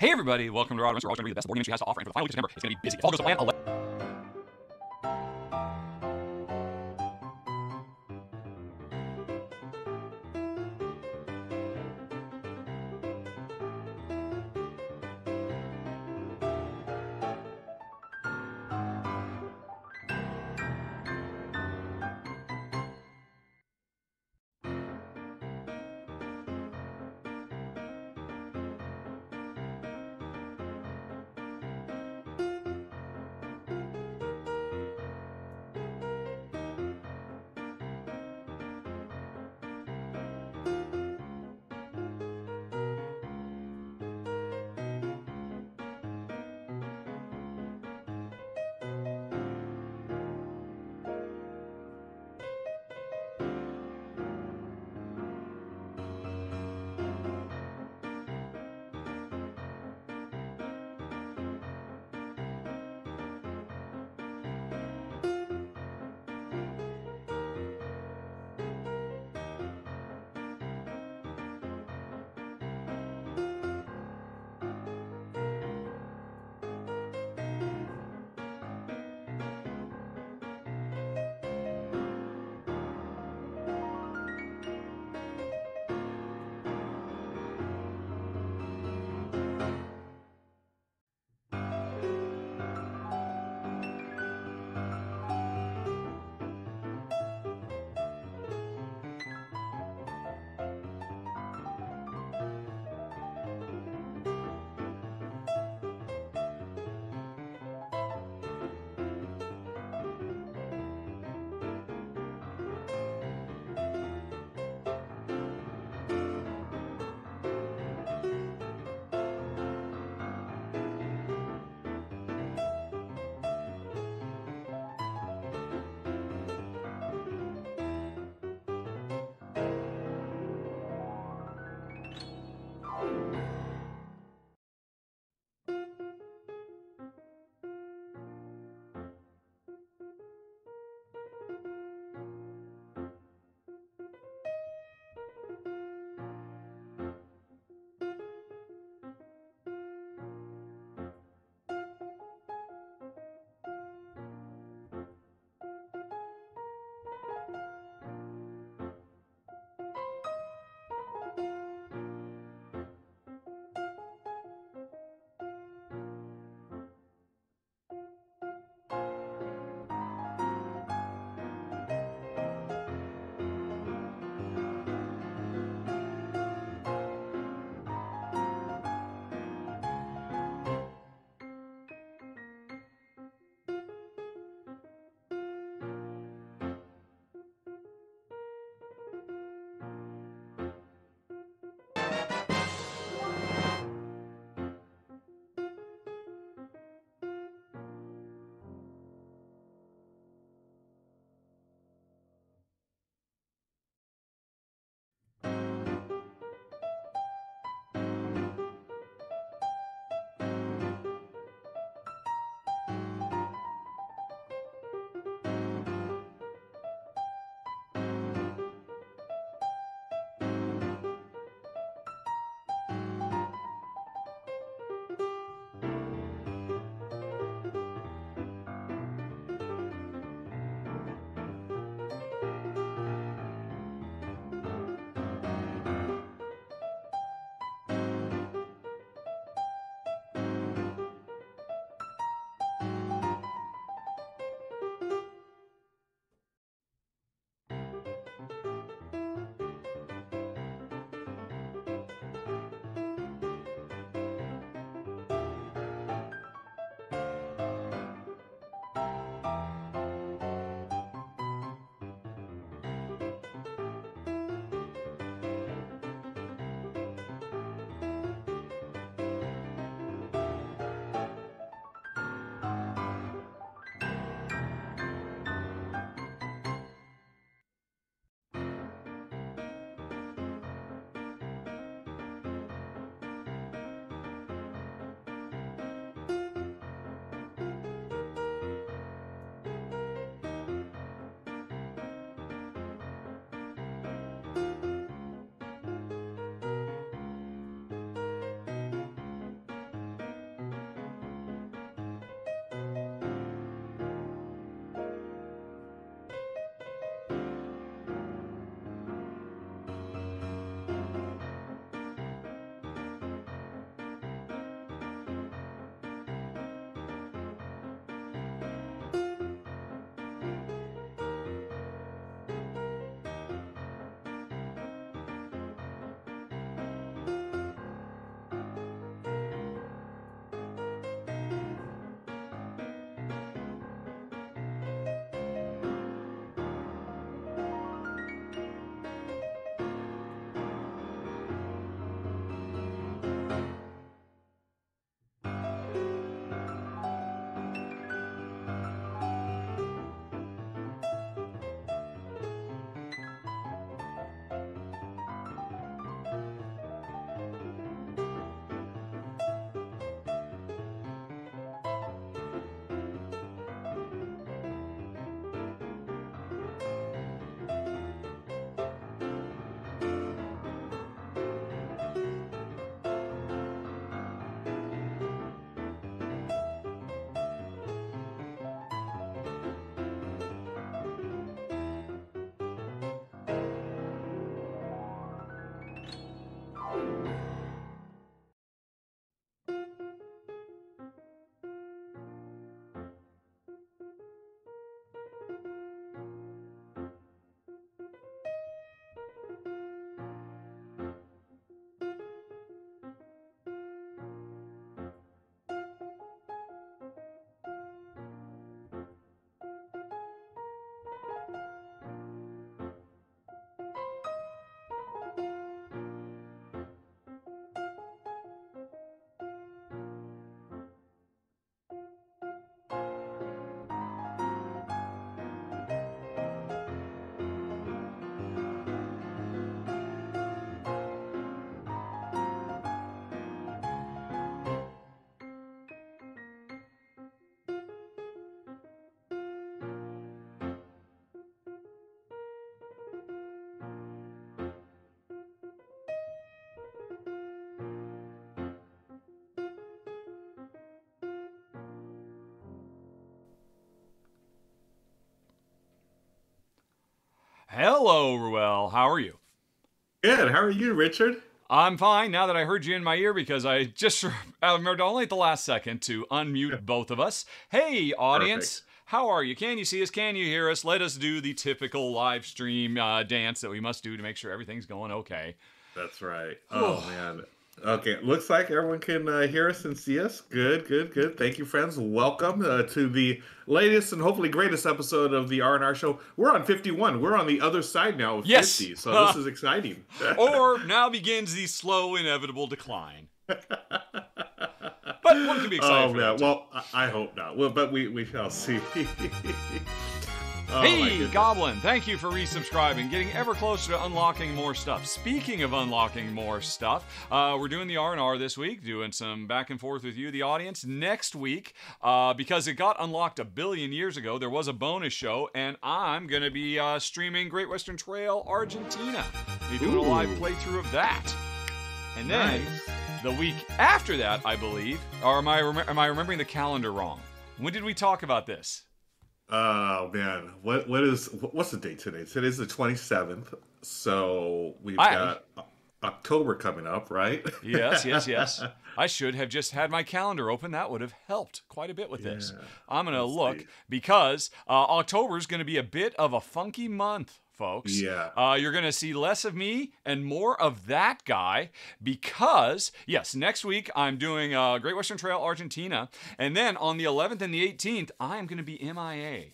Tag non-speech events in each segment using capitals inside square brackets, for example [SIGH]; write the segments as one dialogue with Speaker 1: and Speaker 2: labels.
Speaker 1: Hey everybody, welcome to Rodman's. We're always going to be the best board game industry has to offer, and for the final week of September, it's going to be busy. If all goes to plan, Hello, Ruel. How are you?
Speaker 2: Good. How are you, Richard?
Speaker 1: I'm fine now that I heard you in my ear because I just [LAUGHS] remembered only at the last second to unmute both of us. Hey, audience.
Speaker 2: Perfect.
Speaker 1: How are you? Can you see us? Can you hear us? Let us do the typical live stream uh, dance that we must do to make sure everything's going okay.
Speaker 2: That's right. Oh man. Okay, looks like everyone can uh, hear us and see us. Good, good, good. Thank you, friends. Welcome uh, to the latest and hopefully greatest episode of the R and R Show. We're on 51. We're on the other side now of
Speaker 1: Yes.
Speaker 2: 50, so [LAUGHS] this is exciting. [LAUGHS]
Speaker 1: or now begins the slow, inevitable decline. But one can be excited
Speaker 2: oh
Speaker 1: for
Speaker 2: man.
Speaker 1: that. too.
Speaker 2: Well, I, I hope not. Well, but we we shall see. [LAUGHS] Oh,
Speaker 1: hey. Goblin, thank you for resubscribing, getting ever closer to unlocking more stuff. Speaking of unlocking more stuff, uh, we're doing the R&R this week, doing some back and forth with you, the audience. Next week, uh, because it got unlocked a billion years ago, there was a bonus show, and I'm going to be uh, streaming Great Western Trail Argentina. Be doing a live playthrough of that. And then
Speaker 2: Nice.
Speaker 1: the week after that, I believe, or am I, rem- am I remembering the calendar wrong? When did we talk about this?
Speaker 2: Oh man, what what is what's the date today? Today's the twenty seventh, so we've
Speaker 1: I-
Speaker 2: got October coming up, right?
Speaker 1: Yes, yes, yes. [LAUGHS] I should have just had my calendar open. That would have helped quite a bit with this. I'm going to look
Speaker 2: see.
Speaker 1: because uh, October is going to be a bit of a funky month, folks.
Speaker 2: Yeah.
Speaker 1: Uh, you're going to see less of me and more of that guy because, yes, next week I'm doing uh, Great Western Trail Argentina. And then on the 11th and the 18th, I'm going to be MIA.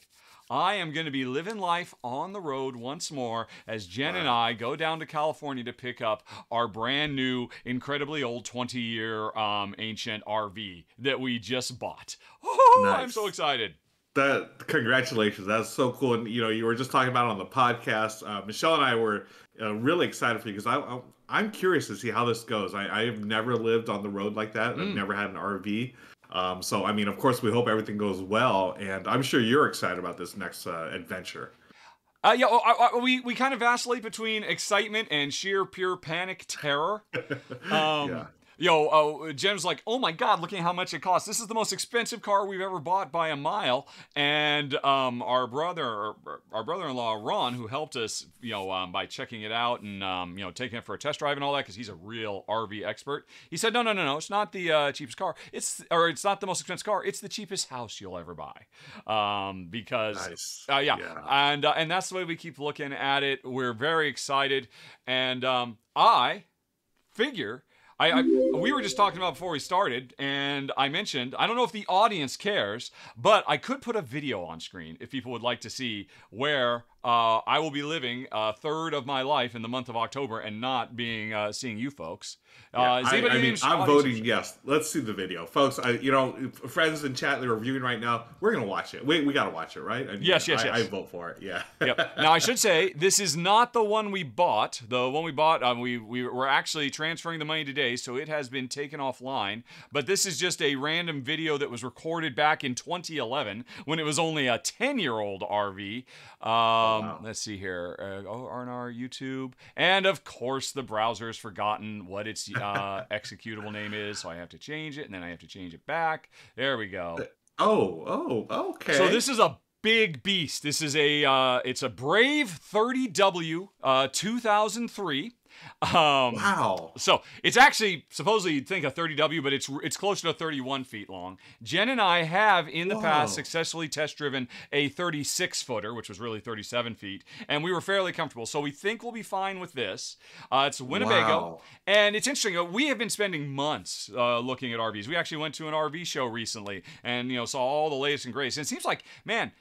Speaker 1: I am going to be living life on the road once more as Jen and I go down to California to pick up our brand new, incredibly old 20 year um, ancient RV that we just bought. Oh, I'm so excited.
Speaker 2: That congratulations, that's so cool. And you know, you were just talking about it on the podcast. Uh, Michelle and I were uh, really excited for you because I, I I'm curious to see how this goes. I I have never lived on the road like that.
Speaker 1: Mm.
Speaker 2: I've never had an RV. Um, so I mean, of course, we hope everything goes well, and I'm sure you're excited about this next uh, adventure.
Speaker 1: Uh, yeah, well, I, I, we, we kind of vacillate between excitement and sheer pure panic terror. [LAUGHS] Um,
Speaker 2: Yeah.
Speaker 1: Yo, uh, Jim's like, oh my god, looking at how much it costs. This is the most expensive car we've ever bought by a mile. And um, our brother, our brother-in-law Ron, who helped us, you know, um, by checking it out and um, you know taking it for a test drive and all that, because he's a real RV expert. He said, no, no, no, no, it's not the uh, cheapest car. It's or it's not the most expensive car. It's the cheapest house you'll ever buy. Um, because
Speaker 2: Nice.
Speaker 1: uh, yeah,
Speaker 2: Yeah.
Speaker 1: and uh, and that's the way we keep looking at it. We're very excited, and um, I figure. I, I we were just talking about before we started, and I mentioned I don't know if the audience cares, but I could put a video on screen if people would like to see where uh, I will be living a third of my life in the month of October and not being uh, seeing you folks.
Speaker 2: Yeah,
Speaker 1: uh, is
Speaker 2: I, I mean, I'm voting yes. Let's see the video, folks. I, you know, friends in chat that are viewing right now, we're gonna watch it. We, we gotta watch it, right? I mean,
Speaker 1: Yes, yes,
Speaker 2: I,
Speaker 1: yes.
Speaker 2: I vote for it. Yeah.
Speaker 1: yep. Now I should say this is not the one we bought. The one we bought, um, we we were actually transferring the money today, so it has been taken offline. But this is just a random video that was recorded back in 2011 when it was only a 10-year-old RV. Um,
Speaker 2: wow.
Speaker 1: Let's see here. Uh, oh, R&R YouTube, and of course the browser has forgotten what its uh, [LAUGHS] executable name is, so I have to change it, and then I have to change it back. There we go.
Speaker 2: oh, oh, okay.
Speaker 1: So this is a big beast. This is a uh, it's a Brave 30W uh, 2003. Um,
Speaker 2: wow.
Speaker 1: so it's actually supposedly you'd think a 30W, but it's it's closer to 31 feet long. Jen and I have in the past successfully test driven a 36 footer, which was really 37 feet, and we were fairly comfortable. So we think we'll be fine with this. Uh, it's Winnebago,
Speaker 2: Wow.
Speaker 1: and it's interesting. uh, We have been spending months uh, looking at RVs. We actually went to an RV show recently, and you know saw all the latest and greatest. And it seems like man,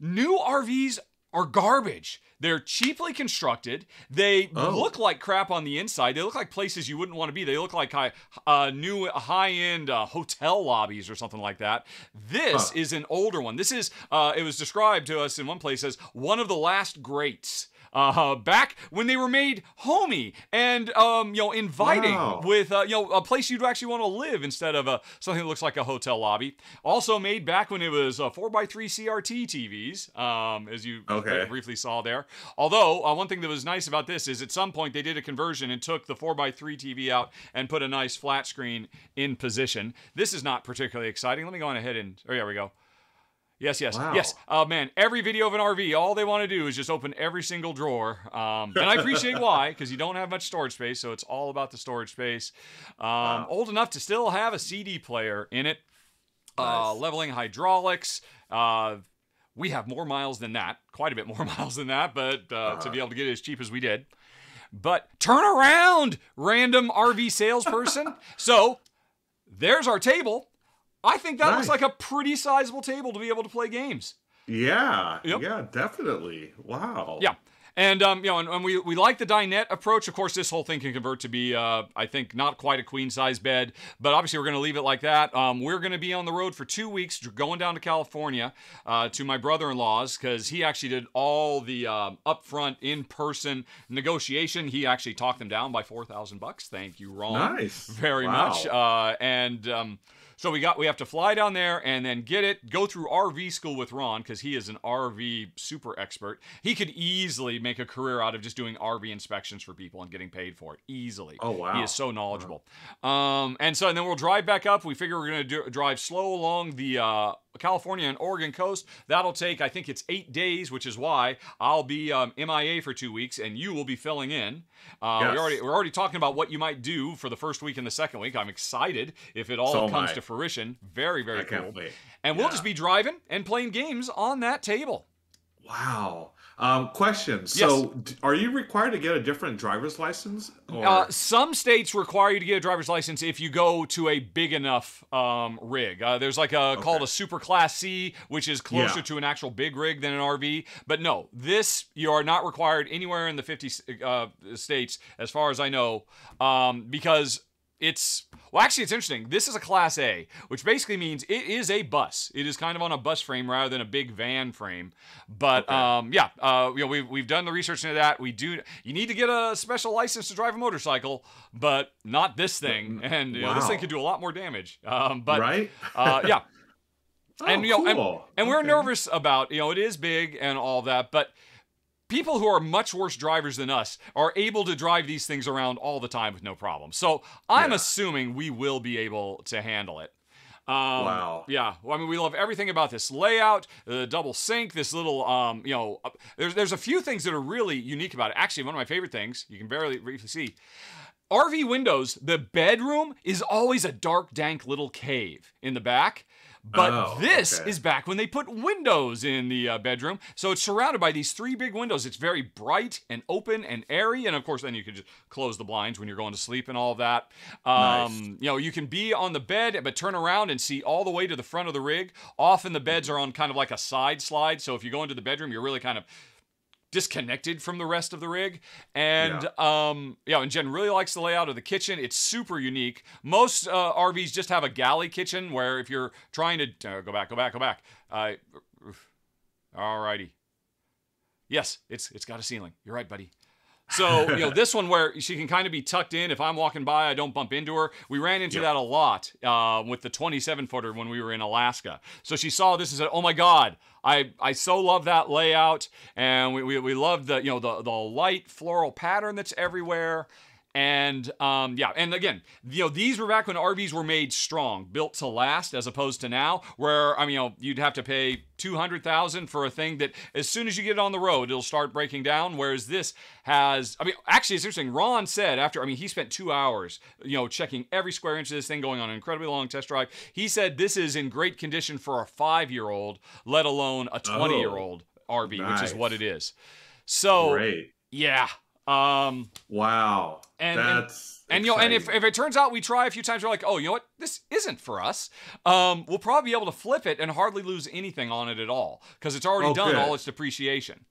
Speaker 1: new RVs are garbage. They're cheaply constructed. They
Speaker 2: Oh.
Speaker 1: look like crap on the inside. They look like places you wouldn't want to be. They look like high, uh, new high-end uh, hotel lobbies or something like that. This
Speaker 2: Huh.
Speaker 1: is an older one. This is. Uh, it was described to us in one place as one of the last greats. Uh, back when they were made homey and um, you know inviting
Speaker 2: Wow.
Speaker 1: with uh, you know a place you'd actually want to live instead of a something that looks like a hotel lobby. Also made back when it was uh, 4x3 CRT TVs, um, as you
Speaker 2: Okay.
Speaker 1: briefly saw there. Although uh, one thing that was nice about this is at some point they did a conversion and took the 4x3 TV out and put a nice flat screen in position. This is not particularly exciting. Let me go on ahead and oh yeah, we go. Yes, yes,
Speaker 2: Wow.
Speaker 1: yes. Uh, man, every video of an RV, all they want to do is just open every single drawer. Um, and I appreciate [LAUGHS] why, because you don't have much storage space, so it's all about the storage space. Um, Old enough to still have a CD player in it, uh, leveling hydraulics. Uh, we have more miles than that, quite a bit more [LAUGHS] miles than that, but uh,
Speaker 2: Uh-huh.
Speaker 1: to be able to get it as cheap as we did. But turn around, random RV salesperson. [LAUGHS] so there's our table. I think that looks like a pretty sizable table to be able to play games.
Speaker 2: Yeah,
Speaker 1: Yep.
Speaker 2: yeah, definitely. Wow.
Speaker 1: Yeah. And um, you know, and, and we, we like the dinette approach. Of course, this whole thing can convert to be, uh, I think, not quite a queen size bed, but obviously we're going to leave it like that. Um, we're going to be on the road for two weeks, going down to California uh, to my brother-in-law's because he actually did all the um, upfront, in-person negotiation. He actually talked them down by four thousand bucks. Thank you, Ron.
Speaker 2: Nice.
Speaker 1: Very
Speaker 2: Wow.
Speaker 1: much. Uh, and um, so we got we have to fly down there and then get it, go through RV school with Ron because he is an RV super expert. He could easily make a career out of just doing RV inspections for people and getting paid for it easily.
Speaker 2: Oh, wow.
Speaker 1: He is so knowledgeable. Um, and so and then we'll drive back up. We figure we're gonna do, drive slow along the. Uh, California and Oregon coast. That'll take, I think it's eight days, which is why I'll be um, MIA for two weeks, and you will be filling in. Uh,
Speaker 2: Yes.
Speaker 1: we already we're already talking about what you might do for the first week and the second week. I'm excited if it all
Speaker 2: So
Speaker 1: comes
Speaker 2: I.
Speaker 1: to fruition. Very very
Speaker 2: I
Speaker 1: cool.
Speaker 2: can't wait.
Speaker 1: And we'll just be driving and playing games on that table.
Speaker 2: Wow. Um, question. So, are you required to get a different driver's license?
Speaker 1: Uh, some states require you to get a driver's license if you go to a big enough um, rig. Uh, there's like a called a Super Class C, which is closer
Speaker 2: Yeah.
Speaker 1: to an actual big rig than an RV. But no, this you are not required anywhere in the 50 uh, states, as far as I know, um, because it's well actually it's interesting. This is a class a which basically means it is a bus. It is kind of on a bus frame rather than a big van frame. But
Speaker 2: Okay.
Speaker 1: um yeah uh you know we've, we've done the research into that. We do you need to get a special license to drive a motorcycle but not this thing. [LAUGHS] And you know, this thing could do a lot more damage. Um but
Speaker 2: right?
Speaker 1: uh yeah. [LAUGHS]
Speaker 2: Oh,
Speaker 1: and you know and,
Speaker 2: cool.
Speaker 1: and we're nervous about you know it is big and all that but people who are much worse drivers than us are able to drive these things around all the time with no problem so i'm
Speaker 2: Yeah.
Speaker 1: assuming we will be able to handle it um,
Speaker 2: Wow.
Speaker 1: Yeah. Well, I mean, we love everything about this layout, the double sink, this little, um, you know, uh, there's there's a few things that are really unique about it. Actually, one of my favorite things you can barely briefly see. RV windows, the bedroom is always a dark, dank little cave in the back. But
Speaker 2: Oh,
Speaker 1: this
Speaker 2: okay.
Speaker 1: is back when they put windows in the uh, bedroom. So it's surrounded by these three big windows. It's very bright and open and airy. And of course, then you can just close the blinds when you're going to sleep and all of that. Um,
Speaker 2: Nice.
Speaker 1: You know, you can be on the bed, but turn around and see all the way to the front of the rig. Often the beds are on kind of like a side slide. So if you go into the bedroom, you're really kind of disconnected from the rest of the rig. And um, yeah, and Jen really likes the layout of the kitchen. It's super unique. Most uh, RVs just have a galley kitchen where if you're trying to uh, go back, go back, go back. Uh, alrighty. Yes, it's it's got a ceiling. You're right, buddy. So, you know, this one where she can kind of be tucked in. If I'm walking by, I don't bump into her. We ran into
Speaker 2: Yep.
Speaker 1: that a lot uh, with the 27 footer when we were in Alaska. So she saw this and said, "Oh my God, I I so love that layout, and we we, we love the you know the the light floral pattern that's everywhere." And um, yeah, and again, you know, these were back when RVs were made strong, built to last, as opposed to now, where I mean, you know, you'd have to pay two hundred thousand for a thing that, as soon as you get it on the road, it'll start breaking down. Whereas this has, I mean, actually, it's interesting. Ron said after, I mean, he spent two hours, you know, checking every square inch of this thing, going on an incredibly long test drive. He said this is in great condition for a five-year-old, let alone a twenty-year-old RV, which is what it is. So
Speaker 2: Great.
Speaker 1: yeah. Um,
Speaker 2: Wow.
Speaker 1: And- and-
Speaker 2: That's
Speaker 1: and you know, and if, if it turns out we try a few times, we're like, oh, you know what, this isn't for us. Um, we'll probably be able to flip it and hardly lose anything on it at all because it's already done all its depreciation.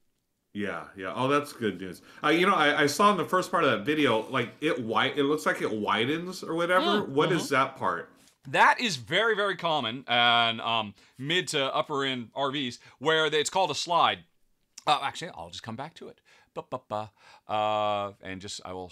Speaker 2: Yeah, yeah. Oh, that's good news. Uh, you know, I, I saw in the first part of that video, like it white. It looks like it widens or whatever.
Speaker 1: Mm,
Speaker 2: What is
Speaker 1: mhm.
Speaker 2: that part?
Speaker 1: That is very, very common and um, mid to upper end RVs where they, it's called a slide. Uh, actually, I'll just come back to it. Ba-ba-ba. Uh, and just I will.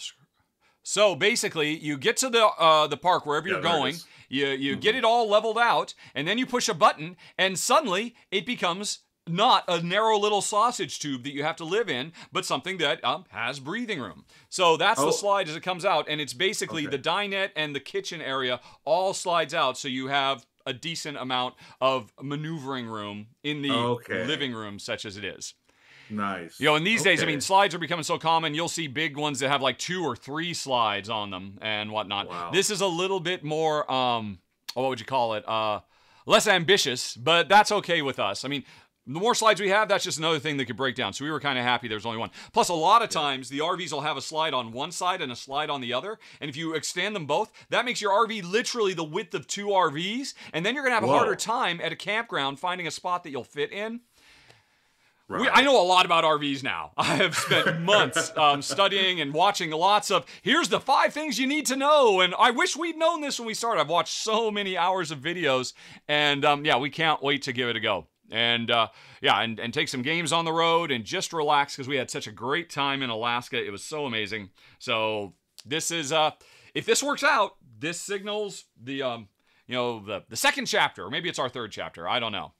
Speaker 1: So basically, you get to the uh, the park wherever
Speaker 2: Yeah,
Speaker 1: you're going. You you get it all leveled out, and then you push a button, and suddenly it becomes not a narrow little sausage tube that you have to live in, but something that um, has breathing room. So that's
Speaker 2: Oh.
Speaker 1: the slide as it comes out, and it's basically
Speaker 2: Okay.
Speaker 1: the dinette and the kitchen area all slides out, so you have a decent amount of maneuvering room in the
Speaker 2: Okay.
Speaker 1: living room, such as it is.
Speaker 2: Nice.
Speaker 1: You know, and these days, I mean, slides are becoming so common. You'll see big ones that have like two or three slides on them and whatnot.
Speaker 2: Wow.
Speaker 1: This is a little bit more, um, what would you call it? Uh, less ambitious, but that's okay with us. I mean, the more slides we have, that's just another thing that could break down. So we were kind of happy there's only one. Plus, a lot of times the RVs will have a slide on one side and a slide on the other. And if you extend them both, that makes your RV literally the width of two RVs. And then you're going to have a harder time at a campground finding a spot that you'll fit in.
Speaker 2: Right.
Speaker 1: We, I know a lot about RVs now. [LAUGHS] I have spent months um, studying and watching lots of. Here's the five things you need to know, and I wish we'd known this when we started. I've watched so many hours of videos, and um, yeah, we can't wait to give it a go. And uh, yeah, and, and take some games on the road and just relax because we had such a great time in Alaska. It was so amazing. So this is uh, if this works out, this signals the um, you know the the second chapter, or maybe it's our third chapter. I don't know.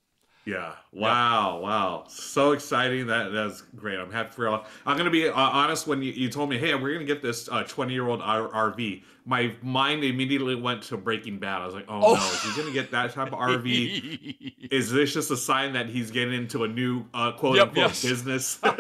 Speaker 2: Yeah. Wow. Wow. So exciting. That that's great. I'm happy for y'all. I'm gonna be uh, honest. When you, you told me, hey, we're gonna get this 20 year old RV, my mind immediately went to Breaking Bad. I was like, oh,
Speaker 1: Oh.
Speaker 2: no, is he gonna get that type of RV? [LAUGHS] is this just a sign that he's getting into a new uh, quote
Speaker 1: Yep,
Speaker 2: unquote
Speaker 1: yes.
Speaker 2: business? [LAUGHS] [LAUGHS] but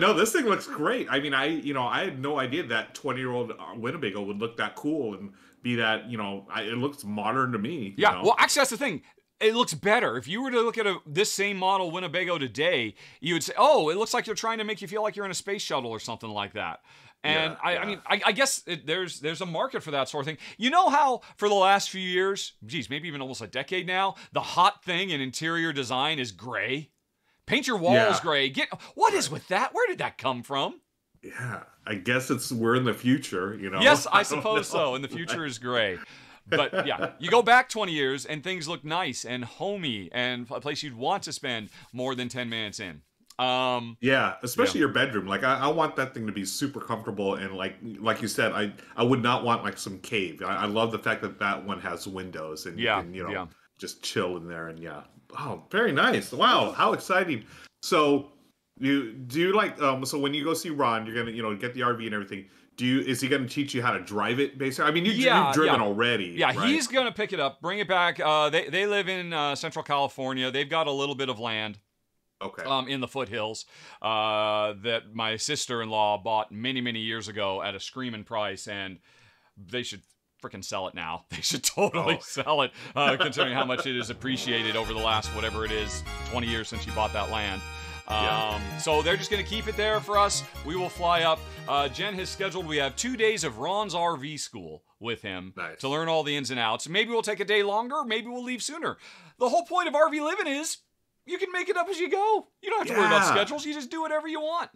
Speaker 2: no, this thing looks great. I mean, I you know I had no idea that 20 year old Winnebago would look that cool and be that you know I, it looks modern to me. you
Speaker 1: Yeah,
Speaker 2: know?
Speaker 1: well, actually, that's the thing. It looks better. If you were to look at a, this same model Winnebago today, you would say, "Oh, it looks like they're trying to make you feel like you're in a space shuttle or something like that." And
Speaker 2: Yeah,
Speaker 1: I,
Speaker 2: yeah.
Speaker 1: I mean, I, I guess it, there's there's a market for that sort of thing. You know how for the last few years, geez, maybe even almost a decade now, the hot thing in interior design is gray. Paint your walls
Speaker 2: Yeah.
Speaker 1: gray. Get what is with that? Where did that come from?
Speaker 2: Yeah, I guess it's we're in the future, you know.
Speaker 1: Yes, I [LAUGHS]
Speaker 2: don't
Speaker 1: suppose
Speaker 2: know.
Speaker 1: so. And the future is gray. But yeah, you go back 20 years and things look nice and homey and a place you'd want to spend more than 10 minutes in. Um,
Speaker 2: Yeah, especially your bedroom. Like I, I want that thing to be super comfortable and like like you said, I I would not want like some cave. I, I love the fact that that one has windows and
Speaker 1: Yeah,
Speaker 2: you can you know
Speaker 1: yeah.
Speaker 2: just chill in there and yeah. Oh, very nice. Wow, how exciting. So you do you like um so when you go see Ron, you're gonna you know get the RV and everything. Do you is he gonna teach you how to drive it basically? I mean you,
Speaker 1: Yeah,
Speaker 2: you've driven
Speaker 1: yeah.
Speaker 2: already.
Speaker 1: yeah,
Speaker 2: right?
Speaker 1: he's going to pick it up, bring it back. Uh, they, they live in uh, Central California. They've got a little bit of land.
Speaker 2: okay.
Speaker 1: um, in the foothills uh, that my sister-in-law bought many many years ago at a screaming price and they should freaking sell it now [LAUGHS] they should totally
Speaker 2: Oh.
Speaker 1: sell it uh, considering how much it is appreciated over the last whatever it is 20 years since she bought that land
Speaker 2: Yeah.
Speaker 1: um, so they're just going to keep it there for us. We will fly up. Uh, Jen has scheduled. We have two days of Ron's RV school with him
Speaker 2: Nice.
Speaker 1: to learn all the ins and outs. Maybe we'll take a day longer. Maybe we'll leave sooner. The whole point of RV living is you can make it up as you go. You don't have to worry about schedules. You just do whatever you want.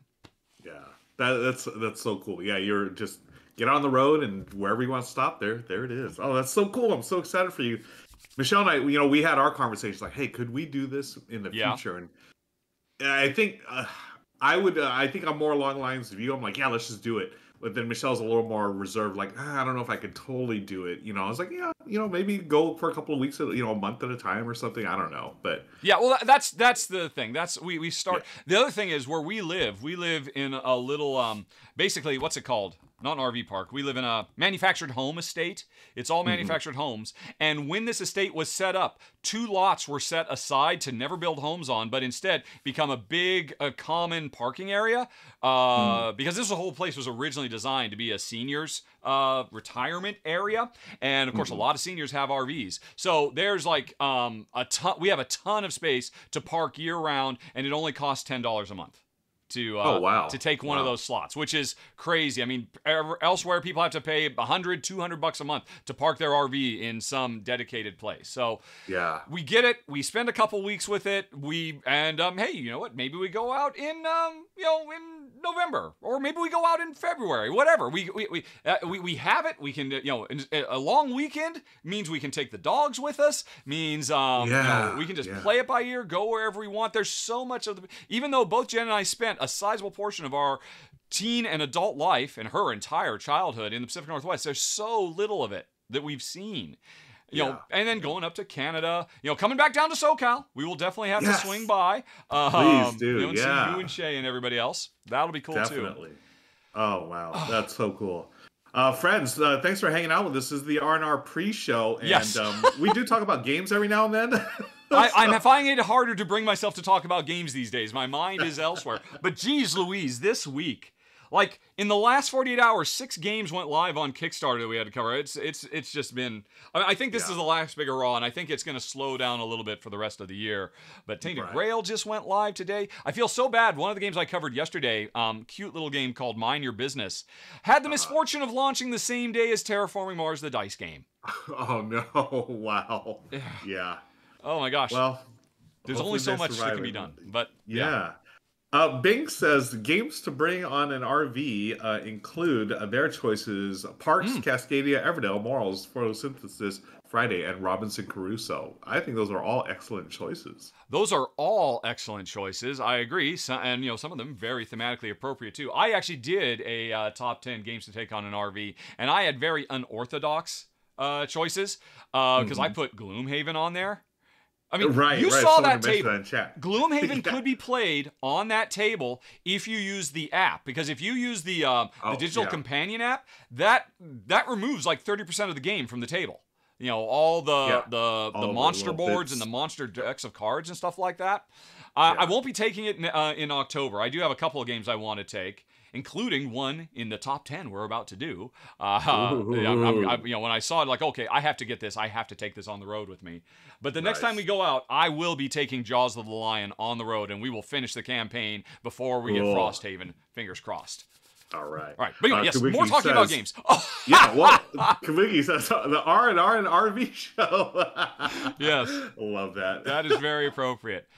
Speaker 2: Yeah, that, that's that's so cool. Yeah, you're just get on the road and wherever you want to stop, there there it is. Oh, that's so cool. I'm so excited for you, Michelle and I. You know, we had our conversations like, hey, could we do this in the
Speaker 1: Yeah.
Speaker 2: future? And I think uh, I would. Uh, I think I'm more along the lines of you. I'm like, yeah, let's just do it. But then Michelle's a little more reserved, like, ah, I don't know if I could totally do it. You know, I was like, yeah, you know, maybe go for a couple of weeks, at, you know, a month at a time or something. I don't know, but
Speaker 1: Yeah, well, that's that's the thing. That's we we start. The other thing is where we live. We live in a little um basically what's it called? Not an RV park. We live in a manufactured home estate. It's all manufactured homes. And when this estate was set up, two lots were set aside to never build homes on, but instead become a big, a common parking area. Uh, Because this whole place was originally designed to be a seniors uh, retirement area, and of course, a lot of seniors have RVs. So there's like um, a ton. We have a ton of space to park year round, and it only costs ten dollars a month to uh,
Speaker 2: Oh, wow.
Speaker 1: to take one of those slots, which is crazy. I mean, elsewhere people have to pay 100, 200 bucks a month to park their RV in some dedicated place. So
Speaker 2: yeah,
Speaker 1: we get it. We spend a couple weeks with it. We and um, hey, you know what? Maybe we go out in um, you know, in November, or maybe we go out in February. Whatever. We we we uh, we, we have it. We can uh, you know, a long weekend means we can take the dogs with us. Means um, you know,
Speaker 2: Yeah,
Speaker 1: we can just
Speaker 2: yeah.
Speaker 1: play it by ear, go wherever we want. There's so much of the even though both Jen and I spent a sizable portion of our teen and adult life and her entire childhood in the Pacific Northwest, there's so little of it that we've seen. You know, and then going up to Canada, you know, coming back down to SoCal, we will definitely have
Speaker 2: Yes.
Speaker 1: to swing by. Um,
Speaker 2: Please do,
Speaker 1: You know, and
Speaker 2: yeah.
Speaker 1: see you and Shay and everybody else. That'll be cool too.
Speaker 2: Definitely. Oh wow, [SIGHS] that's so cool. Uh, friends, uh, thanks for hanging out with us. This is the R&R pre-show, and
Speaker 1: Yes.
Speaker 2: um, we do talk about games every now and then. [LAUGHS]
Speaker 1: I, I'm finding it harder to bring myself to talk about games these days. My mind is elsewhere. But geez, Louise, this week, like in the last 48 hours, six games went live on Kickstarter that we had to cover. It's it's it's just been. I, I think this
Speaker 2: Yeah.
Speaker 1: is the last bigger raw, and I think it's going to slow down a little bit for the rest of the year. But Tainted
Speaker 2: Right.
Speaker 1: Grail just went live today. I feel so bad. One of the games I covered yesterday, um, cute little game called Mind Your Business, had the
Speaker 2: Uh-huh.
Speaker 1: misfortune of launching the same day as Terraforming Mars, the dice game. [LAUGHS]
Speaker 2: oh no! [LAUGHS] Wow. Yeah.
Speaker 1: Oh my gosh.
Speaker 2: Well,
Speaker 1: There's only so much that can be done. But
Speaker 2: Yeah. Uh, Bing says games to bring on an RV uh, include uh, their choices Parks,
Speaker 1: Hmm.
Speaker 2: Cascadia, Everdell, Morals, Photosynthesis, Friday, and Robinson Crusoe. I think those are all excellent choices.
Speaker 1: Those are all excellent choices. I agree, so, and you know some of them very thematically appropriate too. I actually did a uh, top ten games to take on an RV, and I had very unorthodox uh, choices because I put Gloomhaven on there. I mean,
Speaker 2: right,
Speaker 1: you
Speaker 2: right.
Speaker 1: saw
Speaker 2: Someone
Speaker 1: that table.
Speaker 2: that in chat.
Speaker 1: Gloomhaven [LAUGHS]
Speaker 2: Yeah.
Speaker 1: could be played on that table if you use the app. Because if you use the uh, the
Speaker 2: Oh,
Speaker 1: digital
Speaker 2: yeah.
Speaker 1: companion app, that that removes like thirty percent of the game from the table. You know, all the
Speaker 2: Yeah.
Speaker 1: the
Speaker 2: All
Speaker 1: the
Speaker 2: the
Speaker 1: monster
Speaker 2: little
Speaker 1: boards
Speaker 2: bits.
Speaker 1: and the monster decks of cards and stuff like that. Uh, I won't be taking it in, uh, in October. I do have a couple of games I want to take. Including one in the top ten we're about to do. Uh, [LAUGHS] I'm- I'm- I'm- you know, when I saw it, like, okay, I have to get this. I have to take this on the road with me. But the next time we go out, I will be taking Jaws of the Lion on the road, and we will finish the campaign before we get
Speaker 2: Cool.
Speaker 1: Frosthaven. Fingers crossed.
Speaker 2: All right.
Speaker 1: All right, but anyway,
Speaker 2: Uh,
Speaker 1: yes, more talking about games. Oh, [LAUGHS]
Speaker 2: Yeah, well, says the R and R and RV show.
Speaker 1: yes, [LAUGHS]
Speaker 2: Love that.
Speaker 1: that is very appropriate.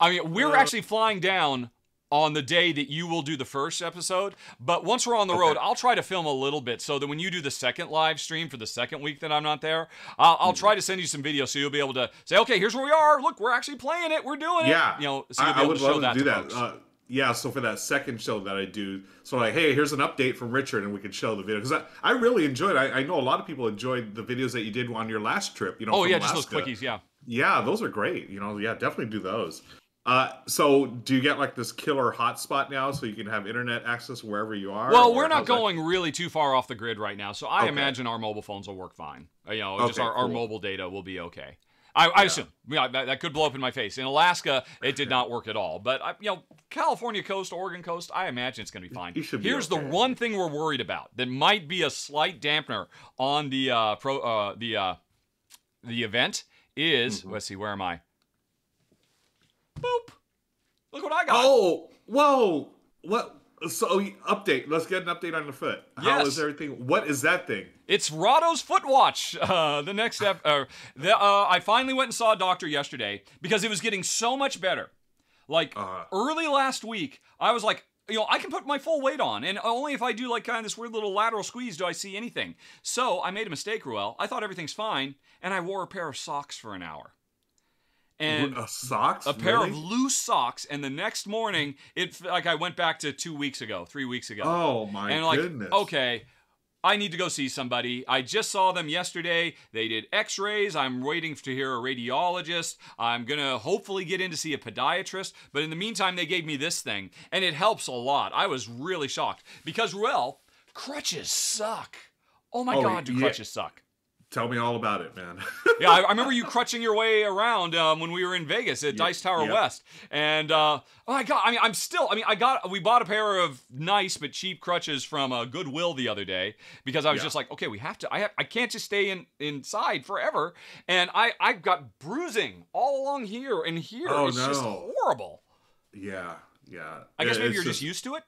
Speaker 1: I mean, we're actually flying down on the day that you will do the first episode, but once we're on the road, I'll try to film a little bit so that when you do the second live stream for the second week that I'm not there, I'll, I'll
Speaker 2: Mm-hmm.
Speaker 1: try to send you some videos so you'll be able to say, okay, here's where we are. Look, we're actually playing it. We're doing it.
Speaker 2: Yeah,
Speaker 1: you know, so
Speaker 2: I,
Speaker 1: be
Speaker 2: I would
Speaker 1: to show
Speaker 2: love
Speaker 1: that
Speaker 2: to do that.
Speaker 1: folks.
Speaker 2: Uh, yeah, so for that second show that I do, so like, hey, here's an update from Richard, and we can show the video because I, I really enjoyed. I, I know a lot of people enjoyed the videos that you did on your last trip. You know,
Speaker 1: oh yeah, just those quickies. Yeah.
Speaker 2: Yeah, those are great. You know, yeah, definitely do those. Uh, so do you get like this killer hotspot now, so you can have internet access wherever you are?
Speaker 1: Well, we're not
Speaker 2: how's that-
Speaker 1: going really too far off the grid right now, so I
Speaker 2: Okay.
Speaker 1: imagine our mobile phones will work fine. Uh, You know, just
Speaker 2: Okay,
Speaker 1: our, our
Speaker 2: cool.
Speaker 1: mobile data will be okay. I, I assume. Yeah, that, that could blow up in my face. In Alaska, it did not work at all. But I, you know, California coast, Oregon coast, I imagine it's going to be fine.
Speaker 2: Be
Speaker 1: Here's
Speaker 2: okay.
Speaker 1: the one thing we're worried about that might be a slight dampener on the uh, pro uh, the uh, the event is.
Speaker 2: Mm-hmm.
Speaker 1: Let's see, where am I? Boop. Look what I got.
Speaker 2: Oh, whoa! What? So update. Let's get an update on the foot. How
Speaker 1: Yes.
Speaker 2: is everything? What is that thing?
Speaker 1: It's Rahdo's Foot Watch. [LAUGHS] Uh, the next step. Uh, the, uh, I finally went and saw a doctor yesterday because it was getting so much better. Like
Speaker 2: Uh-huh.
Speaker 1: early last week, I was like, you know, I can put my full weight on, and only if I do like kind of this weird little lateral squeeze do I see anything. So I made a mistake, Ruel. I thought everything's fine, and I wore a pair of socks for an hour. And
Speaker 2: uh, socks?
Speaker 1: a pair
Speaker 2: Really?
Speaker 1: of loose socks, and the next morning, it like I went back to two weeks ago, three weeks ago.
Speaker 2: Oh my
Speaker 1: and like
Speaker 2: goodness.
Speaker 1: okay i need to go see somebody. I just saw them yesterday. They did x-rays. I'm waiting to hear a radiologist. I'm gonna hopefully get in to see a podiatrist. But in the meantime they gave me this thing and it helps a lot. I was really shocked. Because well crutches suck. Oh my
Speaker 2: Oh,
Speaker 1: god do
Speaker 2: yeah.
Speaker 1: crutches suck
Speaker 2: Tell me all about it, man.
Speaker 1: yeah, I, I [LAUGHS] remember you crutching your way around um, when we were in Vegas at Dice Tower
Speaker 2: yep.
Speaker 1: West, and uh, oh my god, I mean, I'm still, I mean, I got, we bought a pair of nice but cheap crutches from uh, Goodwill the other day because I was
Speaker 2: Yeah.
Speaker 1: just like, okay, we have to, I have, I can't just stay in inside forever, and I, I've got bruising all along here and here.
Speaker 2: Oh,
Speaker 1: it's just
Speaker 2: no.
Speaker 1: horrible.
Speaker 2: yeah, yeah.
Speaker 1: I guess maybe
Speaker 2: it's
Speaker 1: you're just used to it.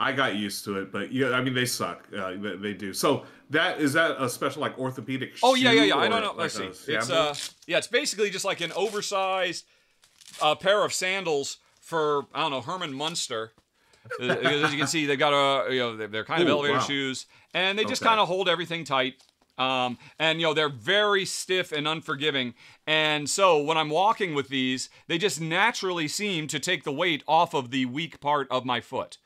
Speaker 2: I got used to it, but yeah, I mean they suck. Uh, they, they do. So that is that a special like orthopedic?
Speaker 1: Oh yeah, yeah, yeah. I don't know.
Speaker 2: like
Speaker 1: Let's
Speaker 2: a
Speaker 1: see. It's uh, yeah, it's basically just like an oversized uh, pair of sandals for I don't know Herman Munster. Uh, As you can see, they've got a you know they're, they're kind of elevator
Speaker 2: wow.
Speaker 1: shoes, and they just
Speaker 2: Okay.
Speaker 1: kind of hold everything tight. Um, and you know they're very stiff and unforgiving, and so when I'm walking with these, they just naturally seem to take the weight off of the weak part of my foot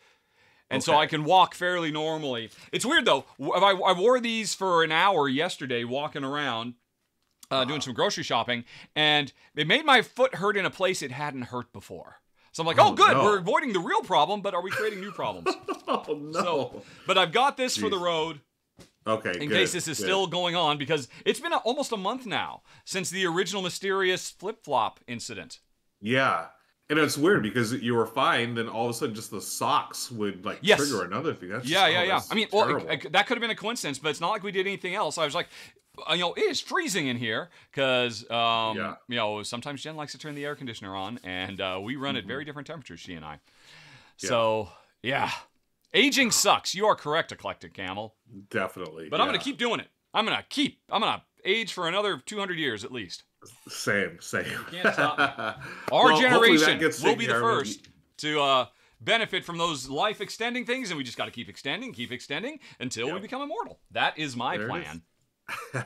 Speaker 1: and so I can walk fairly normally. It's weird though. I wore these for an hour yesterday, walking around, uh, doing some grocery shopping, and it made my foot hurt in a place it hadn't hurt before. So I'm like, oh,
Speaker 2: Oh,
Speaker 1: good,
Speaker 2: no.
Speaker 1: we're avoiding the real problem, but are we creating new problems? [LAUGHS]
Speaker 2: Oh no.
Speaker 1: So, but I've got this for the road
Speaker 2: okay.
Speaker 1: in
Speaker 2: good,
Speaker 1: case this is
Speaker 2: good.
Speaker 1: still going on because it's been a, almost a month now since the original mysterious flip flop incident.
Speaker 2: Yeah. And it's weird because you were fine, then all of a sudden just the socks would like
Speaker 1: Yes.
Speaker 2: trigger another thing. That's
Speaker 1: Yeah,
Speaker 2: just-
Speaker 1: yeah,
Speaker 2: oh,
Speaker 1: yeah. I mean, well, it- it- that could have been a coincidence, but it's not like we did anything else. I was like, you know, it is freezing in here because, um,
Speaker 2: Yeah.
Speaker 1: you know, sometimes Jen likes to turn the air conditioner on, and uh, we run
Speaker 2: Mm-hmm.
Speaker 1: at very different temperatures, she and I. So, yeah. Aging sucks. You are correct, Eclectic Camel.
Speaker 2: Definitely.
Speaker 1: But I'm gonna keep doing it. I'm going to keep, I'm going to age for another 200 years at least.
Speaker 2: Same, same.
Speaker 1: can't stop [LAUGHS] me. Our
Speaker 2: Well,
Speaker 1: generation will be the first to uh, benefit from those life extending things, and we just got to keep extending, keep extending until we become immortal. That is my
Speaker 2: There
Speaker 1: plan. [LAUGHS]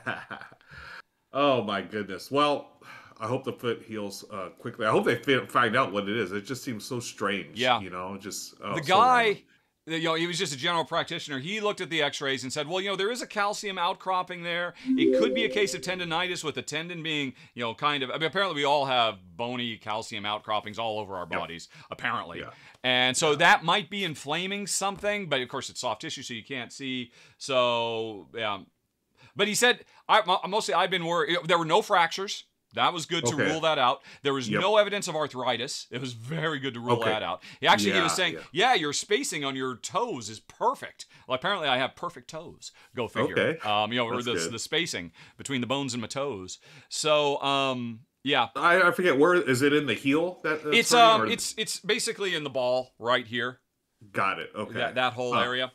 Speaker 2: oh my goodness. Well, I hope the foot heals uh, quickly. I hope they find out what it is. It just seems so strange.
Speaker 1: Yeah.
Speaker 2: You know, just oh,
Speaker 1: the guy,
Speaker 2: random.
Speaker 1: You know, he was just a general practitioner. He looked at the X-rays and said, "Well, you know, there is a calcium outcropping there. It could be a case of tendonitis, with the tendon being, you know, kind of. I mean, apparently we all have bony calcium outcroppings all over our bodies, apparently."
Speaker 2: Yeah.
Speaker 1: And so that might be inflaming something, but of course it's soft tissue, so you can't see. So, yeah. But he said, I mostly I've been worried. There were no fractures. That was good to
Speaker 2: Okay.
Speaker 1: rule that out. There was
Speaker 2: Yep.
Speaker 1: no evidence of arthritis. It was very good to rule
Speaker 2: Okay.
Speaker 1: that out. He actually he was saying,
Speaker 2: yeah.
Speaker 1: yeah. your spacing on your toes is perfect. Well, apparently I have perfect toes. Go figure.
Speaker 2: Okay.
Speaker 1: Um, you know, or the,
Speaker 2: good.
Speaker 1: the spacing between the bones in my toes. So, um, yeah.
Speaker 2: I, I forget where is it in the heel that
Speaker 1: It's um,
Speaker 2: or-
Speaker 1: it's it's basically in the ball right here.
Speaker 2: got it. Okay.
Speaker 1: that, that whole
Speaker 2: Huh.
Speaker 1: area.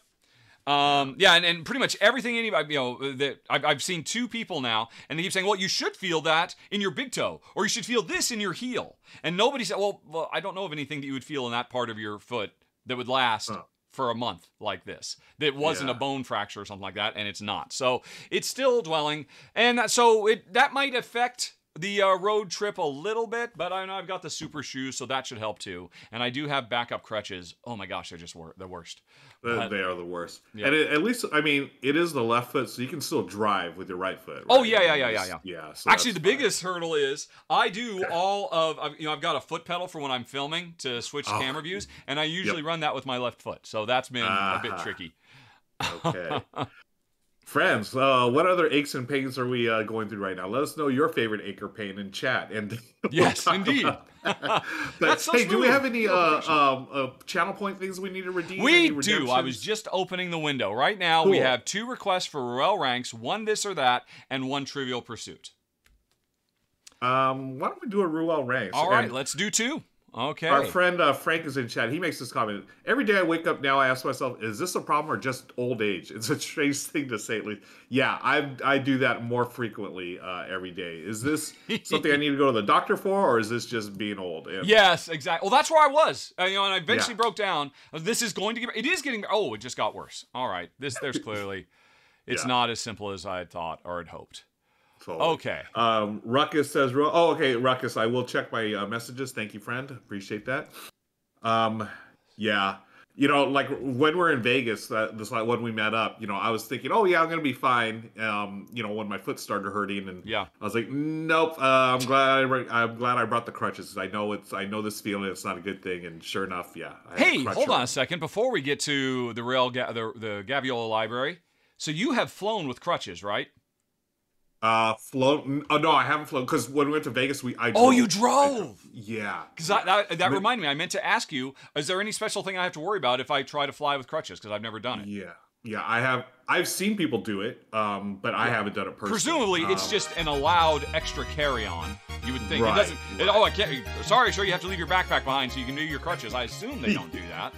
Speaker 1: Um, yeah, and, and pretty much everything anybody, you know, that I've, I've seen two people now, and they keep saying, well, you should feel that in your big toe, or you should feel this in your heel. And nobody said, well, well, I don't know of anything that you would feel in that part of your foot that would last
Speaker 2: Huh.
Speaker 1: for a month like this. That wasn't a bone fracture or something like that, and it's not. So it's still dwelling, and so it that might affect the uh, road trip a little bit, but I know I've got the super shoes, so that should help too. And I do have backup crutches. Oh my gosh, they're just wor- the worst.
Speaker 2: They-
Speaker 1: But-
Speaker 2: they are the worst.
Speaker 1: Yeah.
Speaker 2: And it, at least, I mean, it is the left foot, so you can still drive with your right foot.
Speaker 1: Oh,
Speaker 2: right?
Speaker 1: yeah, yeah, yeah, yeah,
Speaker 2: Yeah. so
Speaker 1: Actually, the
Speaker 2: fine.
Speaker 1: biggest hurdle is I do all of you know I've got a foot pedal for when I'm filming to switch
Speaker 2: Oh.
Speaker 1: camera views, and I usually run that with my left foot. So that's been a bit
Speaker 2: Ah.
Speaker 1: tricky.
Speaker 2: Okay. [LAUGHS] Friends, uh, what other aches and pains are we uh, going through right now? Let us know your favorite ache or pain in chat. And [LAUGHS] we'll
Speaker 1: Yes, indeed.
Speaker 2: about- [LAUGHS] but
Speaker 1: That's so
Speaker 2: hey, do we have any uh, um, uh, channel point things we need to redeem?
Speaker 1: We do. I was just opening the window. Right now, we have two requests for Ruel ranks: one this or that, and one Trivial Pursuit.
Speaker 2: Um, why don't we do a Ruel ranks?
Speaker 1: All right,
Speaker 2: And
Speaker 1: let's do two. Okay.
Speaker 2: Our friend uh, Frank is in chat. He makes this comment. Every day I wake up now, I ask myself, is this a problem or just old age? It's a strange [LAUGHS] thing to say at least. Yeah, I I do that more frequently uh, every day. Is this [LAUGHS] something I need to go to the doctor for, or is this just being old? And-
Speaker 1: Yes, exactly. Well, that's where I was. Uh, you know, and I eventually
Speaker 2: Yeah.
Speaker 1: broke down. Uh, This is going to get. It is getting. Oh, it just got worse. All right. This there's clearly. It's [LAUGHS]
Speaker 2: Yeah.
Speaker 1: not as simple as I had thought or had hoped. Okay.
Speaker 2: Um, Ruckus says, "Oh, okay, Ruckus. I will check my uh, messages. Thank you, friend. Appreciate that." Um, yeah, you know, like when we're in Vegas, that this like when we met up, you know, I was thinking, "Oh yeah, I'm gonna be fine." Um, you know, when my foot started hurting, and
Speaker 1: Yeah.
Speaker 2: I was like, "Nope." Uh, I'm glad. I I'm glad I brought the crutches. I know it's. I know this feeling. It's not a good thing. And sure enough, yeah. I
Speaker 1: Hey, hold on
Speaker 2: on.
Speaker 1: a second before we get to the rail ga- the the Gaviola Library. So you have flown with crutches, right?
Speaker 2: Uh, float. Oh no, I haven't flown because when we went to Vegas, we. I
Speaker 1: Oh, you drove.
Speaker 2: Yeah.
Speaker 1: Because that, that,
Speaker 2: But-
Speaker 1: reminded me, I meant to ask you: Is there any special thing I have to worry about if I try to fly with crutches? Because I've never done it.
Speaker 2: Yeah, yeah, I have. I've seen people do it, um, but I haven't done it personally.
Speaker 1: Presumably, it's
Speaker 2: Um,
Speaker 1: just an allowed extra carry-on. You would think
Speaker 2: Right,
Speaker 1: it doesn't. It,
Speaker 2: right.
Speaker 1: oh, I can't. Sorry, sure, you have to leave your backpack behind so you can do your crutches. I assume they don't do that.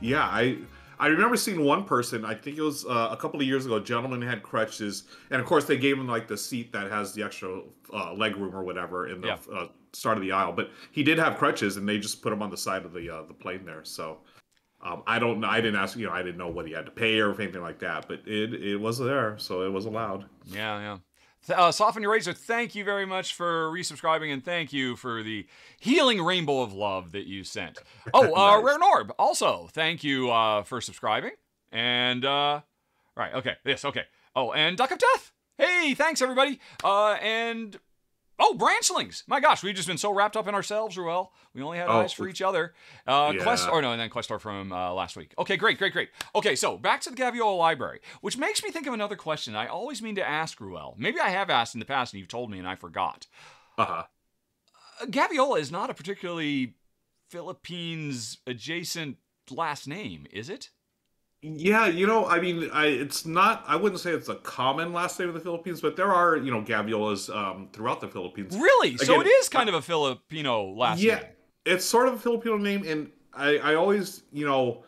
Speaker 2: Yeah, I I remember seeing one person. I think it was uh, a couple of years ago. A gentleman had crutches, and of course they gave him like the seat that has the extra uh, leg room or whatever in the
Speaker 1: Yeah.
Speaker 2: uh, start of the aisle. But he did have crutches, and they just put him on the side of the uh, the plane there. So. Um, I don't. I didn't ask. You know, I didn't know what he had to pay or anything like that. But it it was there, so it was allowed.
Speaker 1: Yeah, yeah. Uh, Soften Your Razor, thank you very much for resubscribing and thank you for the healing rainbow of love that you sent. [LAUGHS] Oh, uh,
Speaker 2: Nice.
Speaker 1: Rare Norb, also thank you uh, for subscribing. And, uh, right, okay, yes, okay. Oh, and Duck of Death. Hey, thanks everybody. Uh, and Oh, branchlings! My gosh, we've just been so wrapped up in ourselves, Ruel. We only had
Speaker 2: Oh,
Speaker 1: eyes for each other. Uh, Quest, or no, and then Questor from uh, last week. Okay, great, great, great. Okay, so back to the Gaviola Library, which makes me think of another question I always mean to ask Ruel. Maybe I have asked in the past and you've told me and I forgot.
Speaker 2: Uh-huh.
Speaker 1: Uh, Gaviola is not a particularly Philippines adjacent last name, is it?
Speaker 2: Yeah, you know, I mean, I it's not. I wouldn't say it's a common last name in the Philippines, but there are you know Gaviolas um, throughout the Philippines.
Speaker 1: Really? so it is kind of a Filipino last
Speaker 2: yeah,
Speaker 1: name.
Speaker 2: Yeah, it's sort of a Filipino name, and I, I always, you know,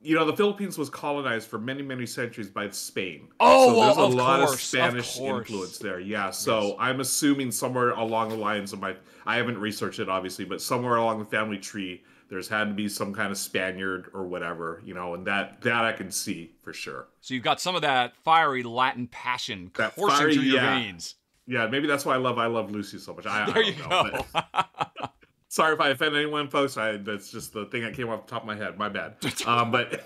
Speaker 2: you know, the Philippines was colonized for many, many centuries by Spain.
Speaker 1: Oh,
Speaker 2: so
Speaker 1: well,
Speaker 2: there's a
Speaker 1: of
Speaker 2: lot
Speaker 1: course,
Speaker 2: of
Speaker 1: of
Speaker 2: Spanish
Speaker 1: course.
Speaker 2: influence there. Yeah, so I'm assuming somewhere along the lines of my, I haven't researched it obviously, but somewhere along the family tree, there's had to be some kind of Spaniard or whatever, you know, and that that I can see for sure.
Speaker 1: So you've got some of that fiery Latin passion
Speaker 2: That
Speaker 1: coursing
Speaker 2: fiery-
Speaker 1: through your
Speaker 2: yeah.
Speaker 1: veins.
Speaker 2: Yeah, maybe that's why I love I love Lucy so much. I, I
Speaker 1: There
Speaker 2: don't
Speaker 1: you
Speaker 2: know,
Speaker 1: go. [LAUGHS]
Speaker 2: Sorry if I offend anyone, folks. I, that's just the thing that came off the top of my head. My bad. [LAUGHS] Um, but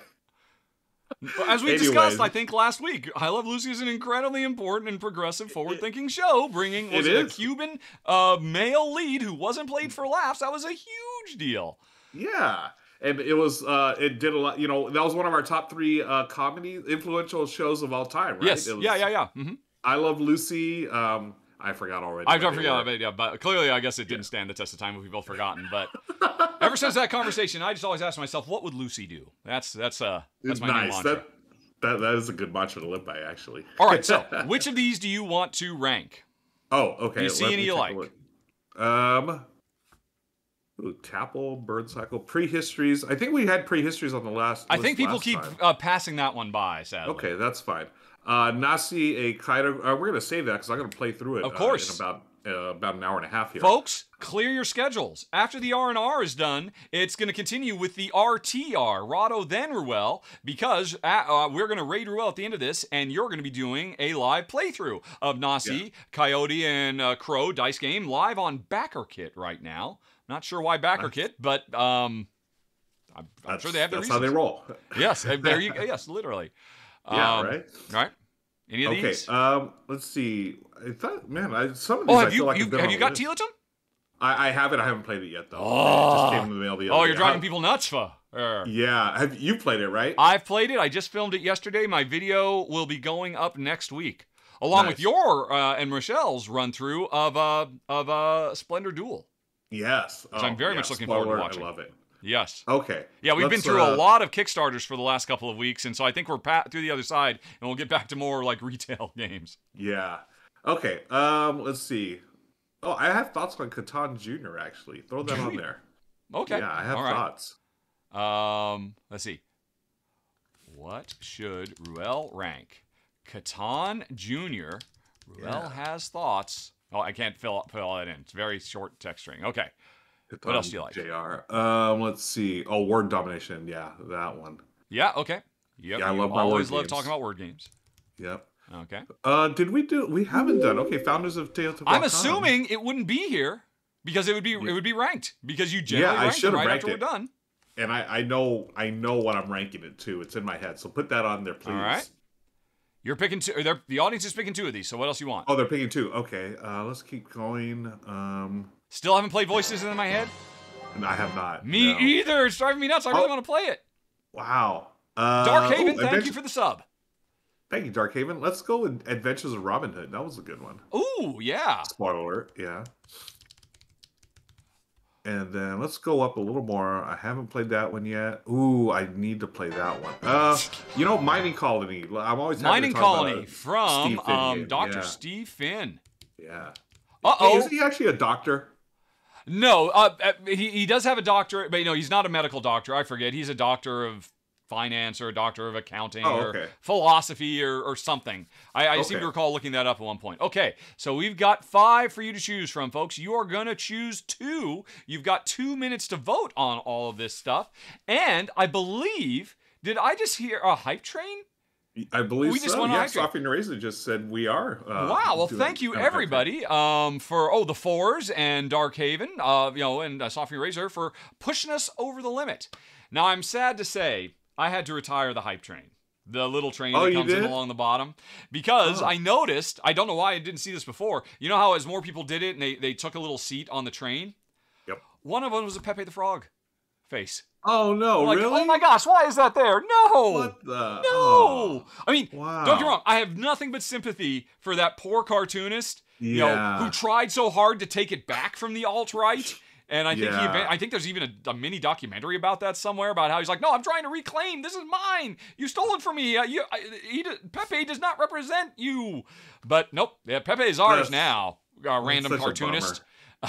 Speaker 1: As we [LAUGHS]
Speaker 2: Anyways.
Speaker 1: discussed, I think last week, I Love Lucy is an incredibly important and progressive, forward-thinking show, bringing was
Speaker 2: It
Speaker 1: it, a. Cuban uh, male lead who wasn't played for laughs. That was a huge deal.
Speaker 2: Yeah, and it was uh, it did a lot. You know, that was one of our top three uh, comedy influential shows of all time. Right?
Speaker 1: Yes,
Speaker 2: It was
Speaker 1: yeah, yeah, yeah. hmm
Speaker 2: I love Lucy. Um, I forgot already.
Speaker 1: I
Speaker 2: what
Speaker 1: don't
Speaker 2: they
Speaker 1: forget,
Speaker 2: were.
Speaker 1: but yeah, but clearly, I guess it didn't stand the test of time. We've both forgotten. But [LAUGHS] ever since that conversation, I just always ask myself, what would Lucy do? That's that's uh that's my new
Speaker 2: nice.
Speaker 1: mantra.
Speaker 2: That, that that is a good mantra to live by, actually.
Speaker 1: All right, so [LAUGHS] which of these do you want to rank?
Speaker 2: Oh, okay.
Speaker 1: Do you see
Speaker 2: let
Speaker 1: any you like?
Speaker 2: Um, ooh, Tapple, Bird Cycle, prehistories. I think we had prehistories on the last.
Speaker 1: I think people keep uh, passing that one by. Sadly.
Speaker 2: Okay, that's fine. Uh, Nasi a Kaido. Uh, we're gonna save that because I'm gonna play through it.
Speaker 1: Of
Speaker 2: uh,
Speaker 1: course.
Speaker 2: in about uh, about an hour and a half here.
Speaker 1: Folks, clear your schedules. After the R and R is done, it's going to continue with the RTR, Rahdo then Ruel, because uh, uh, we're going to raid Ruel at the end of this, and you're going to be doing a live playthrough of Nasi,
Speaker 2: Yeah.
Speaker 1: Coyote, and uh, Crow dice game live on Backer Kit right now. Not sure why Backer Kit, but um, I'm, I'm sure they have their
Speaker 2: that's how they roll.
Speaker 1: Yes, there you go. [LAUGHS] Yes, literally.
Speaker 2: yeah,
Speaker 1: Um,
Speaker 2: right.
Speaker 1: Right. Any of
Speaker 2: Okay.
Speaker 1: these?
Speaker 2: Um, let's see. I thought, man, I, some of
Speaker 1: oh,
Speaker 2: these I
Speaker 1: have
Speaker 2: feel
Speaker 1: you,
Speaker 2: like
Speaker 1: you
Speaker 2: have
Speaker 1: you got. Tiletum?
Speaker 2: I, I haven't. I haven't played it yet though.
Speaker 1: Oh.
Speaker 2: it just came in the mail the other
Speaker 1: Oh, you're driving
Speaker 2: How-
Speaker 1: people nuts for. er.
Speaker 2: Yeah, have you played it right?
Speaker 1: I've played it. I just filmed it yesterday. My video will be going up next week, along with your uh, and Michelle's run through of uh, of uh, Splendor Duel.
Speaker 2: Yes,
Speaker 1: Which I'm very much looking forward to
Speaker 2: spoiler,
Speaker 1: watching.
Speaker 2: I love it.
Speaker 1: Yes.
Speaker 2: Okay.
Speaker 1: Yeah, we've been
Speaker 2: let's,
Speaker 1: through
Speaker 2: uh,
Speaker 1: a lot of Kickstarters for the last couple of weeks, and so I think we're pat through the other side, and we'll get back to more like retail [LAUGHS] games.
Speaker 2: Yeah. Okay. Um. Let's see. Oh, I have thoughts on Catan Junior. Actually, throw that on there.
Speaker 1: Okay.
Speaker 2: Yeah, I have
Speaker 1: right.
Speaker 2: thoughts.
Speaker 1: Um, let's see. What should Ruel rank? Catan Jr. Ruel
Speaker 2: Yeah.
Speaker 1: has thoughts. Oh, I can't fill put all that in. It's very short text string. Okay.
Speaker 2: what
Speaker 1: else do you like?
Speaker 2: Jr. Um. Let's see. Oh, word domination. Yeah, that one.
Speaker 1: Yeah. Okay. Yep.
Speaker 2: Yeah, I love my
Speaker 1: always love
Speaker 2: games.
Speaker 1: talking about word games.
Speaker 2: Yep.
Speaker 1: Okay.
Speaker 2: Uh, did we do? We haven't done. Okay, founders of Teotihuacan.
Speaker 1: I'm assuming it wouldn't be here because it would be
Speaker 2: Yeah.
Speaker 1: it would be ranked because you generally
Speaker 2: I
Speaker 1: rank
Speaker 2: have
Speaker 1: right
Speaker 2: ranked
Speaker 1: after we're done.
Speaker 2: and I, I know I know what I'm ranking it to. It's in my head. So put that on there, please.
Speaker 1: All right. You're picking two. Or they're- the audience is picking two of these. So what else you want?
Speaker 2: Oh, they're picking two. Okay. Uh, let's keep going. Um,
Speaker 1: Still haven't played voices in my head.
Speaker 2: I have not.
Speaker 1: Me
Speaker 2: no.
Speaker 1: either. It's driving me nuts. I really
Speaker 2: Oh.
Speaker 1: want to play it.
Speaker 2: Wow. Uh,
Speaker 1: Dark Haven, thank
Speaker 2: Advent-
Speaker 1: you for the sub.
Speaker 2: Thank you, Dark Haven. Let's go with Adventures of Robin Hood. That was a good one.
Speaker 1: Ooh, yeah.
Speaker 2: Spoiler alert. Yeah. And then let's go up a little more. I haven't played that one yet. Ooh, I need to play that one. Uh, you know, Mining Colony. I'm always
Speaker 1: Mining Colony from
Speaker 2: Steve
Speaker 1: um. Dr.
Speaker 2: Yeah.
Speaker 1: Steve Finn.
Speaker 2: Yeah.
Speaker 1: Uh oh.
Speaker 2: is he actually a doctor?
Speaker 1: No, uh, uh, he, he does have a doctorate, but you know, he's not a medical doctor. I forget. He's a doctor of finance or a doctor of accounting
Speaker 2: Oh,
Speaker 1: or philosophy or, or something. I, I seem to recall looking that up at one point. Okay, so we've got five for you to choose from, folks. You are going to choose two. You've got two minutes to vote on all of this stuff. And I believe, did I just hear a hype train?
Speaker 2: I believe
Speaker 1: We just
Speaker 2: so.
Speaker 1: went on
Speaker 2: yeah. Sophie Nereza just said we are. Uh,
Speaker 1: wow. Well, thank you, everybody, um, for oh the fours and Dark Haven, uh, you know, and uh, Sophie Razor for pushing us over the limit. Now, I'm sad to say I had to retire the hype train. The little train
Speaker 2: Oh,
Speaker 1: that comes in along the bottom. Because
Speaker 2: Oh.
Speaker 1: I noticed, I don't know why I didn't see this before. You know how as more people did it and they, they took a little seat on the train?
Speaker 2: Yep.
Speaker 1: One of them was a Pepe the Frog face.
Speaker 2: Oh no,
Speaker 1: like,
Speaker 2: really?
Speaker 1: oh my gosh, why is that there? No.
Speaker 2: What the?
Speaker 1: No.
Speaker 2: Oh.
Speaker 1: I mean,
Speaker 2: Wow.
Speaker 1: don't get me wrong. I have nothing but sympathy for that poor cartoonist, you know, who tried so hard to take it back from the alt right. And I think he, I think there's even a, a mini documentary about that somewhere about how he's like, no, I'm trying to reclaim. This is mine. You stole it from me. Uh, you, I, he, Pepe does not represent you. But nope, yeah, Pepe is ours
Speaker 2: That's-
Speaker 1: now. A random
Speaker 2: such a
Speaker 1: cartoonist.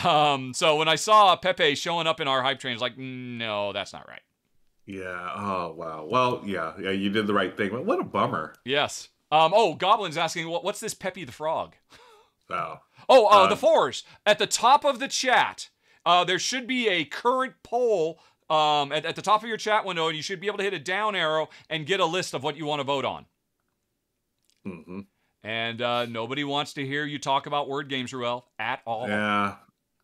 Speaker 1: Um, so when I saw Pepe showing up in our hype train, it's like, no, that's not right.
Speaker 2: Yeah. Oh wow. Well, yeah, yeah. You did the right thing. But what a bummer.
Speaker 1: Yes. Um, oh, Goblin's asking, what, what's this Pepe the Frog?
Speaker 2: Wow.
Speaker 1: Oh, uh,
Speaker 2: Uh,
Speaker 1: the fours. At the top of the chat, uh, there should be a current poll um, at, at the top of your chat window, and you should be able to hit a down arrow and get a list of what you want to vote on.
Speaker 2: hmm
Speaker 1: And uh, nobody wants to hear you talk about word games, Ruel, at all.
Speaker 2: Yeah.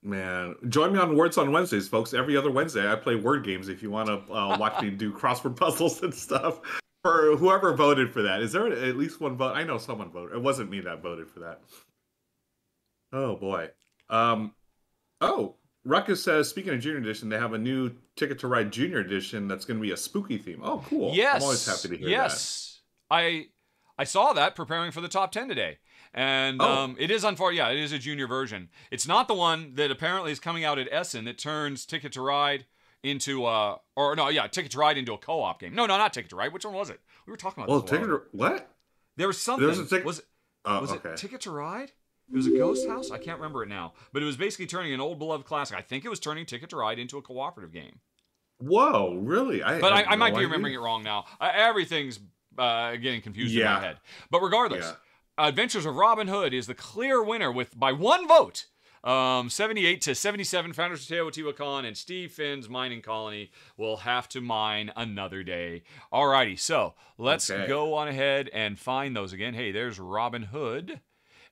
Speaker 2: Man, join me on Words on Wednesdays, folks. Every other Wednesday, I play word games. If you want to uh, watch me do crossword [LAUGHS] puzzles and stuff, for whoever voted for that, is there at least one vote? I know someone voted. It wasn't me that voted for that. Oh boy. Um. Oh, Ruckus says. Speaking of Junior Edition, they have a new Ticket to Ride Junior Edition that's going to be a spooky theme. Oh, cool.
Speaker 1: Yes.
Speaker 2: I'm always happy to hear
Speaker 1: yes. I I saw that preparing for the top ten today. And
Speaker 2: Oh.
Speaker 1: um, it is unfortunate. Yeah, it is a junior version. It's not the one that apparently is coming out at Essen that turns Ticket to Ride into uh or no, yeah, Ticket to Ride into a co-op game. No, no, not Ticket to Ride. Which one was it? We were talking about
Speaker 2: Well, Ticket. to- What?
Speaker 1: There was something.
Speaker 2: There's a tic-
Speaker 1: was it,
Speaker 2: Oh,
Speaker 1: was
Speaker 2: okay.
Speaker 1: it Ticket to Ride? It was a ghost house. I can't remember it now, but it was basically turning an old beloved classic. I think it was turning Ticket to Ride into a cooperative game.
Speaker 2: Whoa, really? I
Speaker 1: But I, I might be
Speaker 2: idea.
Speaker 1: remembering it wrong now. Uh, everything's uh, getting confused in my head. But regardless,
Speaker 2: Yeah.
Speaker 1: Adventures of Robin Hood is the clear winner with by one vote. Um, 78 to 77, founders of Teotihuacan and Steve Finn's mining colony will have to mine another day. Alrighty, so let's
Speaker 2: Okay.
Speaker 1: go on ahead and find those again. Hey, there's Robin Hood.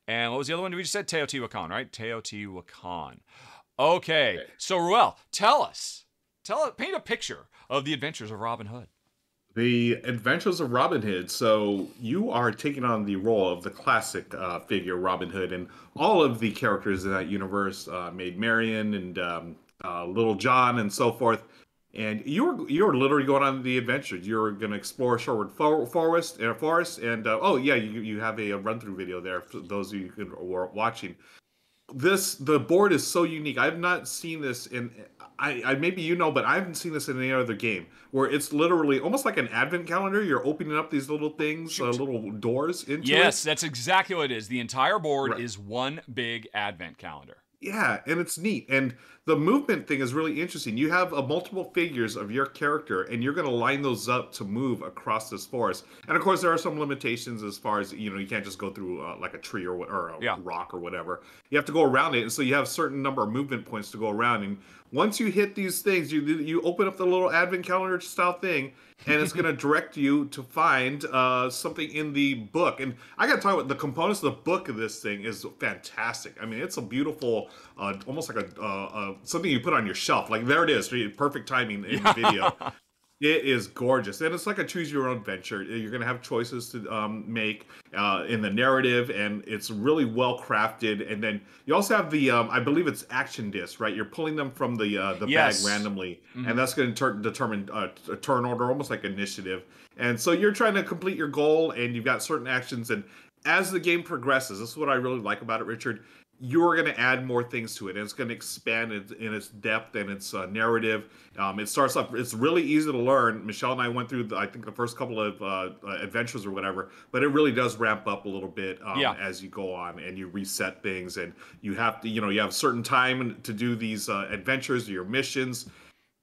Speaker 1: And what was the other one we just said? Teotihuacan, right? Teotihuacan. Okay,
Speaker 2: Okay.
Speaker 1: so Ruel, tell us, tell paint a picture of the adventures of Robin Hood.
Speaker 2: The Adventures of Robin Hood. So you are taking on the role of the classic uh, figure Robin Hood, and all of the characters in that universe, uh, Maid Marian and um, uh, Little John and so forth. And you're you're literally going on the adventure. You're going to explore Sherwood For- Forest, uh, Forest, and uh, oh yeah, you you have a, run through video there for those of you who are watching. This the board is so unique. I've not seen this in I, I maybe you know, but I haven't seen this in any other game where it's literally almost like an advent calendar. You're opening up these little things, uh, little doors into
Speaker 1: Yes,
Speaker 2: it.
Speaker 1: that's exactly what it is. The entire board
Speaker 2: Right.
Speaker 1: is one big advent calendar.
Speaker 2: Yeah, and it's neat. And the movement thing is really interesting. You have a multiple figures of your character, and you're going to line those up to move across this forest. And of course, there are some limitations as far as you know. You can't just go through uh, like a tree or, or a
Speaker 1: Yeah.
Speaker 2: rock or whatever. You have to go around it, and so you have a certain number of movement points to go around. And once you hit these things, you you open up the little advent calendar style thing, and it's going [LAUGHS] to direct you to find uh, something in the book. And I got to talk about the components of the book of this thing is fantastic. I mean, it's a beautiful, uh, almost like a uh, uh, something you put on your shelf. Like there it is, perfect timing in [LAUGHS] the video. It is gorgeous, and it's like a choose-your-own adventure. You're gonna have choices to um, make uh, in the narrative, and it's really well crafted. And then you also have the, um, I believe it's action discs, right? You're pulling them from the uh, the
Speaker 1: Yes.
Speaker 2: bag randomly, and that's gonna ter- determine uh, a turn order, almost like initiative. And so you're trying to complete your goal, and you've got certain actions. And as the game progresses, this is what I really like about it, Richard you're going to add more things to it and it's going to expand in, in its depth and its uh, narrative. Um, it starts off it's really easy to learn. Michelle and i went through the, i think the first couple of uh, uh, adventures or whatever but it really does ramp up a little bit um,
Speaker 1: Yeah.
Speaker 2: as you go on and you reset things and you have to you know you have certain time to do these uh, adventures or your missions.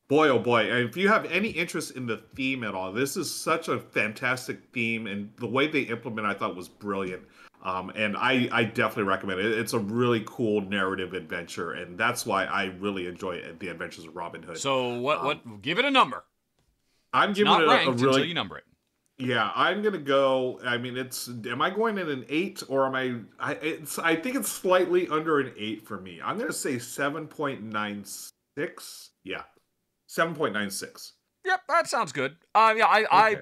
Speaker 2: Boy oh boy and if you have any interest in the theme at all this is such a fantastic theme and the way they implement it, i thought was brilliant um, and I, I definitely recommend it. It's a really cool narrative adventure, and that's why I really enjoy the Adventures of Robin Hood.
Speaker 1: So what? What? Give it a number.
Speaker 2: I'm giving
Speaker 1: Not
Speaker 2: it a, a
Speaker 1: until
Speaker 2: really
Speaker 1: you number it.
Speaker 2: yeah. I'm gonna go. I mean, it's am I going in an eight or am I? I it's I think it's slightly under an eight for me. I'm gonna say seven point nine six. Yeah, seven point nine six.
Speaker 1: Yep, that sounds good. Uh, yeah, I, I,
Speaker 2: Okay.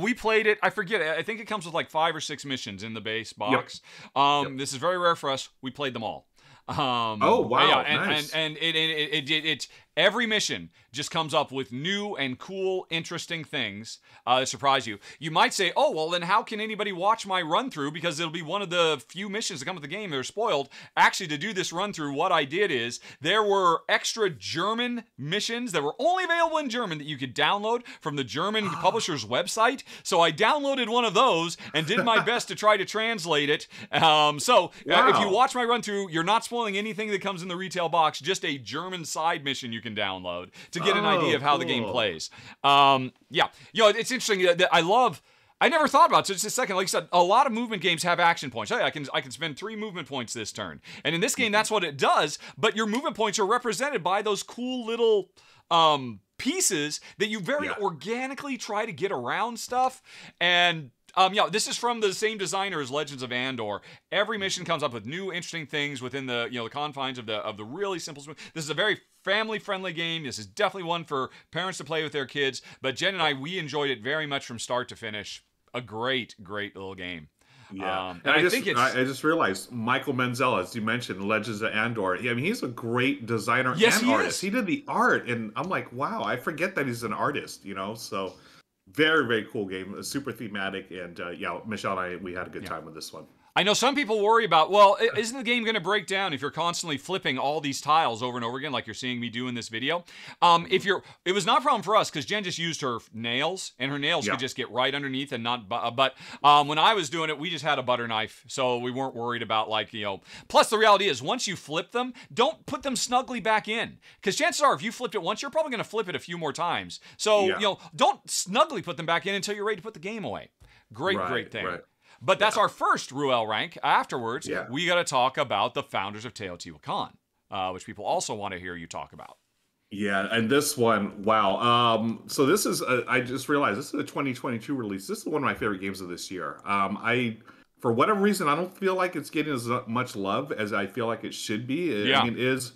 Speaker 1: We played it. I forget. I think it comes with like five or six missions in the base box. Um, This is very rare for us. We played them all. Um,
Speaker 2: Oh, wow.
Speaker 1: Yeah, and,
Speaker 2: Nice.
Speaker 1: and and it it, it, it, it every mission just comes up with new and cool, interesting things uh, that surprise you. You might say, "Oh, well, then how can anybody watch my run through? Because it'll be one of the few missions that come with the game that are spoiled." Actually, to do this run through, what I did is there were extra German missions that were only available in German that you could download from the German publisher's website. So I downloaded one of those and did my [LAUGHS] best to try to translate it. Um, so uh, if you watch my run through, you're not spoiling anything that comes in the retail box. Just a German side mission you can download to get an
Speaker 2: Oh,
Speaker 1: idea of how the game plays. Um, yeah, you know, it's interesting. I love. I never thought about it. So just a second. Like you said, a lot of movement games have action points. Hey, I can I can spend three movement points this turn, and in this game, that's what it does. But your movement points are represented by those cool little um, pieces that you very
Speaker 2: Yeah.
Speaker 1: organically try to get around stuff. And um, yeah, this is from the same designer as Legends of Andor. Every mission comes up with new, interesting things within the you know the confines of the of the really simple. This is a very family friendly game. This is definitely one for parents to play with their kids. But Jen and I, we enjoyed it very much from start to finish. A great, great little game.
Speaker 2: Yeah,
Speaker 1: Um,
Speaker 2: and
Speaker 1: and
Speaker 2: I,
Speaker 1: I
Speaker 2: just
Speaker 1: think it's-
Speaker 2: I, just realized Michael Menzel, as you mentioned, Legends of Andor. I mean, he's a great designer
Speaker 1: Yes,
Speaker 2: and
Speaker 1: he
Speaker 2: artist.
Speaker 1: is.
Speaker 2: He did the art, and I'm like, wow, I forget that he's an artist. You know, so very very cool game, super thematic, and uh, yeah, Michelle and I we had a good time with this one.
Speaker 1: I know some people worry about, well, isn't the game going to break down if you're constantly flipping all these tiles over and over again, like you're seeing me do in this video? Um, if you're, it was not a problem for us because Jen just used her nails, and her nails
Speaker 2: Yeah.
Speaker 1: could just get right underneath and not. bu- uh, But um, when I was doing it, we just had a butter knife, so we weren't worried about like you know. Plus, the reality is, once you flip them, don't put them snugly back in because chances are, if you flipped it once, you're probably going to flip it a few more times. So
Speaker 2: Yeah.
Speaker 1: you know, don't snugly put them back in until you're ready to put the game away. Great,
Speaker 2: Right,
Speaker 1: great thing.
Speaker 2: right.
Speaker 1: But that's our first Ruel rank. Afterwards,
Speaker 2: Yeah.
Speaker 1: we got to talk about the founders of Teotihuacan, uh, which people also want to hear you talk about.
Speaker 2: Yeah, and this one, wow. Um, so this is a, I just realized this is a 2022 release. This is one of my favorite games of this year. Um, I, for whatever reason, I don't feel like it's getting as much love as I feel like it should be. I
Speaker 1: Yeah.
Speaker 2: mean, it is.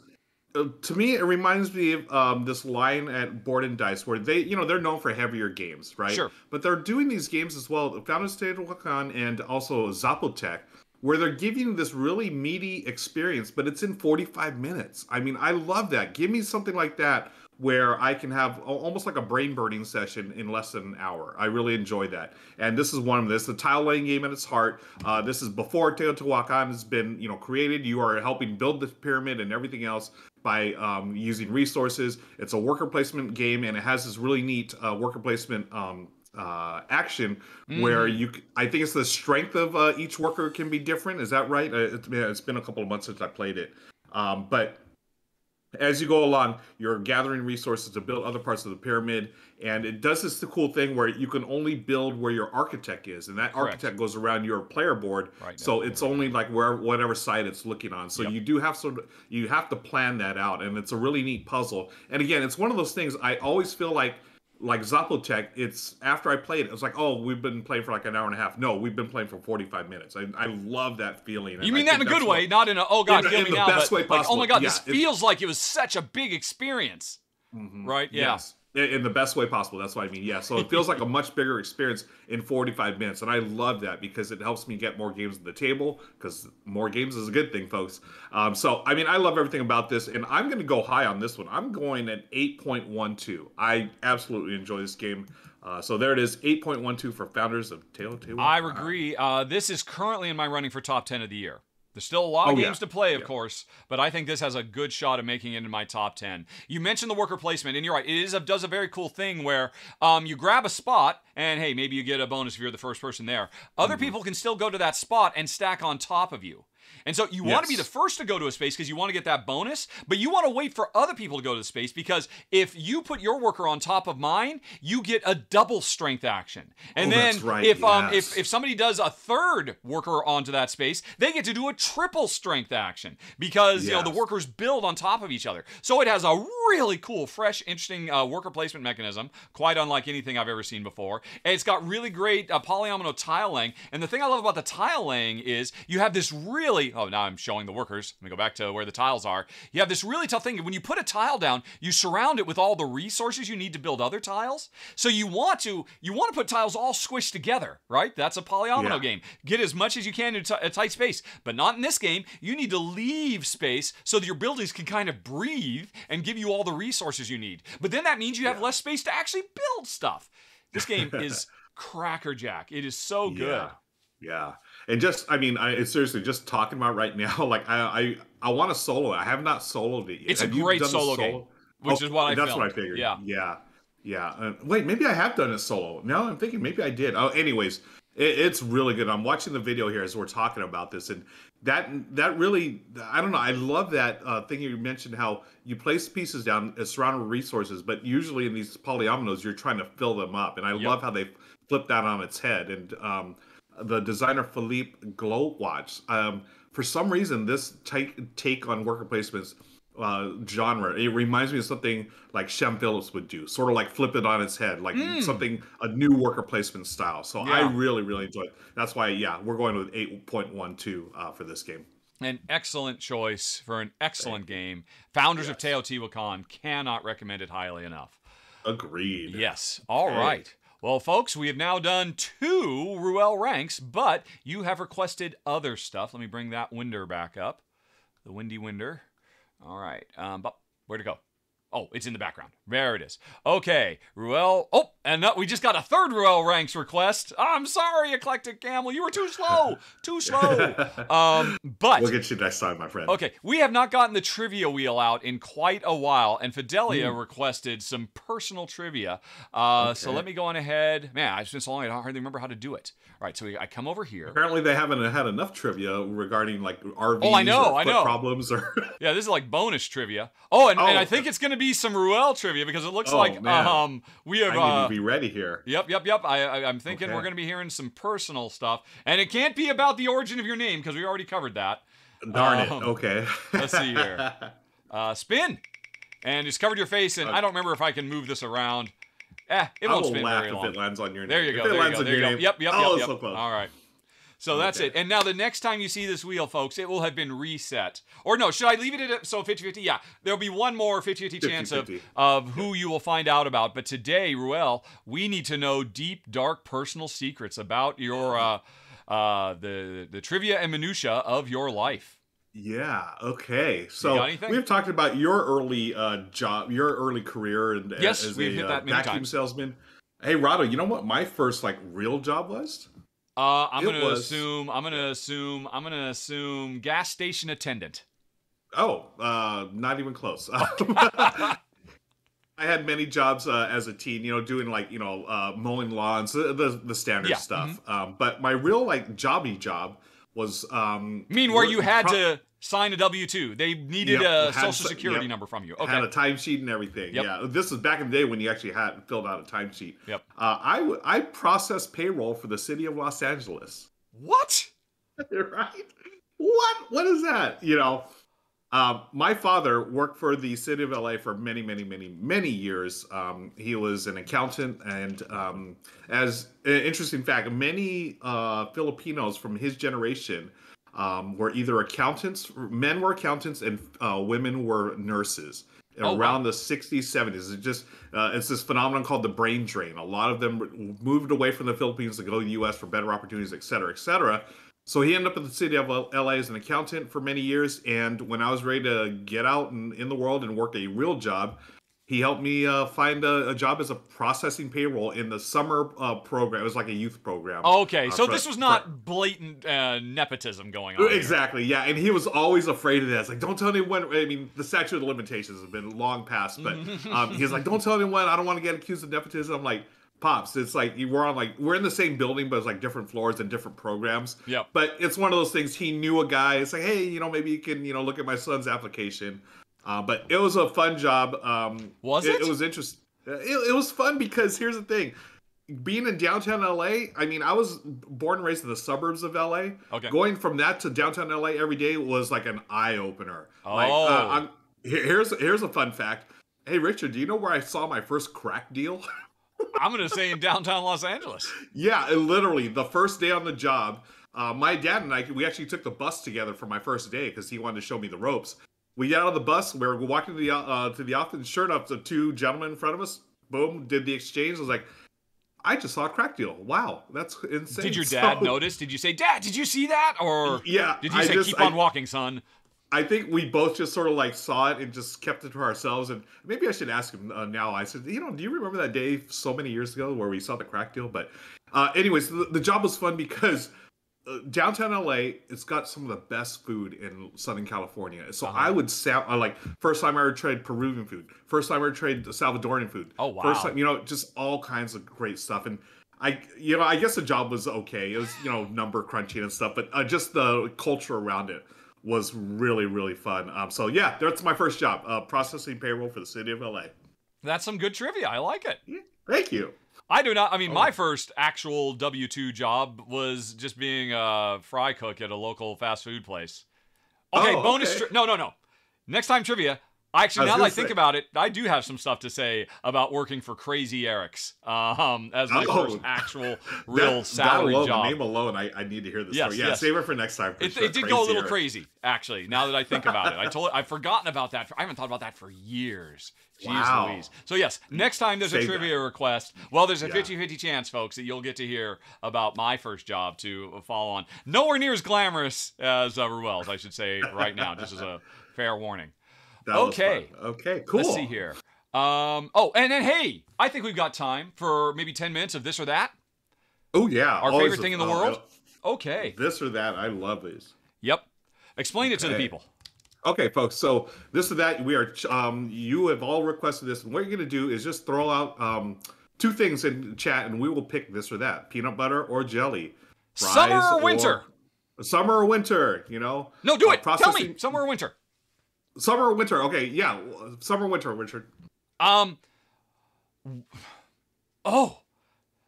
Speaker 2: To me, it reminds me of um, this line at Board and Dice, where they, you know, they're known for heavier games, right?
Speaker 1: Sure.
Speaker 2: But they're doing these games as well. Founders of Teotihuacan and also Zapotec, where they're giving this really meaty experience, but it's in 45 minutes. I mean, I love that. Give me something like that where I can have almost like a brain burning session in less than an hour. I really enjoy that. And this is one of this, the tile laying game at its heart. Uh, this is before Teotihuacan has been, you know, created. You are helping build the pyramid and everything else by um, using resources. It's a worker placement game, and it has this really neat uh, worker placement um, uh, action where you. i think it's the strength of uh, each worker can be different. Is that right? Uh, it's, been- it's been a couple of months since I played it, um, but as you go along, you're gathering resources to build other parts of the pyramid, and it does this the cool thing where you can only build where your architect is, and that
Speaker 1: Correct.
Speaker 2: architect goes around your player board.
Speaker 1: Right.
Speaker 2: So it's only like where whatever side it's looking on. So
Speaker 1: Yep.
Speaker 2: you do have sort of you have to plan that out, and it's a really neat puzzle. And again, it's one of those things I always feel like. Like Zapotec, it's after I played it, it's like, oh, we've been playing for like an hour and a half. No, we've been playing for 45 minutes. I, I love that feeling.
Speaker 1: You mean
Speaker 2: I
Speaker 1: that in a good way,
Speaker 2: what-
Speaker 1: not in a oh god,
Speaker 2: In
Speaker 1: kill
Speaker 2: in
Speaker 1: me
Speaker 2: the
Speaker 1: now,
Speaker 2: best way
Speaker 1: like, oh my god,
Speaker 2: Yeah,
Speaker 1: this
Speaker 2: it-
Speaker 1: feels like it was such a big experience, mm-hmm. right? Yeah.
Speaker 2: Yes. In the best way possible. That's what I mean. Yeah. So it feels like a much bigger experience in 45 minutes. And I love that because it helps me get more games to the table because more games is a good thing, folks. Um, so, I mean, I love everything about this. And I'm going to go high on this one. I'm going at 8.12. I absolutely enjoy this game. Uh, so there it is 8.12 for founders of Teotihuacan.
Speaker 1: I agree. Uh, this is currently in my running for top 10 of the year. There's still a lot of
Speaker 2: Oh, yeah.
Speaker 1: games to play, of
Speaker 2: Yeah.
Speaker 1: course, but I think this has a good shot of making it in my top 10. You mentioned the worker placement, and you're right. It is a, does a very cool thing where um, you grab a spot, and hey, maybe you get a bonus if you're the first person there. Other
Speaker 2: Mm-hmm.
Speaker 1: people can still go to that spot and stack on top of you. And so you want to be the first to go to a space because you want to get that bonus, but you want to wait for other people to go to the space because if you put your worker on top of mine, you get a double strength action. And
Speaker 2: Oh,
Speaker 1: then
Speaker 2: right,
Speaker 1: if um if if somebody does a third worker onto that space, they get to do a triple strength action because you know the workers build on top of each other. So it has a really cool, fresh, interesting uh, worker placement mechanism, quite unlike anything I've ever seen before. And it's got really great uh, polyomino tile laying. And the thing I love about the tile laying is you have this really really, oh, now I'm showing the workers. Let me go back to where the tiles are. You have this really tough thing. When you put a tile down, you surround it with all the resources you need to build other tiles. So you want to you want to put tiles all squished together, right? That's a polyomino
Speaker 2: Yeah.
Speaker 1: game. Get as much as you can in a tight space, but not in this game. You need to leave space so that your buildings can kind of breathe and give you all the resources you need. But then that means you have less space to actually build stuff. This game [LAUGHS] is crackerjack. It is so good.
Speaker 2: Yeah. Yeah. And just, I mean, I it's seriously just talking about right now. [LAUGHS] Like, I, I, I want to solo it. I have not soloed it yet.
Speaker 1: It's a
Speaker 2: Have you
Speaker 1: great
Speaker 2: the
Speaker 1: solo game, which is what I
Speaker 2: That's what I figured.
Speaker 1: Yeah.
Speaker 2: Yeah. Yeah. Uh, wait, maybe I have done it solo. Now I'm thinking maybe I did. Oh, anyways, it, it's really good. I'm watching the video here as we're talking about this, and that that really, I don't know. I love that uh, thing you mentioned how you place pieces down as surrounded with resources, but usually in these polyominoes, you're trying to fill them up, and I love how they flip that on its head. And um, the designer Filip Głowacz, um, for some reason, this take take on worker placements uh, genre. It reminds me of something like Shem Phillips would do, sort of like flip it on its head, like something a new worker placement style. So I really, really enjoy it. That's why, yeah, we're going with eight point one two uh, for this game.
Speaker 1: An excellent choice for an excellent game. Founders of Teotihuacan cannot recommend it highly enough.
Speaker 2: Agreed.
Speaker 1: Yes. All
Speaker 2: Okay.
Speaker 1: right. Well, folks, we have now done two Ruel ranks, but you have requested other stuff. Let me bring that winder back up. The windy winder. All right. Um, but where'd it go? Oh, it's in the background. There it is. Okay, Ruel. Oh, and uh, we just got a third Ruel ranks request. I'm sorry, Eclectic Camel. You were too slow. Too slow. [LAUGHS] Um, but
Speaker 2: We'll get you next time, my friend.
Speaker 1: Okay, we have not gotten the trivia wheel out in quite a while, and Fidelia
Speaker 2: Hmm.
Speaker 1: requested some personal trivia. Uh, So let me go on ahead. Man, it's been so long, I don't hardly remember how to do it. All right, so we, I come over here.
Speaker 2: Apparently, they haven't had enough trivia regarding like RVs
Speaker 1: Oh, I know,
Speaker 2: or
Speaker 1: I know.
Speaker 2: problems or. [LAUGHS]
Speaker 1: Yeah, this is like bonus trivia. Oh, and, and
Speaker 2: Oh,
Speaker 1: I think it's going to be some Ruel trivia because it looks
Speaker 2: Oh,
Speaker 1: like
Speaker 2: man.
Speaker 1: um we
Speaker 2: I need
Speaker 1: Uh,
Speaker 2: to be ready here.
Speaker 1: Yep, yep, yep. I, I, I'm thinking we're going to be hearing some personal stuff, and it can't be about the origin of your name because we already covered that.
Speaker 2: Darn it.
Speaker 1: Um,
Speaker 2: Okay. [LAUGHS]
Speaker 1: let's see here. [LAUGHS] Uh, spin, and it's covered your face, and
Speaker 2: Okay.
Speaker 1: I don't remember if I can move this around. Eh, it won't spin
Speaker 2: laugh
Speaker 1: very
Speaker 2: if it lands on your name.
Speaker 1: There you
Speaker 2: If
Speaker 1: go.
Speaker 2: it
Speaker 1: There you go.
Speaker 2: on
Speaker 1: There you go.
Speaker 2: name-
Speaker 1: Yep, yep,
Speaker 2: oh,
Speaker 1: yep, yep.
Speaker 2: so close.
Speaker 1: All right. So that's
Speaker 2: Okay.
Speaker 1: it. And now the next time you see this wheel, folks, it will have been reset. Or no, should I leave it at so 50-50? Yeah, there'll be one more 50-50 chance of, of who you will find out about. But today, Ruel, we need to know deep, dark, personal secrets about your uh, uh, the the trivia and minutia of your life.
Speaker 2: Yeah. Okay. So we've talked about your early uh, job, your early career, and
Speaker 1: Yes,
Speaker 2: as
Speaker 1: we've
Speaker 2: a
Speaker 1: hit
Speaker 2: uh,
Speaker 1: that many
Speaker 2: vacuum
Speaker 1: times.
Speaker 2: salesman. Hey, Rahdo, you know what my first like real job was?
Speaker 1: Uh, I'm
Speaker 2: It
Speaker 1: gonna
Speaker 2: was-
Speaker 1: assume. I'm gonna assume. I'm gonna assume gas station attendant.
Speaker 2: Oh, uh, not even close. [LAUGHS] I had many jobs uh, as a teen, you know, doing like you know uh, mowing lawns, the the, the standard
Speaker 1: Yeah,
Speaker 2: stuff. Um, but my real like jobby job was. Um,
Speaker 1: I mean, where you had
Speaker 2: pro-
Speaker 1: to sign a W two. They needed
Speaker 2: Yep,
Speaker 1: a social security
Speaker 2: yep.
Speaker 1: number from you.
Speaker 2: Okay, had a timesheet and everything.
Speaker 1: Yep.
Speaker 2: Yeah, this is back in the day when you actually had filled out a timesheet.
Speaker 1: Yep.
Speaker 2: Uh, I w- I processed payroll for the city of Los Angeles.
Speaker 1: What? [LAUGHS]
Speaker 2: right? What? What is that? You know, um, my father worked for the city of LA for many, many, many, many years. Um, he was an accountant, and um, as an interesting fact, many uh, Filipinos from his generation um, were either accountants, men were accountants, and uh, women were nurses.
Speaker 1: Oh, wow.
Speaker 2: around the 60s 70s it just uh, it's this phenomenon called the brain drain a lot of them moved away from the philippines to go to the us for better opportunities et cetera et cetera so he ended up in the city of la as an accountant for many years and when i was ready to get out and in the world and work a real job he helped me uh, find a, a job as a processing payroll in the summer uh, program it was like a youth program
Speaker 1: Okay,
Speaker 2: uh,
Speaker 1: so
Speaker 2: for-
Speaker 1: this was
Speaker 2: for-
Speaker 1: not blatant uh, nepotism going on. here.
Speaker 2: Exactly, yeah, and he was always afraid of that. It's like, don't tell anyone. I mean, the statute of limitations has been long past, but [LAUGHS] um, he's like, don't tell anyone. I don't want to get accused of nepotism. I'm like, pops, it's like you we're on like we're in the same building, but it's like different floors and different programs.
Speaker 1: Yeah.
Speaker 2: But it's one of those things. He knew a guy. It's like, hey, you know, maybe you can, you know, look at my son's application. Uh, but it was a fun job. Um,
Speaker 1: Was
Speaker 2: it?
Speaker 1: it?
Speaker 2: was interesting. It, it was fun because here's the thing. Being in downtown LA, I mean, I was born and raised in the suburbs of LA.
Speaker 1: Okay.
Speaker 2: Going from that to downtown LA every day was like an eye opener. Like,
Speaker 1: Oh.
Speaker 2: uh, I'm, here's here's a fun fact. Hey, Richard, do you know where I saw my first crack deal? [LAUGHS]
Speaker 1: I'm gonna say in downtown Los Angeles.
Speaker 2: yeah, literally the first day on the job. uh, my dad and I, we actually took the bus together for my first day because he wanted to show me the ropes. We get out of the bus, we were walking to the uh, to the office, and sure enough, the two gentlemen in front of us, boom, did the exchange. I was like, I just saw a crack deal. Wow, that's insane.
Speaker 1: Did your [LAUGHS] dad
Speaker 2: So-
Speaker 1: notice? Did you say, Dad, did you see that? Or
Speaker 2: Yeah,
Speaker 1: did you say,
Speaker 2: just-
Speaker 1: keep
Speaker 2: I-
Speaker 1: on walking, son?
Speaker 2: I think we both just sort of like saw it and just kept it to ourselves. And maybe I should ask him uh, now. I said, you know, do you remember that day so many years ago where we saw the crack deal? But, uh, anyways, the, the job was fun because uh, downtown LA, it's got some of the best food in Southern California. So
Speaker 1: Uh-huh.
Speaker 2: I would sound uh, like first time I ever tried Peruvian food, first time I ever tried Salvadorian food.
Speaker 1: Oh, wow.
Speaker 2: First time, you know, just all kinds of great stuff. And I, you know, I guess the job was okay. It was, you know, number crunching and stuff, but uh, just the culture around it was really, really fun. Um, so yeah, that's my first job, uh, processing payroll for the city of LA.
Speaker 1: That's some good trivia. I like it.
Speaker 2: Yeah, thank you.
Speaker 1: I do not. I mean,
Speaker 2: Oh.
Speaker 1: my first actual W two job was just being a fry cook at a local fast food place. Okay,
Speaker 2: Oh,
Speaker 1: bonus.
Speaker 2: okay.
Speaker 1: Tri- no, no, no. Next time trivia. Actually, now that I think
Speaker 2: say.
Speaker 1: about it, I do have some stuff to say about working for Crazy Eric's um, as my
Speaker 2: Oh.
Speaker 1: first actual [LAUGHS] real
Speaker 2: that,
Speaker 1: salary
Speaker 2: that alone,
Speaker 1: job.
Speaker 2: Name alone, I, I need to hear this
Speaker 1: Yes,
Speaker 2: story. Yeah,
Speaker 1: yes.
Speaker 2: save it for next time. For
Speaker 1: It,
Speaker 2: sure.
Speaker 1: it did go a little
Speaker 2: Eric.
Speaker 1: crazy, actually. Now that I think about it, I told I've forgotten about that. I haven't thought about that for years. Jeez
Speaker 2: Wow.
Speaker 1: Louise. So yes, next time there's a trivia request, well, there's a
Speaker 2: Yeah.
Speaker 1: 50-50 chance, folks, that you'll get to hear about my first job to follow on. Nowhere near as glamorous as uh, Ruel's, I should say right now, just as a fair warning.
Speaker 2: That
Speaker 1: Okay.
Speaker 2: Okay. Cool.
Speaker 1: Let's see here. Um, oh, and then hey, I think we've got time for maybe 10 minutes of this or that.
Speaker 2: Oh yeah.
Speaker 1: Our
Speaker 2: always
Speaker 1: favorite thing in the
Speaker 2: oh,
Speaker 1: world? Okay.
Speaker 2: This or that. I love these.
Speaker 1: Yep. Explain it to the people.
Speaker 2: Okay, folks. So this or that, we are. Um, you have all requested this, and what you're going to do is just throw out um, two things in chat, and we will pick this or that: peanut butter or jelly,
Speaker 1: Summer or winter?
Speaker 2: summer or winter. You know.
Speaker 1: No, do
Speaker 2: Uh,
Speaker 1: it. Tell me. Summer or winter?
Speaker 2: Summer or winter? Okay, yeah, summer, winter, winter.
Speaker 1: Um. Oh,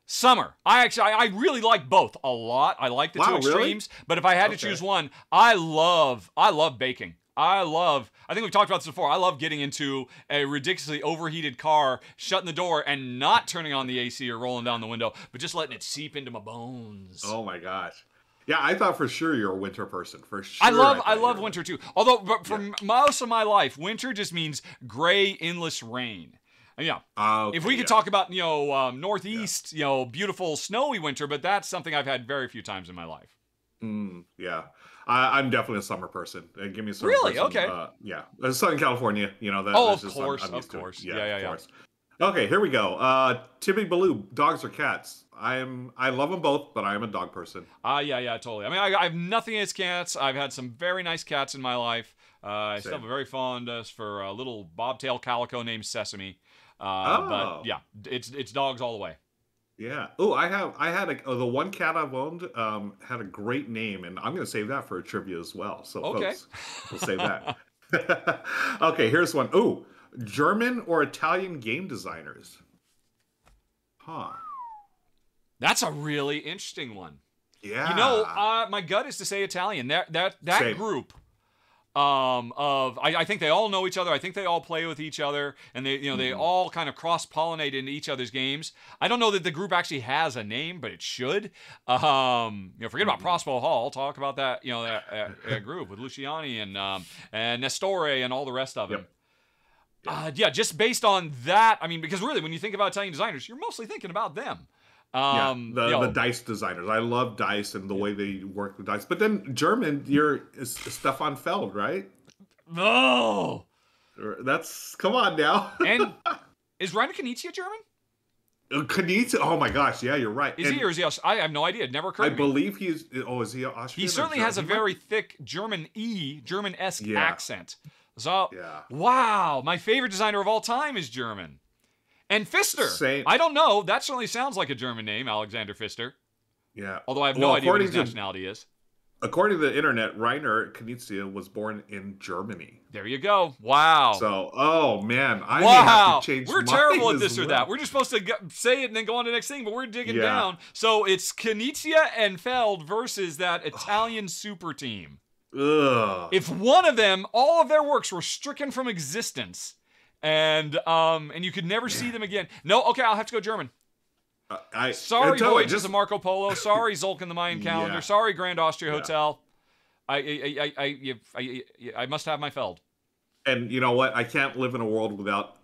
Speaker 1: summer. I actually, I, I really like both a lot. I like the two
Speaker 2: Wow, really?
Speaker 1: extremes. But if I had to choose one, I love, I love baking. I love. I think we've talked about this before. I love getting into a ridiculously overheated car, shutting the door, and not turning on the AC or rolling down the window, but just letting it seep into my bones.
Speaker 2: Oh my gosh. Yeah, I thought for sure you're a winter person. For sure.
Speaker 1: I love
Speaker 2: thought
Speaker 1: I love winter too. Although, but for m most of my life, winter just means gray, endless rain. And yeah,
Speaker 2: Ah,
Speaker 1: if we could
Speaker 2: yeah.
Speaker 1: talk about you know um, northeast, you know, beautiful snowy winter, but that's something I've had very few times in my life.
Speaker 2: Mm, yeah, I, I'm definitely a summer person. Uh, give me a summer
Speaker 1: Really?
Speaker 2: person.
Speaker 1: Okay.
Speaker 2: Uh, yeah, Uh, Southern California. You know that.
Speaker 1: Oh, of
Speaker 2: just- I'm-
Speaker 1: course,
Speaker 2: I'm
Speaker 1: of
Speaker 2: used to
Speaker 1: course.
Speaker 2: Yeah,
Speaker 1: Yeah, yeah,
Speaker 2: of
Speaker 1: yeah.
Speaker 2: course. Okay, here we go. Uh, Timmy Baloo, dogs or cats? I'm I love them both, but I am a dog person.
Speaker 1: Ah, yeah, yeah, totally. I mean, I, I have nothing against cats. I've had some very nice cats in my life. Uh, I still
Speaker 2: Same.
Speaker 1: have a very fondness for a little bobtail calico named Sesame. Uh,
Speaker 2: Oh.
Speaker 1: But yeah, it's it's dogs all the way.
Speaker 2: Yeah. Oh, I have. I had a, uh, the one cat I've owned um, had a great name, and I'm going to save that for a trivia as well. So,
Speaker 1: Okay.
Speaker 2: folks, we'll save that. [LAUGHS] okay, here's one. Oh, German or Italian game designers? Huh.
Speaker 1: That's a really interesting one.
Speaker 2: Yeah.
Speaker 1: You know, uh, my gut is to say Italian. That that that
Speaker 2: Same.
Speaker 1: group um, of I, I think they all know each other. I think they all play with each other, and they you know they
Speaker 2: Mm-hmm.
Speaker 1: all kind of cross pollinate into each other's games. I don't know that the group actually has a name, but it should. Um, you know, forget about Prospero Hall. Talk about that. You know, that, that, that group with Luciani and um, and Nestore and all the rest of them.
Speaker 2: Yep.
Speaker 1: Uh, yeah, just based on that, I mean, because really, when you think about Italian designers, you're mostly thinking about them.
Speaker 2: yeah,
Speaker 1: Um,
Speaker 2: the,
Speaker 1: you know,
Speaker 2: the dice designers. I love dice and the way they work with dice. But then German, you're is Stefan Feld, right?
Speaker 1: no.
Speaker 2: Or- That's come on now. [LAUGHS]
Speaker 1: And is Rainer Knizia German?
Speaker 2: Knizia. Oh my gosh, yeah, you're right.
Speaker 1: Is
Speaker 2: And
Speaker 1: he or is he? I have no idea. It never occurred
Speaker 2: I
Speaker 1: to me.
Speaker 2: believe he's. Oh, is he Austrian?
Speaker 1: He certainly has a very thick German E, German esque
Speaker 2: Yeah.
Speaker 1: accent. So,
Speaker 2: Yeah.
Speaker 1: wow, my favorite designer of all time is German. And Pfister.
Speaker 2: Same.
Speaker 1: I don't know. That certainly sounds like a German name, Alexander Pfister.
Speaker 2: Yeah.
Speaker 1: Although I have no
Speaker 2: Well,
Speaker 1: idea what his
Speaker 2: to-
Speaker 1: nationality is.
Speaker 2: According to the internet, Rainer Knizia was born in Germany.
Speaker 1: There you go. Wow.
Speaker 2: So, oh man, I
Speaker 1: wow,
Speaker 2: change.
Speaker 1: we're terrible at this or that. We're just supposed to say it and then go on to the next thing, but we're digging
Speaker 2: Yeah.
Speaker 1: down. So it's Knizia and Feld versus that Italian super team.
Speaker 2: Ugh.
Speaker 1: if one of them, all of their works were stricken from existence, and um, and you could never see them again. No, okay, I'll have to go German.
Speaker 2: Uh, I
Speaker 1: Sorry,
Speaker 2: you,
Speaker 1: Voyages
Speaker 2: just-
Speaker 1: of Marco Polo. Sorry, Tzolk'in the Mayan calendar.
Speaker 2: Yeah.
Speaker 1: Sorry, Grand Austria
Speaker 2: Yeah.
Speaker 1: Hotel. I I I I, you- I, I, I must have my Feld.
Speaker 2: and you know what? I can't live in a world without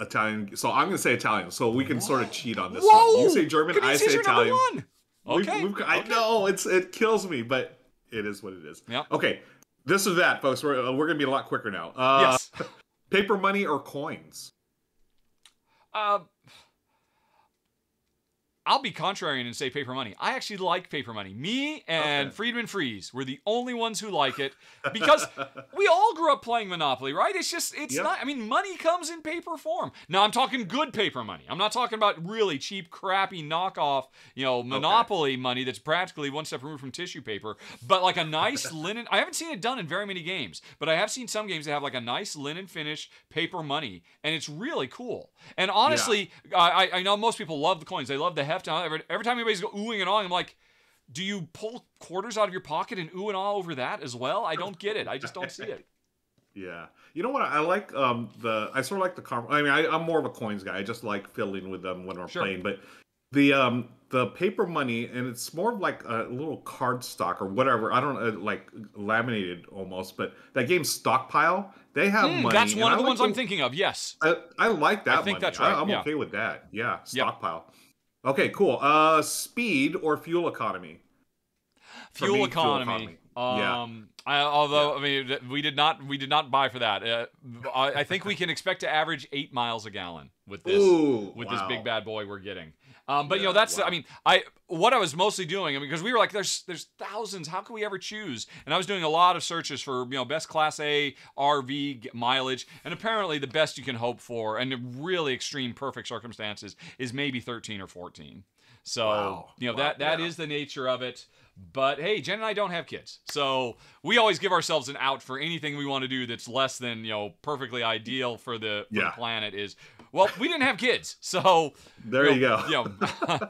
Speaker 2: Italian. So I'm going to say Italian. So we can sort of cheat on this
Speaker 1: Whoa!
Speaker 2: one. You say German, I say
Speaker 1: is your number
Speaker 2: Italian.
Speaker 1: one.
Speaker 2: We've-
Speaker 1: Okay.
Speaker 2: we've- I know it's it kills me, but it is what it is.
Speaker 1: Yep.
Speaker 2: Okay. This is that, folks. We're, uh, we're going to be a lot quicker now. Uh,
Speaker 1: Yes. [LAUGHS]
Speaker 2: Paper money or coins?
Speaker 1: Uh, I'll be contrarian and say paper money. I actually like paper money. Me and
Speaker 2: Okay.
Speaker 1: Friedemann Friese were the only ones who like it because [LAUGHS] we all grew up playing Monopoly, right? It's just, it's
Speaker 2: Yep.
Speaker 1: not, I mean, money comes in paper form. Now, I'm talking good paper money. I'm not talking about really cheap, crappy knockoff, you know, Monopoly money that's practically one step removed from tissue paper, but like a nice [LAUGHS] linen. I haven't seen it done in very many games, but I have seen some games that have like a nice linen finish paper money, and it's really cool. And honestly, I, I- I know most people love the coins. They love the Every, every time anybody's go oohing and awing, I'm like, do you pull quarters out of your pocket and ooh and ah over that as well? I don't get it. I just don't see it. [LAUGHS]
Speaker 2: Yeah. You know what? I like um the I sort of like the com- I mean I, I'm more of a coins guy. I just like fiddling with them when we're
Speaker 1: Sure.
Speaker 2: playing. But the um the paper money and it's more of like a little card stock or whatever. I don't uh, like laminated almost, but that game stockpile they have
Speaker 1: Hmm,
Speaker 2: money.
Speaker 1: that's one
Speaker 2: I
Speaker 1: of the
Speaker 2: think
Speaker 1: ones I'm thinking of. Yes.
Speaker 2: I, I like that.
Speaker 1: I think
Speaker 2: money.
Speaker 1: that's right,
Speaker 2: I, am
Speaker 1: yeah.
Speaker 2: okay with that. Yeah,
Speaker 1: Yep.
Speaker 2: Okay, cool. Uh, speed or fuel economy?
Speaker 1: Fuel
Speaker 2: me, fuel
Speaker 1: economy.
Speaker 2: economy. Yeah.
Speaker 1: Um, I, although I mean, we did not we did not buy for that. Uh, I, I think we can expect to average eight miles a gallon with this
Speaker 2: Ooh,
Speaker 1: with
Speaker 2: wow.
Speaker 1: this big bad boy we're getting. Um, but you know that's
Speaker 2: wow.
Speaker 1: I mean I what I was mostly doing I mean because we were like there's there's thousands how can we ever choose and I was doing a lot of searches for you know best class A RV mileage and apparently the best you can hope for and really extreme perfect circumstances is maybe 13 or 14 so
Speaker 2: Wow.
Speaker 1: you know
Speaker 2: Wow,
Speaker 1: that that
Speaker 2: yeah.
Speaker 1: is the nature of it but hey Jen and I don't have kids so we always give ourselves an out for anything we want to do that's less than you know perfectly ideal for the, for
Speaker 2: Yeah.
Speaker 1: the planet is well we didn't have kids so
Speaker 2: There you go.
Speaker 1: you [LAUGHS] know,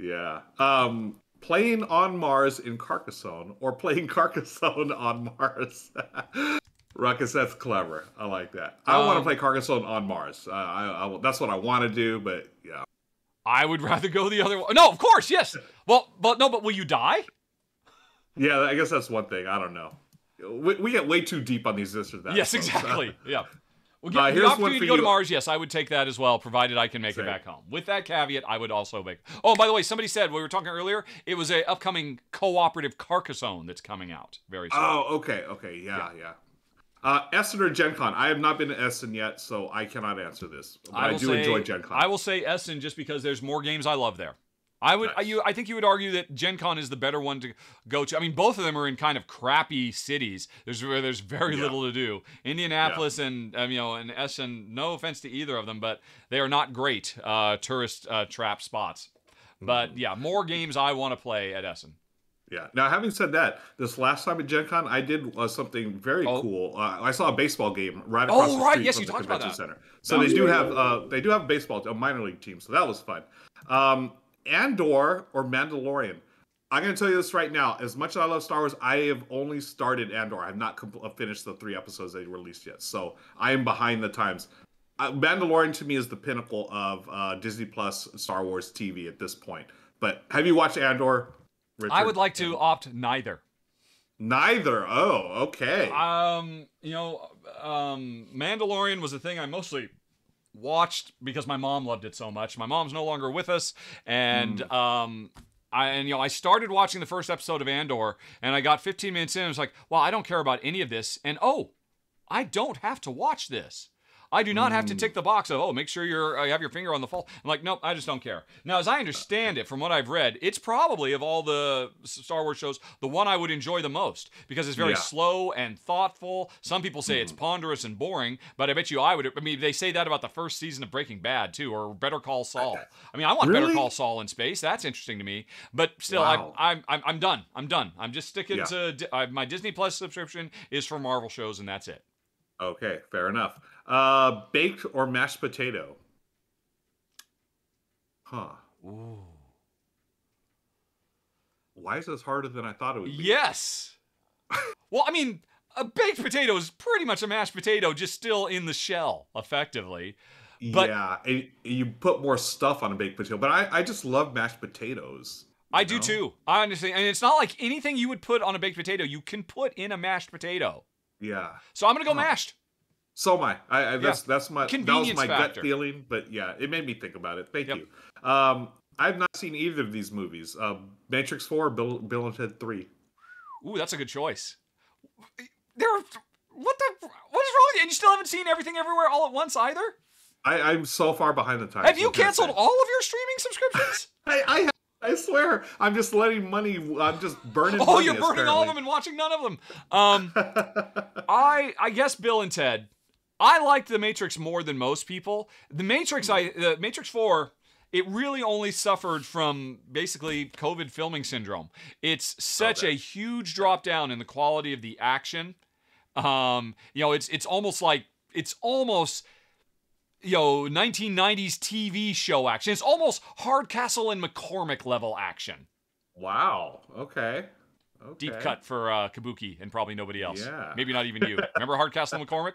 Speaker 2: Yeah. Um, playing on Mars in Carcassonne or playing Carcassonne on Mars. [LAUGHS] Ruckus, that's clever. I like that. I want to
Speaker 1: Um,
Speaker 2: play Carcassonne on Mars. Uh, I, I, that's what I want to do, but yeah.
Speaker 1: I would rather go the other way. No, of course, yes. Well, but no, but will you die?
Speaker 2: Yeah, I guess that's one thing. I don't know. We, we get way too deep on these this or that.
Speaker 1: yes,
Speaker 2: folks.
Speaker 1: exactly. [LAUGHS] Yeah. Well,
Speaker 2: Uh, here's
Speaker 1: the
Speaker 2: one
Speaker 1: opportunity
Speaker 2: for
Speaker 1: to go to. Mars, yes, I would take that as well, provided I can make
Speaker 2: Same.
Speaker 1: it back home. With that caveat, I would also make. Oh, by the way, somebody said we were talking earlier. It was a upcoming cooperative Carcassonne that's coming out very soon.
Speaker 2: Oh, okay, okay, yeah, yeah. Uh, Essen or Gen Con? I have not been to Essen yet, so I cannot answer this. But I,
Speaker 1: will
Speaker 2: do
Speaker 1: say,
Speaker 2: enjoy Gen Con.
Speaker 1: I will say Essen just because there's more games I love there. I would, I,
Speaker 2: Nice.
Speaker 1: you, I think you would argue that Gen Con is the better one to go to. I mean, both of them are in kind of crappy cities. There's where there's very
Speaker 2: Yeah.
Speaker 1: little to do. Indianapolis and um, you know and Essen. No offense to either of them, but they are not great uh, tourist uh, trap spots. But
Speaker 2: Mm-hmm.
Speaker 1: yeah, more games I want to play at Essen.
Speaker 2: Yeah. Now, having said that, this last time at Gen Con, I did uh, something very
Speaker 1: Oh.
Speaker 2: cool. Uh, I saw a baseball game right
Speaker 1: Oh,
Speaker 2: across the
Speaker 1: right.
Speaker 2: street
Speaker 1: Yes,
Speaker 2: from
Speaker 1: you
Speaker 2: the
Speaker 1: talked about
Speaker 2: convention
Speaker 1: that.
Speaker 2: center. So
Speaker 1: That
Speaker 2: they do
Speaker 1: really
Speaker 2: have uh, they do have a baseball a minor league team. So that was fun. Um, Andor or Mandalorian. I'm going to tell you this right now. As much as I love Star Wars, I have only started Andor. I have not compl- uh, finished the three episodes they released yet. So I am behind the times. Uh, Mandalorian to me is the pinnacle of uh, Disney Plus Star Wars TV at this point. But have you watched Andor? Richard?
Speaker 1: I would like to opt neither.
Speaker 2: Neither. Oh, okay.
Speaker 1: Um, you know, um, Mandalorian was a thing I mostly watched because my mom loved it so much. My mom's no longer with us, and um, I and you know I started watching the first episode of Andor, and I got 15 minutes in. and I was like, well, I don't care about any of this, and oh, I don't have to watch this. I do not have to tick the box of oh, make sure you're uh, you have your finger on the fall. I'm like, nope, I just don't care. Now, as I understand it, from what I've read, it's probably of all the Star Wars shows the one I would enjoy the most because it's very
Speaker 2: Yeah.
Speaker 1: Slow and thoughtful. Some people say it's ponderous and boring, but I bet you I would. I mean, they say that about the first season of Breaking Bad too, or Better Call Saul. [LAUGHS] I mean, I want Better Call Saul in space. That's interesting to me. But still,
Speaker 2: Wow.
Speaker 1: I'm, I'm I'm I'm done. I'm done. I'm just sticking
Speaker 2: Yeah.
Speaker 1: to uh, my Disney Plus subscription is for Marvel shows, and that's it.
Speaker 2: Okay, fair enough. Uh, baked or mashed potato? Huh.
Speaker 1: Ooh.
Speaker 2: Why is this harder than I thought it would be?
Speaker 1: Yes. [LAUGHS] well, I mean, a baked potato is pretty much a mashed potato, just still in the shell, effectively. But
Speaker 2: yeah, and you put more stuff on a baked potato. But I, I just love mashed potatoes.
Speaker 1: I
Speaker 2: you
Speaker 1: do too. I understand. And it's not like anything you would put on a baked potato, you can put in a mashed potato.
Speaker 2: Yeah.
Speaker 1: So I'm going to go
Speaker 2: Huh.
Speaker 1: mashed.
Speaker 2: So am I. I, I that's that's my that was my
Speaker 1: factor.
Speaker 2: gut feeling. But yeah, it made me think about it. Thank
Speaker 1: Yep.
Speaker 2: you. Um, I've not seen either of these movies. Uh, Matrix Four, Bill, Bill and Ted Three.
Speaker 1: Ooh, that's a good choice. There are, what the what is wrong with you? And you still haven't seen everything everywhere all at once either?
Speaker 2: I, I'm so far behind the times.
Speaker 1: Have you
Speaker 2: what can I
Speaker 1: canceled all of your streaming subscriptions? [LAUGHS]
Speaker 2: I, I have- I swear, I'm just letting money. I'm just burning.
Speaker 1: oh,
Speaker 2: money,
Speaker 1: you're burning all of them and watching none of them. Um, [LAUGHS] I I guess Bill and Ted. I liked the Matrix more than most people. The Matrix, I the Matrix Four, it really only suffered from basically COVID filming syndrome. It's such
Speaker 2: Okay.
Speaker 1: a huge drop down in the quality of the action. Um, you know, it's it's almost like it's almost you know 1990s TV show action. It's almost Hardcastle and McCormick level action.
Speaker 2: wow. Okay. Okay.
Speaker 1: Deep cut for uh, Kabuki and probably nobody else.
Speaker 2: Yeah.
Speaker 1: Maybe not even you. [LAUGHS] Remember Hardcastle and McCormick?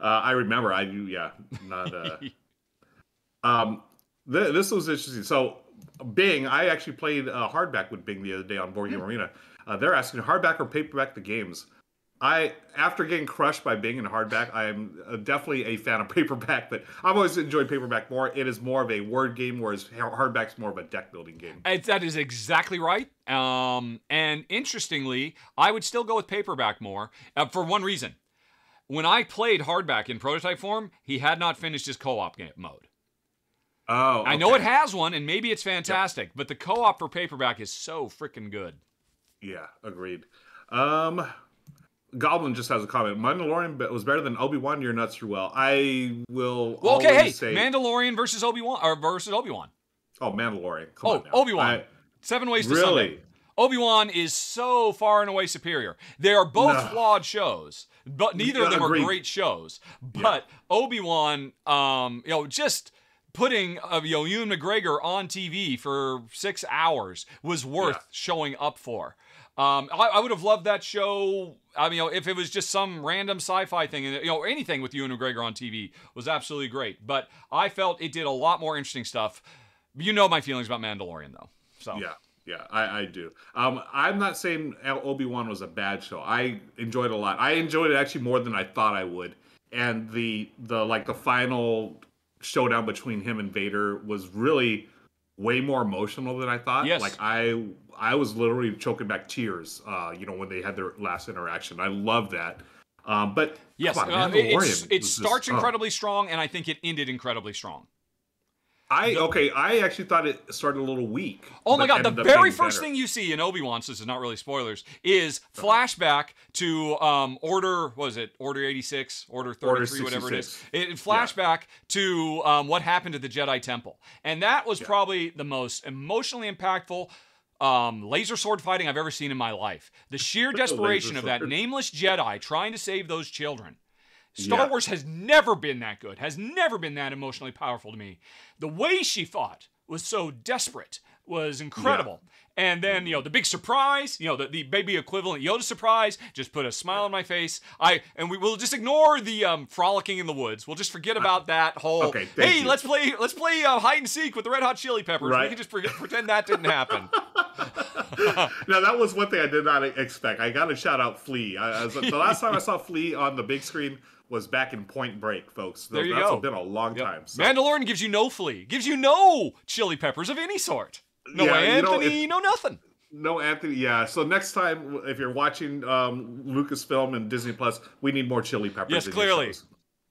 Speaker 2: Uh, I remember. I. Yeah. Not. Uh, [LAUGHS] um. Th- this was interesting. So, Bing. I actually played uh, hardback with Bing the other day on Board
Speaker 1: Hmm.
Speaker 2: Game Arena. Uh, they're asking hardback or paperback the games. I, after getting crushed by Bing and hardback, I am uh, definitely a fan of [LAUGHS] paperback. But I've always enjoyed paperback more. It is more of a word game, whereas hardback's more of a deck building game.
Speaker 1: That is exactly right. Um, and interestingly, I would still go with paperback more uh, for one reason. When I played hardback in prototype form, he had not finished his co-op game mode.
Speaker 2: Oh,
Speaker 1: I know it has one, and maybe it's fantastic, but the co-op for paperback is so freaking good.
Speaker 2: Yeah, agreed. Um, Goblin just has a comment. Mandalorian was better than Obi Wan. You're nuts through well. I will.
Speaker 1: Well, okay, hey,
Speaker 2: say,
Speaker 1: Mandalorian versus Obi Wan or versus Obi Wan.
Speaker 2: Oh, Mandalorian. Come
Speaker 1: Oh. Obi-Wan. Seven ways to
Speaker 2: Really?
Speaker 1: Sunday. Obi Wan is so far and away superior. They are both
Speaker 2: No.
Speaker 1: flawed shows, but neither of them
Speaker 2: Agreed.
Speaker 1: are great shows. But Obi Wan, um, you know, just putting uh, you know Ewan McGregor on TV for six hours was worth
Speaker 2: Yeah.
Speaker 1: showing up for. Um, I, I would have loved that show. I mean, you know, if it was just some random sci-fi thing, and you know, anything with Ewan McGregor on TV was absolutely great. But I felt it did a lot more interesting stuff. You know my feelings about Mandalorian, though. So
Speaker 2: Yeah, yeah, I, I do. Um, I'm not saying Obi Wan was a bad show. I enjoyed it a lot. I enjoyed it actually more than I thought I would. And the the like the final showdown between him and Vader was really way more emotional than I thought.
Speaker 1: Yes.
Speaker 2: Like I I was literally choking back tears. Uh, you know when they had their last interaction. I love that. Um, but
Speaker 1: Yes,
Speaker 2: on,
Speaker 1: uh, it, it
Speaker 2: was just-
Speaker 1: starts
Speaker 2: oh.
Speaker 1: incredibly strong, and I think it ended incredibly strong.
Speaker 2: I okay. I actually thought it started a little weak.
Speaker 1: Oh my god, the very first
Speaker 2: better.
Speaker 1: thing you see in Obi-Wan, so this is not really spoilers, is flashback to um, Order, what was it, Order 86, Order 33, whatever it is. It, flashback to um, what happened to the Jedi Temple. And that was probably the most emotionally impactful um, laser sword fighting I've ever seen in my life. The sheer [LAUGHS] desperation of that nameless Jedi trying to save those children. Star
Speaker 2: Yeah.
Speaker 1: Wars has never been that good, has never been that emotionally powerful to me. The way she fought was so desperate, was incredible. And then, you know, the big surprise, you know, the, the baby equivalent Yoda surprise, just put a smile on my face. I and we will just ignore the um, frolicking in the woods. We'll just forget about [LAUGHS] that whole.
Speaker 2: okay,
Speaker 1: hey,
Speaker 2: you.
Speaker 1: let's play. Let's play uh, hide and seek with the Red Hot Chili Peppers. We can just forget, pretend that didn't happen. [LAUGHS]
Speaker 2: now that was one thing I did not expect. I got to shout out Flea. I, I was- the last time I saw Flea on the big screen was back in Point Break, folks.
Speaker 1: There you
Speaker 2: That's
Speaker 1: go.
Speaker 2: been a long time. So.
Speaker 1: Mandalorian gives you no flea, gives you no chili peppers of any sort. No
Speaker 2: Yeah, you know,
Speaker 1: Anthony,
Speaker 2: if-
Speaker 1: no nothing.
Speaker 2: no, Anthony. Yeah. So next time, if you're watching um, Lucasfilm and Disney Plus, we need more chili peppers.
Speaker 1: Yes, clearly.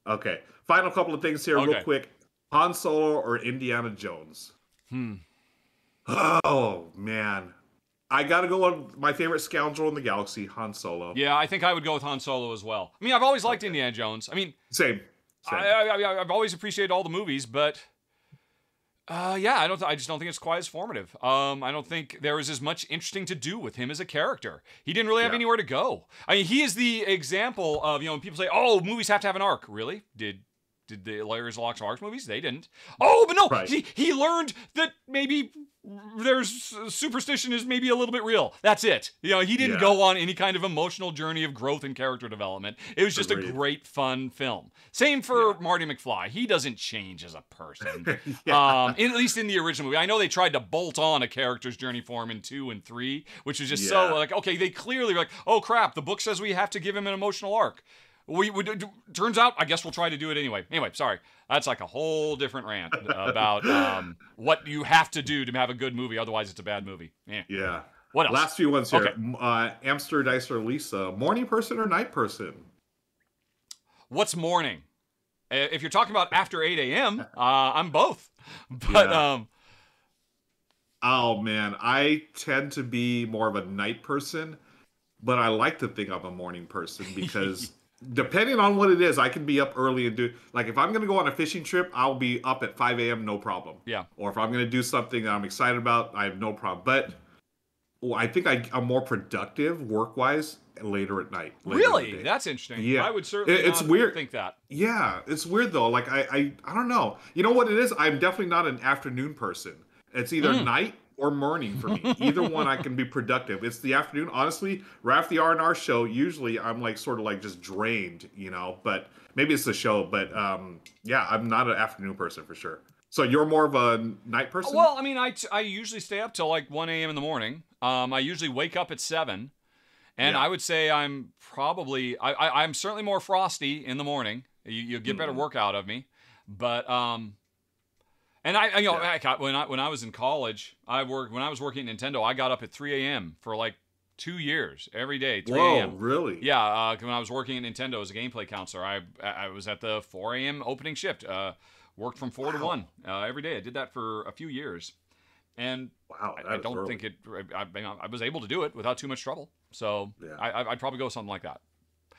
Speaker 2: Okay. Final couple of things here, real quick. Han Solo or Indiana Jones?
Speaker 1: Hmm.
Speaker 2: Oh man, I gotta go on my favorite scoundrel in the galaxy, Han Solo.
Speaker 1: Yeah, I think I would go with Han Solo as well. I mean, I've always liked Indiana Jones. I mean,
Speaker 2: Same. Same.
Speaker 1: I, I've always appreciated all the movies, but uh, yeah, I don't. I just don't think it's quite as formative. Um, I don't think there was as much interesting to do with him as a character. He didn't really have
Speaker 2: Yeah.
Speaker 1: anywhere to go. I mean, he is the example of you know when people say, "Oh, movies have to have an arc." Really? Did did the Larry's Locks Marks movies? They didn't. Oh, but no,
Speaker 2: Right.
Speaker 1: he he learned that maybe there's superstition is maybe a little bit real. That's it. You know, he didn't
Speaker 2: Yeah.
Speaker 1: go on any kind of emotional journey of growth and character development. It was just a great fun film. Same for
Speaker 2: Yeah.
Speaker 1: Marty McFly. He doesn't change as a person. [LAUGHS]
Speaker 2: Yeah.
Speaker 1: Um, in, at least in the original movie, I know they tried to bolt on a character's journey for him in two and three, which was just so like okay, they clearly were like, oh crap, the book says we have to give him an emotional arc. We would. Turns out, I guess we'll try to do it anyway. Anyway, sorry, that's like a whole different rant about um, what you have to do to have a good movie. Otherwise, it's a bad movie. Yeah.
Speaker 2: Yeah.
Speaker 1: What else?
Speaker 2: Last few ones here.
Speaker 1: Okay.
Speaker 2: Uh, Amster Dicer Lisa, morning person or night person?
Speaker 1: What's morning? Uh, If you're talking about after 8 a.m., [LAUGHS] uh, I'm both. [LAUGHS] But
Speaker 2: Yeah.
Speaker 1: um,
Speaker 2: Oh man, I tend to be more of a night person, but I like to think I'm a morning person [LAUGHS] because depending on what it is, I can be up early and do like if I'm gonna go on a fishing trip, I'll be up at 5 a.m. no problem.
Speaker 1: Yeah.
Speaker 2: Or if I'm gonna do something that I'm excited about, I have no problem. But well, I think I, I'm more productive work wise later at night. later
Speaker 1: really, that's interesting.
Speaker 2: Yeah.
Speaker 1: I would certainly
Speaker 2: It- it's
Speaker 1: not
Speaker 2: weird.
Speaker 1: think that.
Speaker 2: Yeah, it's weird though. Like I, I, I don't know. You know what it is? I'm definitely not an afternoon person. It's either
Speaker 1: Mm.
Speaker 2: night or morning for me. either one, I can be productive. It's the afternoon. Honestly, right after the R and R show, usually I'm like sort of like just drained, you know. But maybe it's the show. But um, yeah, I'm not an afternoon person for sure. So you're more of a night person.
Speaker 1: Well, I mean, I, t- I usually stay up till like 1 a.m. in the morning. Um, I usually wake up at 7. And
Speaker 2: Yeah.
Speaker 1: I would say I'm probably, I, I, I'm certainly more frosty in the morning. You, you get better
Speaker 2: Mhm.
Speaker 1: work out of me. But, um, and I, I you know,
Speaker 2: Yeah.
Speaker 1: I- when I when I was in college, I worked when I was working at Nintendo. I got up at 3 a.m. for like two years every day, 3
Speaker 2: Whoa,
Speaker 1: a.m.
Speaker 2: really?
Speaker 1: Yeah, uh, when I was working at Nintendo as a gameplay counselor, I I was at the 4 a.m. opening shift. Uh, worked from four to one uh, every day. I did that for a few years, and
Speaker 2: Wow.
Speaker 1: I, I don't
Speaker 2: early.
Speaker 1: think it. I, I, was able to do it without too much trouble. So
Speaker 2: Yeah.
Speaker 1: I, I'd probably go with something like that.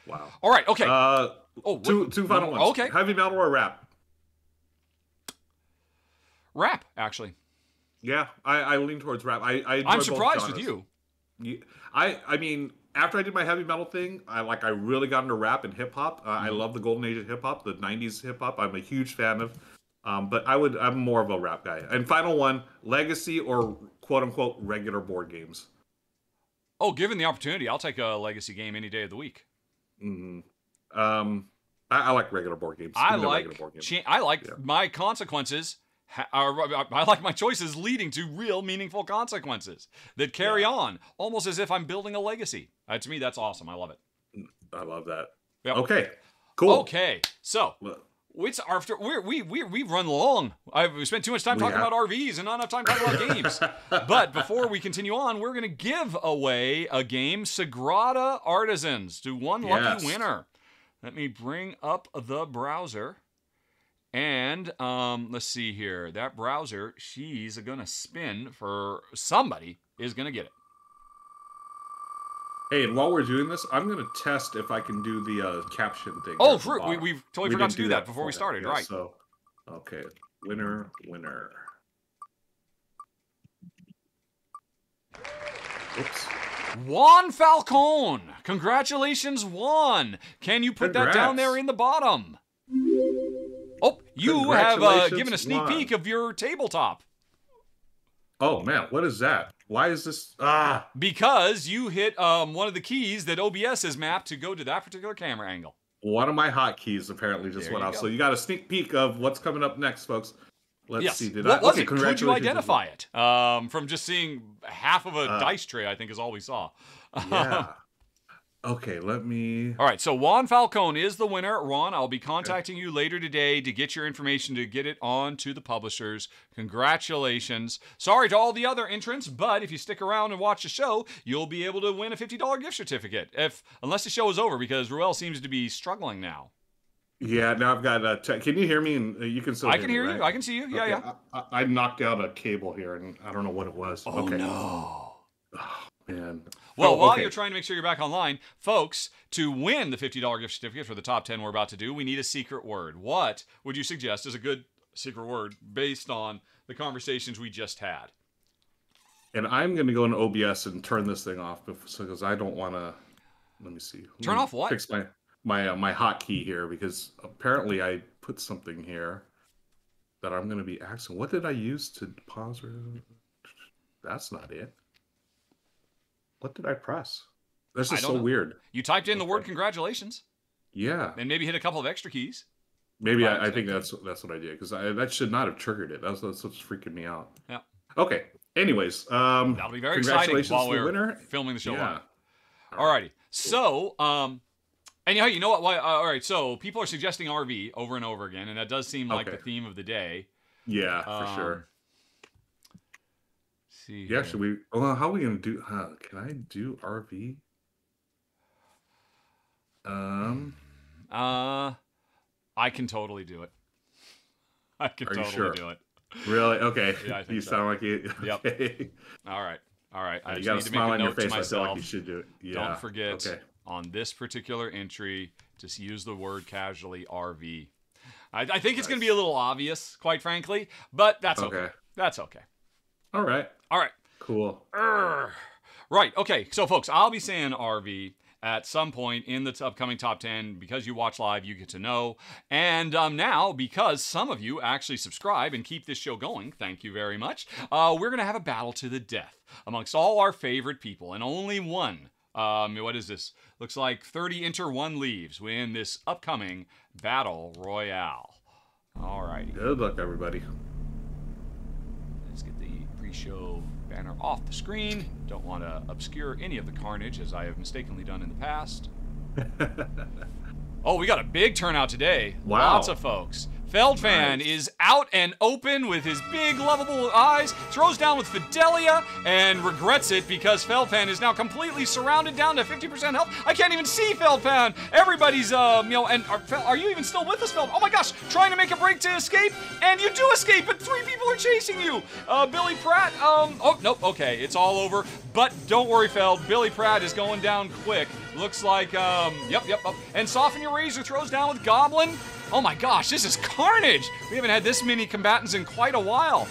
Speaker 2: Wow.
Speaker 1: All right. Okay.
Speaker 2: Uh,
Speaker 1: oh,
Speaker 2: two two final ones.
Speaker 1: Okay.
Speaker 2: Heavy metal or rap?
Speaker 1: Rap. Actually,
Speaker 2: Yeah, I, I lean towards rap. i, I
Speaker 1: i'm surprised with you.
Speaker 2: I I mean, after I did my heavy metal thing, I like I really got into rap and hip hop. Uh, I
Speaker 1: Mhm.
Speaker 2: love the golden age of hip hop, the '90s hip hop. I'm a huge fan of. Um, but I would I'm more of a rap guy. And final one, legacy or quote unquote regular board games.
Speaker 1: Oh, given the opportunity, I'll take a legacy game any day of the week.
Speaker 2: Mm-hmm. Um, I, I like regular board games.
Speaker 1: I
Speaker 2: Give me the
Speaker 1: like
Speaker 2: games.
Speaker 1: cha- I like
Speaker 2: Yeah.
Speaker 1: my consequences. I like my choices leading to real meaningful consequences that carry
Speaker 2: Yeah.
Speaker 1: on, almost as if I'm building a legacy. Uh, to me, that's awesome. I love it.
Speaker 2: I love that.
Speaker 1: Yep.
Speaker 2: Okay, cool.
Speaker 1: Okay, so it's after we're, we we we've run long. I've we spent too much time
Speaker 2: We
Speaker 1: talking
Speaker 2: have.
Speaker 1: about RVs and not enough time talking about games. [LAUGHS] But before we continue on, we're going to give away a game, Sagrada Artisans, to one lucky
Speaker 2: Yes.
Speaker 1: winner. Let me bring up the browser. And um, let's see here. That browser, she's going to spin for somebody is going to get it.
Speaker 2: Hey, and while we're doing this, I'm gonna test if I can do the uh, caption thing.
Speaker 1: Oh, true. We, we totally
Speaker 2: We
Speaker 1: forgot to do that before we started.
Speaker 2: yeah,
Speaker 1: right.
Speaker 2: So, okay, winner, winner. Oops.
Speaker 1: Juan Falcone. Congratulations, Juan. Can you put that down there in the bottom? Oh, you have uh, given a sneak
Speaker 2: Juan.
Speaker 1: peek of your tabletop
Speaker 2: Oh man, what is that? Why is this? Ah,
Speaker 1: because you hit um, one of the keys that OBS has mapped to go to that particular camera angle.
Speaker 2: one of my hotkeys apparently just
Speaker 1: There
Speaker 2: went off.
Speaker 1: go.
Speaker 2: So you got a sneak peek of what's coming up next, folks. Let's
Speaker 1: yes.
Speaker 2: see. Did
Speaker 1: what
Speaker 2: I?
Speaker 1: was
Speaker 2: okay,
Speaker 1: it? Could you identify it? Um, from just seeing half of a
Speaker 2: Uh,
Speaker 1: dice tray, I think is all we saw.
Speaker 2: Yeah. [LAUGHS] okay, let me.
Speaker 1: All right, so Juan Falcone is the winner. Juan, I'll be contacting you later today to get your information to get it on to the publishers. Congratulations. Sorry to all the other entrants, but if you stick around and watch the show, you'll be able to win a $50 gift certificate. If unless the show is over because Ruel seems to be struggling now.
Speaker 2: Yeah, now I've got. Uh, te- can you hear me? And uh, you can still.
Speaker 1: I can
Speaker 2: me,
Speaker 1: hear
Speaker 2: right?
Speaker 1: you. I can see you. Yeah,
Speaker 2: Okay,
Speaker 1: yeah.
Speaker 2: I, I, knocked out a cable here, and I don't know what it was.
Speaker 1: Oh
Speaker 2: okay.
Speaker 1: no.
Speaker 2: Man.
Speaker 1: Well,
Speaker 2: Oh,
Speaker 1: while
Speaker 2: okay.
Speaker 1: you're trying to make sure you're back online, folks, to win the $50 gift certificate for the top 10 we're about to do, we need a secret word. What would you suggest is a good secret word based on the conversations we just had?
Speaker 2: And I'm going to go into OBS and turn this thing off because I don't want to. Let me see. Let
Speaker 1: Turn
Speaker 2: me
Speaker 1: off what?
Speaker 2: Fix my my uh, my hotkey here because apparently I put something here that I'm going to be asking. What did I use to pause? That's not it. What did I press? This is so
Speaker 1: know.
Speaker 2: weird.
Speaker 1: You typed in the word congratulations
Speaker 2: Yeah,
Speaker 1: and maybe hit a couple of extra keys.
Speaker 2: maybe I, I think that's that's what I did because that should not have triggered it. That's, that's what's freaking me out.
Speaker 1: Yeah.
Speaker 2: Okay. Anyways, um,
Speaker 1: That'll be very exciting
Speaker 2: congratulations
Speaker 1: while we're
Speaker 2: winner.
Speaker 1: filming the show.
Speaker 2: Yeah.
Speaker 1: live. Alrighty. So, um, and yeah, you know what? Why, uh, all right. So people are suggesting RV over and over again, and that does seem like
Speaker 2: Okay.
Speaker 1: the theme of the day.
Speaker 2: Yeah, for
Speaker 1: Um,
Speaker 2: sure.
Speaker 1: See.
Speaker 2: Yeah,
Speaker 1: here.
Speaker 2: should we? Well, how are we gonna do? Huh, can I do RV? Um,
Speaker 1: Uh, I can totally do it. [LAUGHS] I can totally
Speaker 2: sure?
Speaker 1: do it.
Speaker 2: really? Okay.
Speaker 1: Yeah, [LAUGHS]
Speaker 2: you
Speaker 1: so.
Speaker 2: sound like.
Speaker 1: Yep. [LAUGHS]
Speaker 2: Okay.
Speaker 1: All right. All right. I
Speaker 2: you got a
Speaker 1: need to make a
Speaker 2: on your face. I feel like
Speaker 1: myself.
Speaker 2: you should do it. Yeah.
Speaker 1: Don't forget
Speaker 2: Okay.
Speaker 1: on this particular entry just use the word casually RV. I, I think it's going to be a little obvious, quite frankly, but that's okay.
Speaker 2: Okay.
Speaker 1: That's okay.
Speaker 2: All right.
Speaker 1: All right.
Speaker 2: Cool.
Speaker 1: Urgh. Right. Okay. So, folks, I'll be saying RV at some point in the upcoming top 10 because you watch live you get to know and um, now because some of you actually subscribe and keep this show going thank you very much uh, we're going to have a battle to the death amongst all our favorite people and only one um, what is this looks like 30 inter one leaves in this upcoming battle royale all right
Speaker 2: Good luck, everybody.
Speaker 1: Let's get the pre-show banner off the screen. Don't want to obscure any of the carnage as I have mistakenly done in the past. [LAUGHS] Oh, we got a big turnout today.
Speaker 2: Wow.
Speaker 1: Lots of folks. Feldfan
Speaker 2: Nice.
Speaker 1: is out and open with his big, lovable eyes, throws down with Fidelia, and regrets it because Feldfan is now completely surrounded down to 50% health. I can't even see Feldfan. Everybody's, um, you know, and are, are you even still with us, Feld? Oh my gosh, trying to make a break to escape, and you do escape, but three people are chasing you. Uh, Billy Pratt, um, oh, nope, okay, it's all over. But don't worry, Feld, Billy Pratt is going down quick. Looks like, um, yep, yep, yep. And Soften Your Razor throws down with Goblin. Oh my gosh, this is carnage! We haven't had this many combatants in quite a while.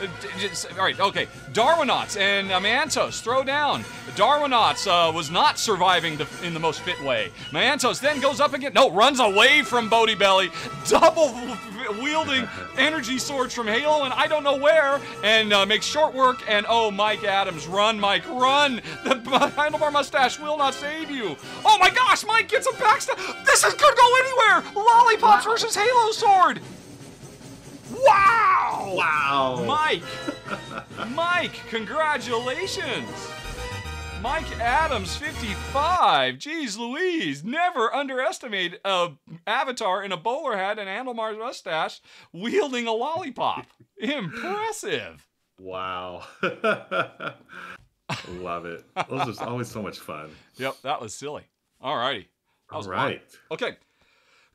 Speaker 1: All right, okay. Darwinauts and uh, Mantos throw down. Darwinauts uh, was not surviving the, in the most fit way. Mantos then goes up again. No, runs away from Bodie Belly. Double wielding energy swords from Halo and I don't know where. And uh, makes short work. And oh, Mike Adams, run, Mike, run! The [LAUGHS] handlebar mustache will not save you. Oh my gosh, Mike gets a backstab. This is, could go anywhere. Lollipops versus Halo sword. Wow!
Speaker 2: wow.
Speaker 1: Mike! Mike, congratulations! Mike Adams, 55. Jeez Louise, never underestimate a avatar in a bowler hat and handlebar mustache wielding a lollipop. [LAUGHS] Impressive.
Speaker 2: Wow. [LAUGHS] Love it. Those are always so much fun.
Speaker 1: Yep, that was silly. All righty. That
Speaker 2: All
Speaker 1: was fun. Okay.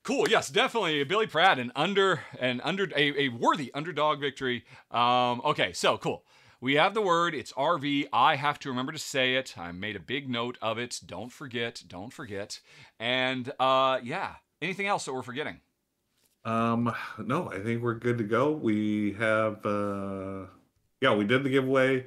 Speaker 1: Cool. Yes, definitely Billy Pratt, an under an under a, a worthy underdog victory. Um, okay, so cool. We have the word. It's RV. I have to remember to say it. I made a big note of it. Don't forget. Don't forget. And uh, yeah. Anything else that we're forgetting?
Speaker 2: Um, no, I think we're good to go. We have, uh, yeah, we did the giveaway.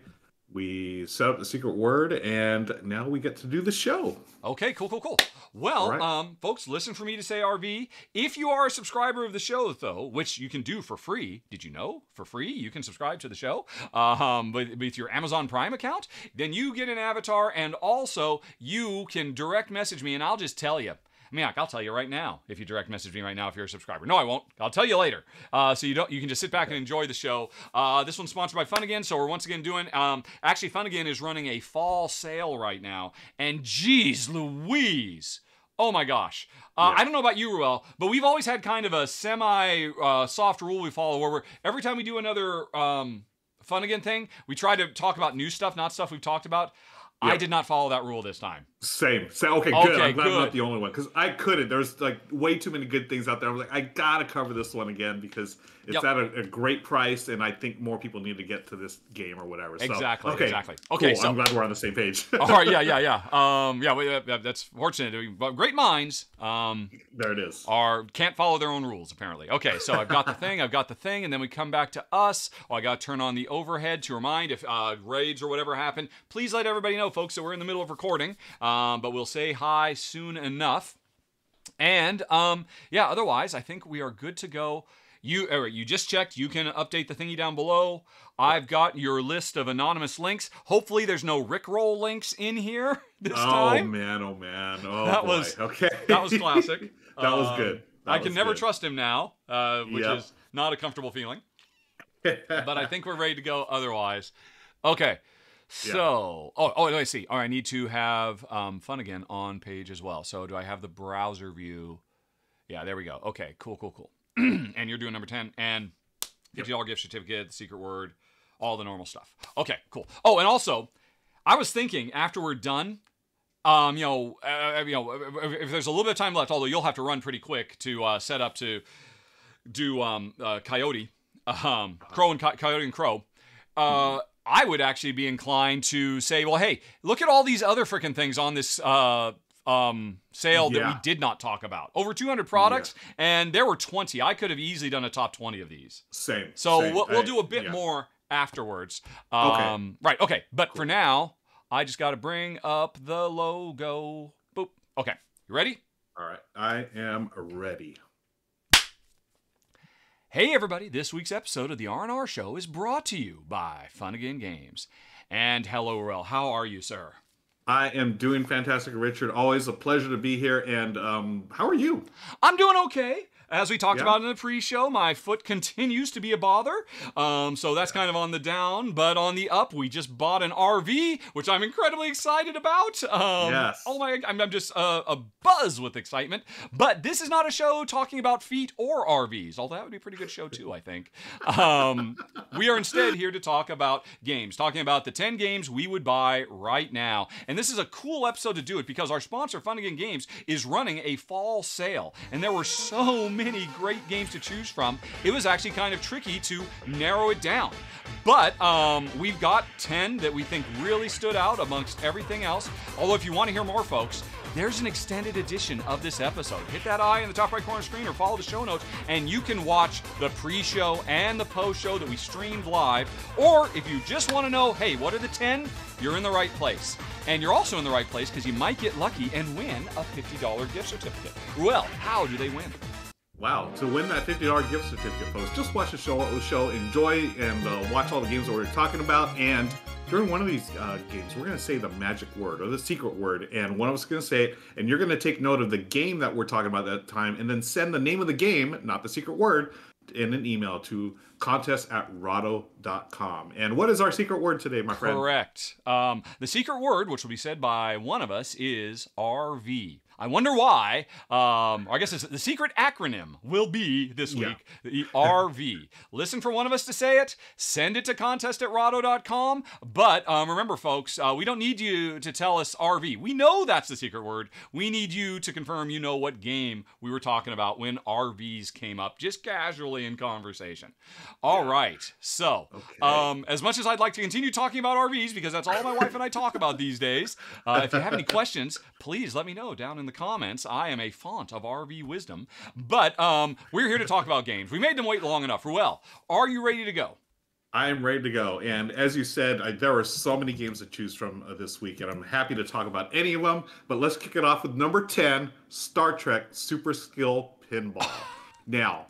Speaker 2: We set up the secret word, and now we get to do the show.
Speaker 1: Okay, cool, cool, cool. Well,
Speaker 2: right.
Speaker 1: um, folks, listen for me to say RV. If you are a subscriber of the show, though, which you can do for free, did you know? For free, you can subscribe to the show um, with, with your Amazon Prime account. Then you get an avatar, and also you can direct message me, and I'll just tell you. Mean, I'll tell you right now if you direct message me right now if you're a subscriber. No, I won't. I'll tell you later. Uh, so you don't. You can just sit back and enjoy the show. Uh, this one's sponsored by Fun Again. So we're once again doing. Um, actually, Fun Again is running a fall sale right now, and geez, Louise. Oh my gosh. Uh,
Speaker 2: Yeah.
Speaker 1: I don't know about you, Ruel, but we've always had kind of a semi uh, soft rule we follow where we're, every time we do another um, Fun Again thing, we try to talk about new stuff, not stuff we've talked about. I did not follow that rule this time.
Speaker 2: Same. So, okay, good.
Speaker 1: Okay,
Speaker 2: I'm glad I'm not the only one because I couldn't. There's like way too many good things out there. I was like, I gotta cover this one again because it's
Speaker 1: Yep.
Speaker 2: at a, a great price, and I think more people need to get to this game or whatever. So,
Speaker 1: Exactly,
Speaker 2: okay,
Speaker 1: exactly. Okay,
Speaker 2: cool.
Speaker 1: so-
Speaker 2: I'm glad we're on the same page. [LAUGHS]
Speaker 1: All right, yeah, yeah, [LAUGHS] yeah. Um, yeah, we, uh, that's fortunate. But great minds um,
Speaker 2: there it is.
Speaker 1: are can't follow their own rules apparently. Okay, so I've got the [LAUGHS] thing, I've got the thing, and then we come back to us. Oh, I got to turn on the overhead to remind if uh, raids or whatever happen. Please let everybody know, folks, that we're in the middle of recording. Um, but we'll say hi soon enough. And um, yeah, otherwise, I think we are good to go. You, you just checked. You can update the thingy down below. I've got your list of anonymous links. Hopefully, there's no Rickroll links in here [LAUGHS] this
Speaker 2: oh
Speaker 1: time.
Speaker 2: Oh man, oh man, oh
Speaker 1: That
Speaker 2: boy.
Speaker 1: was-
Speaker 2: okay.
Speaker 1: That was classic. [LAUGHS]
Speaker 2: that was
Speaker 1: Um,
Speaker 2: good. That
Speaker 1: I can never
Speaker 2: good.
Speaker 1: trust him now, uh, which
Speaker 2: Yep.
Speaker 1: is not a comfortable feeling. [LAUGHS] but I think we're ready to go otherwise. Okay. So, oh, oh, let me see. All right, I need to have um, fun again on page as well. So, do I have the browser view? Yeah, there we go. Okay, cool, cool, cool. [CLEARS THROAT] and you're doing number 10 and $50 gift certificate, the secret word, all the normal stuff. Okay, cool. Oh, and also, I was thinking after we're done, um, you know, uh, you know, if if there's a little bit of time left, although you'll have to run pretty quick to uh, set up to do um, uh, Coyote, [LAUGHS] um, Crow and Co- Coyote and Crow. Uh, I would actually be inclined to say, well, hey, look at all these other freaking things on this uh, um, sale that we did not talk about. Over 200 products, and there were 20. I could have easily done a top 20 of these.
Speaker 2: Same.
Speaker 1: So
Speaker 2: same.
Speaker 1: we'll, we'll do a bit
Speaker 2: yeah.
Speaker 1: more afterwards.
Speaker 2: Okay.
Speaker 1: Um, Right. Okay. But for now, I just got to bring up the logo. Boop. Okay. You ready?
Speaker 2: All right, I am ready.
Speaker 1: Hey everybody, this week's episode of the R&R Show is brought to you by Fun Again Games. And hello, Ruel. How are you, sir?
Speaker 2: I am doing fantastic, Richard. Always a pleasure to be here. And um, how are you?
Speaker 1: I'm doing okay. As we talked
Speaker 2: Yeah.
Speaker 1: about in the pre-show, my foot continues to be a bother, um, so that's kind of on the down. But on the up, we just bought an RV, which I'm incredibly excited about. Um,
Speaker 2: Yes.
Speaker 1: Oh my! I'm, I'm just uh, a buzz with excitement. But this is not a show talking about feet or RVs, although that would be a pretty good show too, I think. Um, we are instead here to talk about games, talking about the 10 games we would buy right now. And this is a cool episode to do it because our sponsor, Fun Again Games, is running a fall sale. And there were so many great games to choose from, it was actually kind of tricky to narrow it down. But um, we've got 10 that we think really stood out amongst everything else. Although, if you want to hear more, folks, there's an extended edition of this episode. Hit that eye in the top right corner screen or follow the show notes, and you can watch the pre show and the post show that we streamed live. Or if you just want to know, hey, what are the 10? You're in the right place. And you're also in the right place because you might get lucky and win a $50 gift certificate. Well, how do they win?
Speaker 2: Wow, to win that $50 gift certificate, folks, just watch the show, show enjoy, and uh, watch all the games that we're talking about. And during one of these uh, games, we're going to say the magic word or the secret word, and one of us is going to say it, and you're going to take note of the game that we're talking about that time, and then send the name of the game, not the secret word, in an email to contest at rahdo.com. And what is our secret word today, my friend?
Speaker 1: Correct. Um, the secret word, which will be said by one of us, is RV. I wonder why. Um, or I guess the secret acronym will be this
Speaker 2: Yeah.
Speaker 1: week the RV. [LAUGHS] Listen for one of us to say it. Send it to contest at rahdo.com. But um, remember, folks, uh, we don't need you to tell us RV. We know that's the secret word. We need you to confirm you know what game we were talking about when RVs came up, just casually in conversation. All right. So,
Speaker 2: Okay.
Speaker 1: um, as much as I'd like to continue talking about RVs because that's all my wife and I talk about these days, uh, if you have any [LAUGHS] questions, please let me know down in the comments. I am a font of RV wisdom. But um, we're here to talk about games. We made them wait long enough. Ruel, are you ready to go?
Speaker 2: I am ready to go. And as you said, I, there are so many games to choose from uh, this week, and I'm happy to talk about any of them. But let's kick it off with number 10 Star Trek Super Skill Pinball. [LAUGHS] now,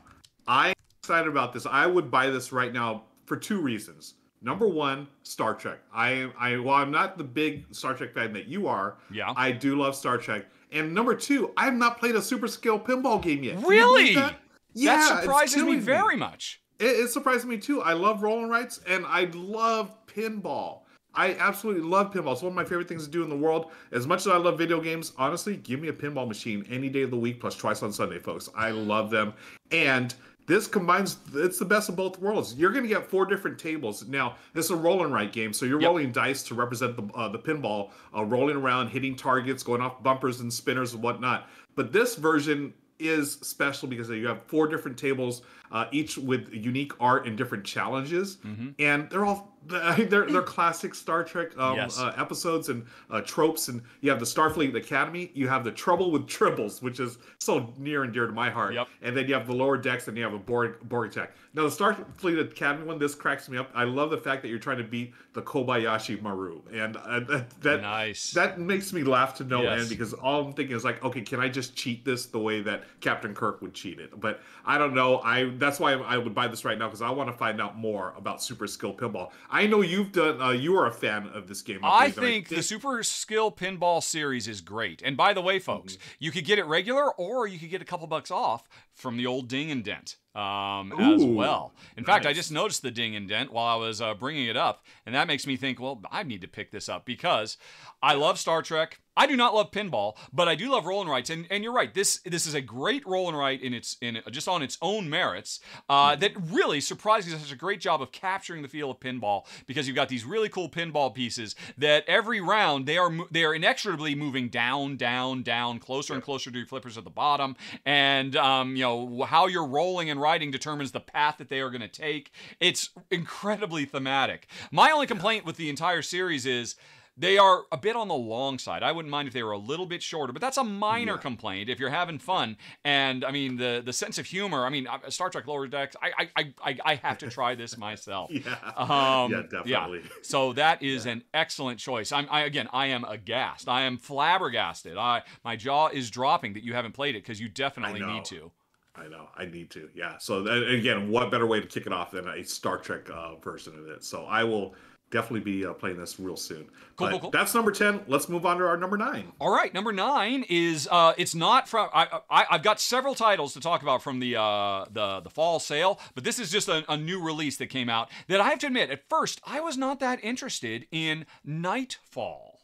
Speaker 2: I'm excited about this. I would buy this right now for two reasons. Number one, Star Trek. I I while I'm not the big Star Trek fan that you are,
Speaker 1: Yeah.
Speaker 2: I do love Star Trek. And number two, I've not played a super skill pinball game yet.
Speaker 1: Really?
Speaker 2: that? Yeah,
Speaker 1: that surprises me very much.
Speaker 2: it, it surprised me too. I love roll and writes and I love pinball. I absolutely love pinball. It's one of my favorite things to do in the world. As much as I love video games, honestly, give me a pinball machine any day of the week plus twice on Sunday, folks. I love them. And this combines it's the best of both worlds. You're going to get four different tables. Now, this is a roll and write game, so you're
Speaker 1: Yep.
Speaker 2: rolling dice to represent the uh, the pinball, uh, rolling around, hitting targets, going off bumpers and spinners and whatnot. But this version is special because you have four different tables, uh, each with unique art and different challenges, and they're all [LAUGHS] they're, they're classic Star Trek um,
Speaker 1: Yes.
Speaker 2: uh, episodes and uh, tropes, and you have the Starfleet Academy. You have the Trouble with Tribbles, which is so near and dear to my heart.
Speaker 1: Yep.
Speaker 2: And then you have the lower decks, and you have a Borg, Borg attack. Now the Starfleet Academy one, this cracks me up. I love the fact that you're trying to beat the Kobayashi Maru, and uh, that that,
Speaker 1: Nice.
Speaker 2: that makes me laugh to no
Speaker 1: Yes.
Speaker 2: end because all I'm thinking is like, okay, can I just cheat this the way that Captain Kirk would cheat it? But I don't know. I that's why I would buy this right now because I want to find out more about Super Skill Pinball. I know you've done. Uh, you are a fan of this game.
Speaker 1: I think the Super Skill Pinball series is great. And by the way, folks,
Speaker 2: Mm-hmm.
Speaker 1: you could get it regular or you could get a couple bucks off from the old Ding and Dent um, as well. In fact, I just noticed the Ding and Dent while I was uh, bringing it up. And that makes me think, well, I need to pick this up because I love Star Trek. I do not love pinball, but I do love roll and writes. And, and you're right. This this is a great roll and write in its in just on its own merits. Uh,
Speaker 2: Mm-hmm.
Speaker 1: that really surprisingly does a great job of capturing the feel of pinball because you've got these really cool pinball pieces that every round they are they are inexorably moving down, down, down, closer and closer to your flippers at the bottom. And um, you know how you're rolling and writing determines the path that they are going to take. It's incredibly thematic. My only complaint with the entire series is. They are a bit on the long side. I wouldn't mind if they were a little bit shorter, but that's a minor
Speaker 2: Yeah.
Speaker 1: complaint if you're having fun. And I mean, the the sense of humor. I mean, uh, Star Trek Lower Decks. I I I, I- have to try this [LAUGHS] myself.
Speaker 2: Yeah.
Speaker 1: Um,
Speaker 2: yeah, definitely.
Speaker 1: So that is an excellent choice. I'm I, again, I am aghast. I am flabbergasted. I my jaw is dropping that you haven't played it because you definitely need to.
Speaker 2: I know. I need to. Yeah. So that, again, what better way to kick it off than a Star Trek uh, version of it? So I will definitely be uh, playing this real soon.
Speaker 1: Cool, cool, cool.
Speaker 2: That's number ten. Let's move on to our number nine.
Speaker 1: All right, number nine is uh, it's not from. I, I I've got several titles to talk about from the uh, the the fall sale, but this is just a, a new release that came out that I have to admit, at first I was not that interested in Knight Fall.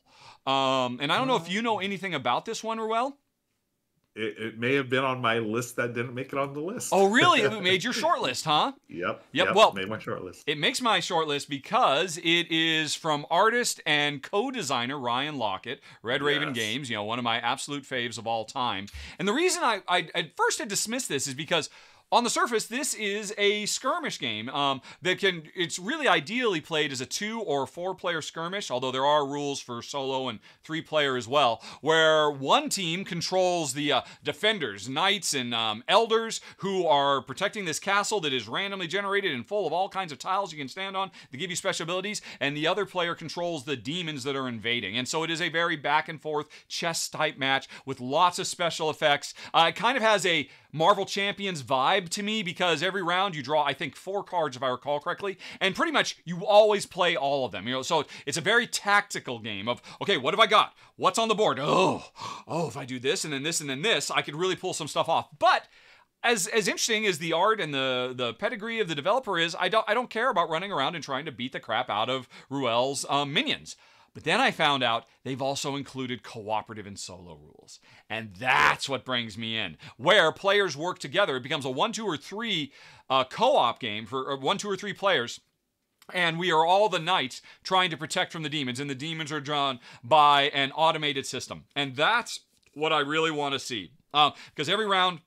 Speaker 1: Um, and I don't know if you know anything about this one, Ruel.
Speaker 2: It, it may have been on my list that didn't make it on the list.
Speaker 1: Oh, really? it made your [LAUGHS] short list, huh?
Speaker 2: Yep.
Speaker 1: Yep, well-
Speaker 2: made my short list.
Speaker 1: It makes my short list because it is from artist and co-designer Ryan Laukat, Red Raven
Speaker 2: Yes.
Speaker 1: Games, you know, one of my absolute faves of all time. And the reason I, I at first had dismissed this is because on the surface, this is a skirmish game um, that can, it's really ideally played as a two or four player skirmish, although there are rules for solo and three player as well, where one team controls the uh, defenders, knights, and um, elders who are protecting this castle that is randomly generated and full of all kinds of tiles you can stand on to give you special abilities, and the other player controls the demons that are invading. And so it is a very back and forth chess type match with lots of special effects. Uh, it kind of has a Marvel Champions vibe to me because every round you draw, I think, four cards if I recall correctly, and pretty much you always play all of them. You know, so it's a very tactical game of okay, what have I got? What's on the board? Oh, oh, if I do this and then this and then this, I could really pull some stuff off. But as as interesting as the art and the the pedigree of the developer is, I don't I don't care about running around and trying to beat the crap out of Ruel's um, minions. But then I found out they've also included cooperative and solo rules. And that's what brings me in. Where players work together, it becomes a one, two, or three uh, co op game for uh, one, two, or three players. And we are all the knights trying to protect from the demons, and the demons are drawn by an automated system. And that's what I really want to see. Because every round,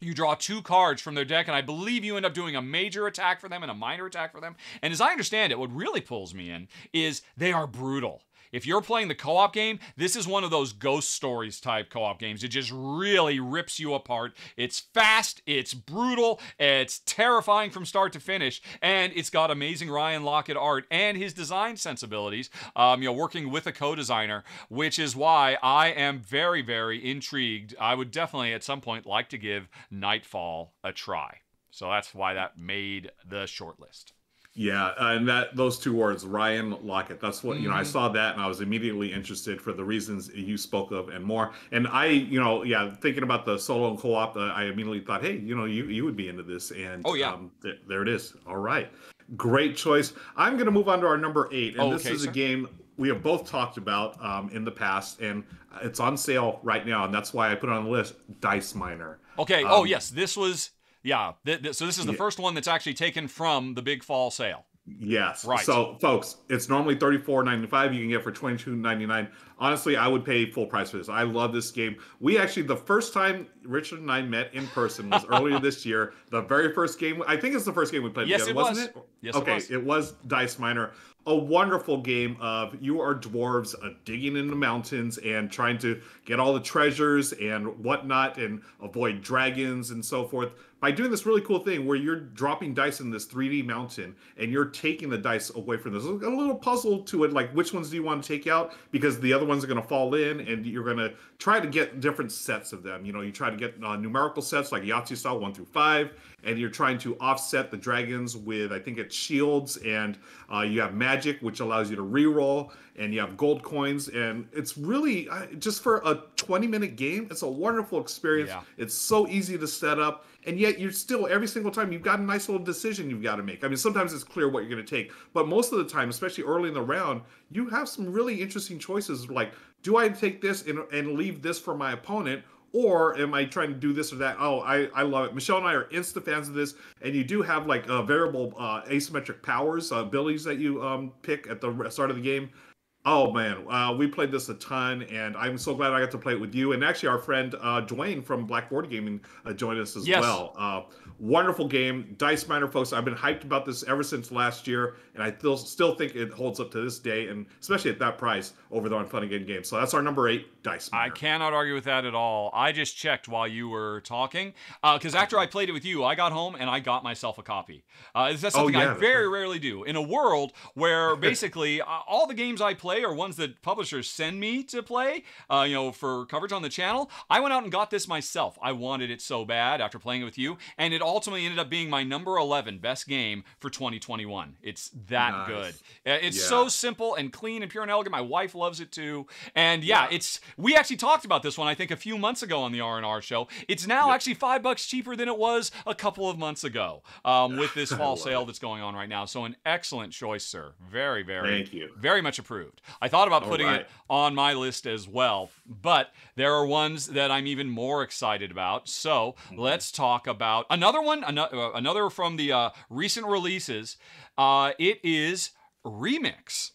Speaker 1: you draw two cards from their deck, and I believe you end up doing a major attack for them and a minor attack for them. And as I understand it, what really pulls me in is they are brutal. If you're playing the co op game, this is one of those ghost stories type co op games. It just really rips you apart. It's fast, it's brutal, it's terrifying from start to finish, and it's got amazing Ryan Laukat art and his design sensibilities, um, you know, working with a co designer, which is why I am very, very intrigued. I would definitely at some point like to give Knight Fall a try. So that's why that made the short list.
Speaker 2: Yeah, uh, and that those two words, Ryan Laukat. That's what you know. I
Speaker 1: Mm-hmm.
Speaker 2: saw that and I was immediately interested for the reasons you spoke of and more. And I, you know, yeah, thinking about the solo and co-op, uh, I immediately thought, hey, you know, you you would be into this. And
Speaker 1: Oh, yeah.
Speaker 2: um, th- there it is. All right, great choice. I'm going to move on to our number eight, and
Speaker 1: Oh,
Speaker 2: this
Speaker 1: okay,
Speaker 2: is
Speaker 1: sir.
Speaker 2: a game we have both talked about um, in the past, and it's on sale right now, and that's why I put it on the list. Dice Miner.
Speaker 1: Okay. oh,
Speaker 2: Um,
Speaker 1: yes. This was, yeah. Th- th- so this is the
Speaker 2: Yeah.
Speaker 1: first one that's actually taken from the big fall sale.
Speaker 2: Yes.
Speaker 1: Right.
Speaker 2: So, folks, it's normally thirty four ninety five. You can get for twenty two ninety nine honestly, I would pay full price for this. I love this game. We actually, the first time Richard and I met in person was [LAUGHS] earlier this year. The very first game, I think it's the first game we played
Speaker 1: Yes,
Speaker 2: together,
Speaker 1: it
Speaker 2: wasn't
Speaker 1: was.
Speaker 2: it?
Speaker 1: Yes, it
Speaker 2: okay,
Speaker 1: was.
Speaker 2: it was Dice Miner. A wonderful game of you are dwarves uh, digging in the mountains and trying to get all the treasures and whatnot and avoid dragons and so forth by doing this really cool thing where you're dropping dice in this 3D mountain and you're taking the dice away from this. There's a little puzzle to it, like which ones do you want to take out because the other ones are going to fall in, and you're going to try to get different sets of them. You know, you try to get uh, numerical sets like Yahtzee style one through five, and you're trying to offset the dragons with I think it's shields, and uh, you have magic which allows you to reroll, and you have gold coins, and it's really uh, just for a 20 minute game. It's a wonderful experience.
Speaker 1: Yeah.
Speaker 2: It's so easy to set up, and yet you're still every single time you've got a nice little decision you've got to make. I mean, sometimes it's clear what you're going to take, but most of the time, especially early in the round, you have some really interesting choices. Like, do I take this and, and leave this for my opponent? Or am I trying to do this or that? Oh, I, I love it. Michelle and I are instant fans of this, and you do have like uh, variable uh, asymmetric powers, uh, abilities that you um, pick at the start of the game. Oh man, uh, we played this a ton, and I'm so glad I got to play it with you. And actually, our friend uh, Dwayne from Blackboard Gaming uh, joined us as
Speaker 1: Yes.
Speaker 2: well. Uh, wonderful game, Dice Miner, folks. I've been hyped about this ever since last year, and I still still think it holds up to this day, and especially at that price over there on Fun Again Games. So that's our number eight, Dice Miner.
Speaker 1: I cannot argue with that at all. I just checked while you were talking because after I played it with you, I got home and I got myself a copy. Uh, that's
Speaker 2: Oh,
Speaker 1: something
Speaker 2: yeah,
Speaker 1: I very
Speaker 2: right.
Speaker 1: rarely do. In a world where [LAUGHS] basically uh, all the games I play are ones that publishers send me to play, uh, you know, for coverage on the channel, I went out and got this myself. I wanted it so bad after playing it with you, and it ultimately ended up being my number 11 best game for 2021. It's that
Speaker 2: Nice.
Speaker 1: good. Uh, It's
Speaker 2: Yeah.
Speaker 1: so simple and clean and pure and elegant. My wife loves it too. And yeah, it's we actually talked about this one I think a few months ago on the R and R show. It's now actually five bucks cheaper than it was a couple of months ago um, with this [SIGHS] fall sale
Speaker 2: it.
Speaker 1: that's going on right now. So an excellent choice, sir. Very, very,
Speaker 2: Thank you.
Speaker 1: very much approved. I thought about
Speaker 2: All
Speaker 1: putting
Speaker 2: right.
Speaker 1: it on my list as well, but there are ones that I'm even more excited about. So
Speaker 2: Mm-hmm.
Speaker 1: let's talk about another one, another, another from the uh, recent releases. Uh, it is Remix.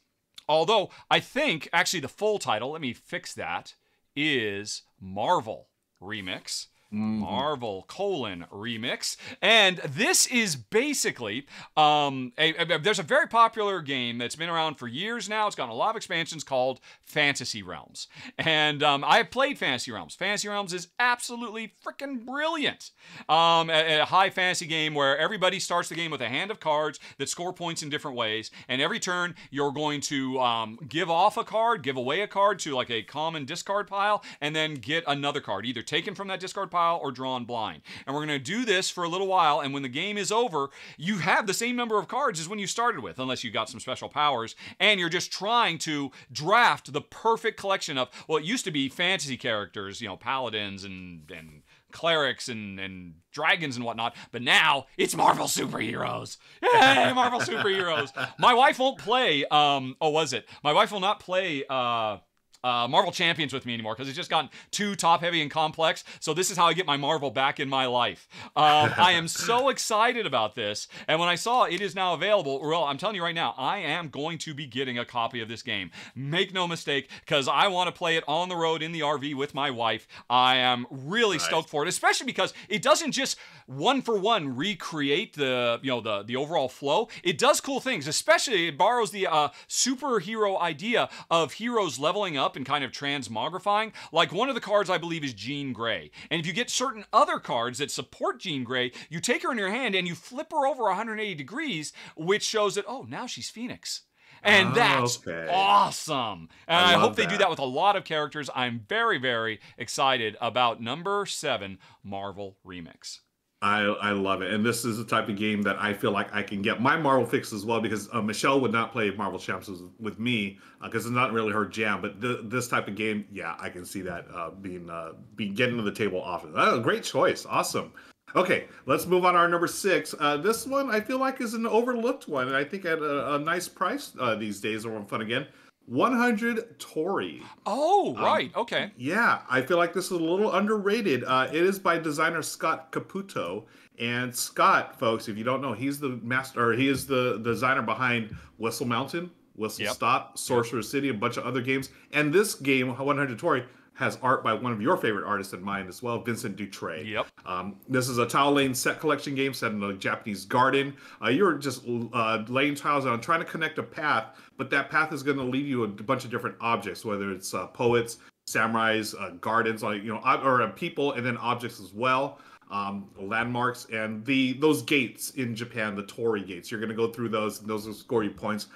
Speaker 1: Although I think actually the full title, let me fix that, is Marvel Remix. Marvel colon remix, and this is basically um, a, a- there's a very popular game that's been around for years now. It's gotten a lot of expansions called Fantasy Realms, and um, I have played Fantasy Realms. Fantasy Realms is absolutely freaking brilliant. Um, a, a high fantasy game where everybody starts the game with a hand of cards that score points in different ways, and every turn you're going to um, give off a card, give away a card to like a common discard pile, and then get another card, either taken from that discard pile or drawn blind. And we're going to do this for a little while, and when the game is over, you have the same number of cards as when you started with, unless you got some special powers, and you're just trying to draft the perfect collection of, well, it used to be fantasy characters, you know, paladins and, and clerics and, and dragons and whatnot, but now it's Marvel superheroes. Yay, Marvel superheroes. [LAUGHS] My wife won't play, um, oh, was it? My wife will not play, uh, uh, Marvel Champions with me anymore because it's just gotten too top heavy and complex. So this is how I get my Marvel back in my life. Um, [LAUGHS] I am so excited about this, and when I saw it is now available, well, I'm telling you right now, I am going to be getting a copy of this game. Make no mistake, because I want to play it on the road in the RV with my wife. I am really
Speaker 2: Nice.
Speaker 1: stoked for it, especially because it doesn't just one for one recreate the you know the the overall flow. It does cool things, especially it borrows the uh, superhero idea of heroes leveling up and kind of transmogrifying. Like one of the cards I believe is Jean Grey, and if you get certain other cards that support Jean Grey, you take her in your hand and you flip her over 180 degrees, which shows that oh now she's Phoenix. And
Speaker 2: Oh,
Speaker 1: that's
Speaker 2: okay.
Speaker 1: awesome. And
Speaker 2: I
Speaker 1: I, hope they do
Speaker 2: that.
Speaker 1: that with a lot of characters. I'm very, very excited about number seven Marvel Remix.
Speaker 2: I, I love it. And this is the type of game that I feel like I can get my Marvel fix as well because uh, Michelle would not play Marvel Champs with, me because it's not really her jam. But th- this type of game, yeah, I can see that uh, being uh, being getting to the table often. Oh, great choice. Awesome. Okay, let's move on to our number six. Uh, this one I feel like is an overlooked one, and I think at a, a nice price uh, these days on Fun Again. 100 Torii.
Speaker 1: Oh,
Speaker 2: Um,
Speaker 1: right. Okay.
Speaker 2: Yeah, I feel like this is a little underrated. Uh, it is by designer Scott Caputo, and Scott, folks, if you don't know, he's the master, or he is the designer behind Whistle Mountain, Whistle
Speaker 1: Yep.
Speaker 2: Stop, Sorcerer City, a bunch of other games. And this game, 100 Torii, has art by one of your favorite artists in mind as well, Vincent Dutrait.
Speaker 1: Yep.
Speaker 2: Um, this is a tile lane set collection game set in a Japanese garden. Uh, you're just uh, laying tiles and trying to connect a path, but that path is going to lead you a bunch of different objects, whether it's uh, poets, samurais, uh, gardens, like you know, or uh, people, and then objects as well. Um, landmarks and the those gates in Japan, the Torii gates. You're going to go through those, and those will score you points.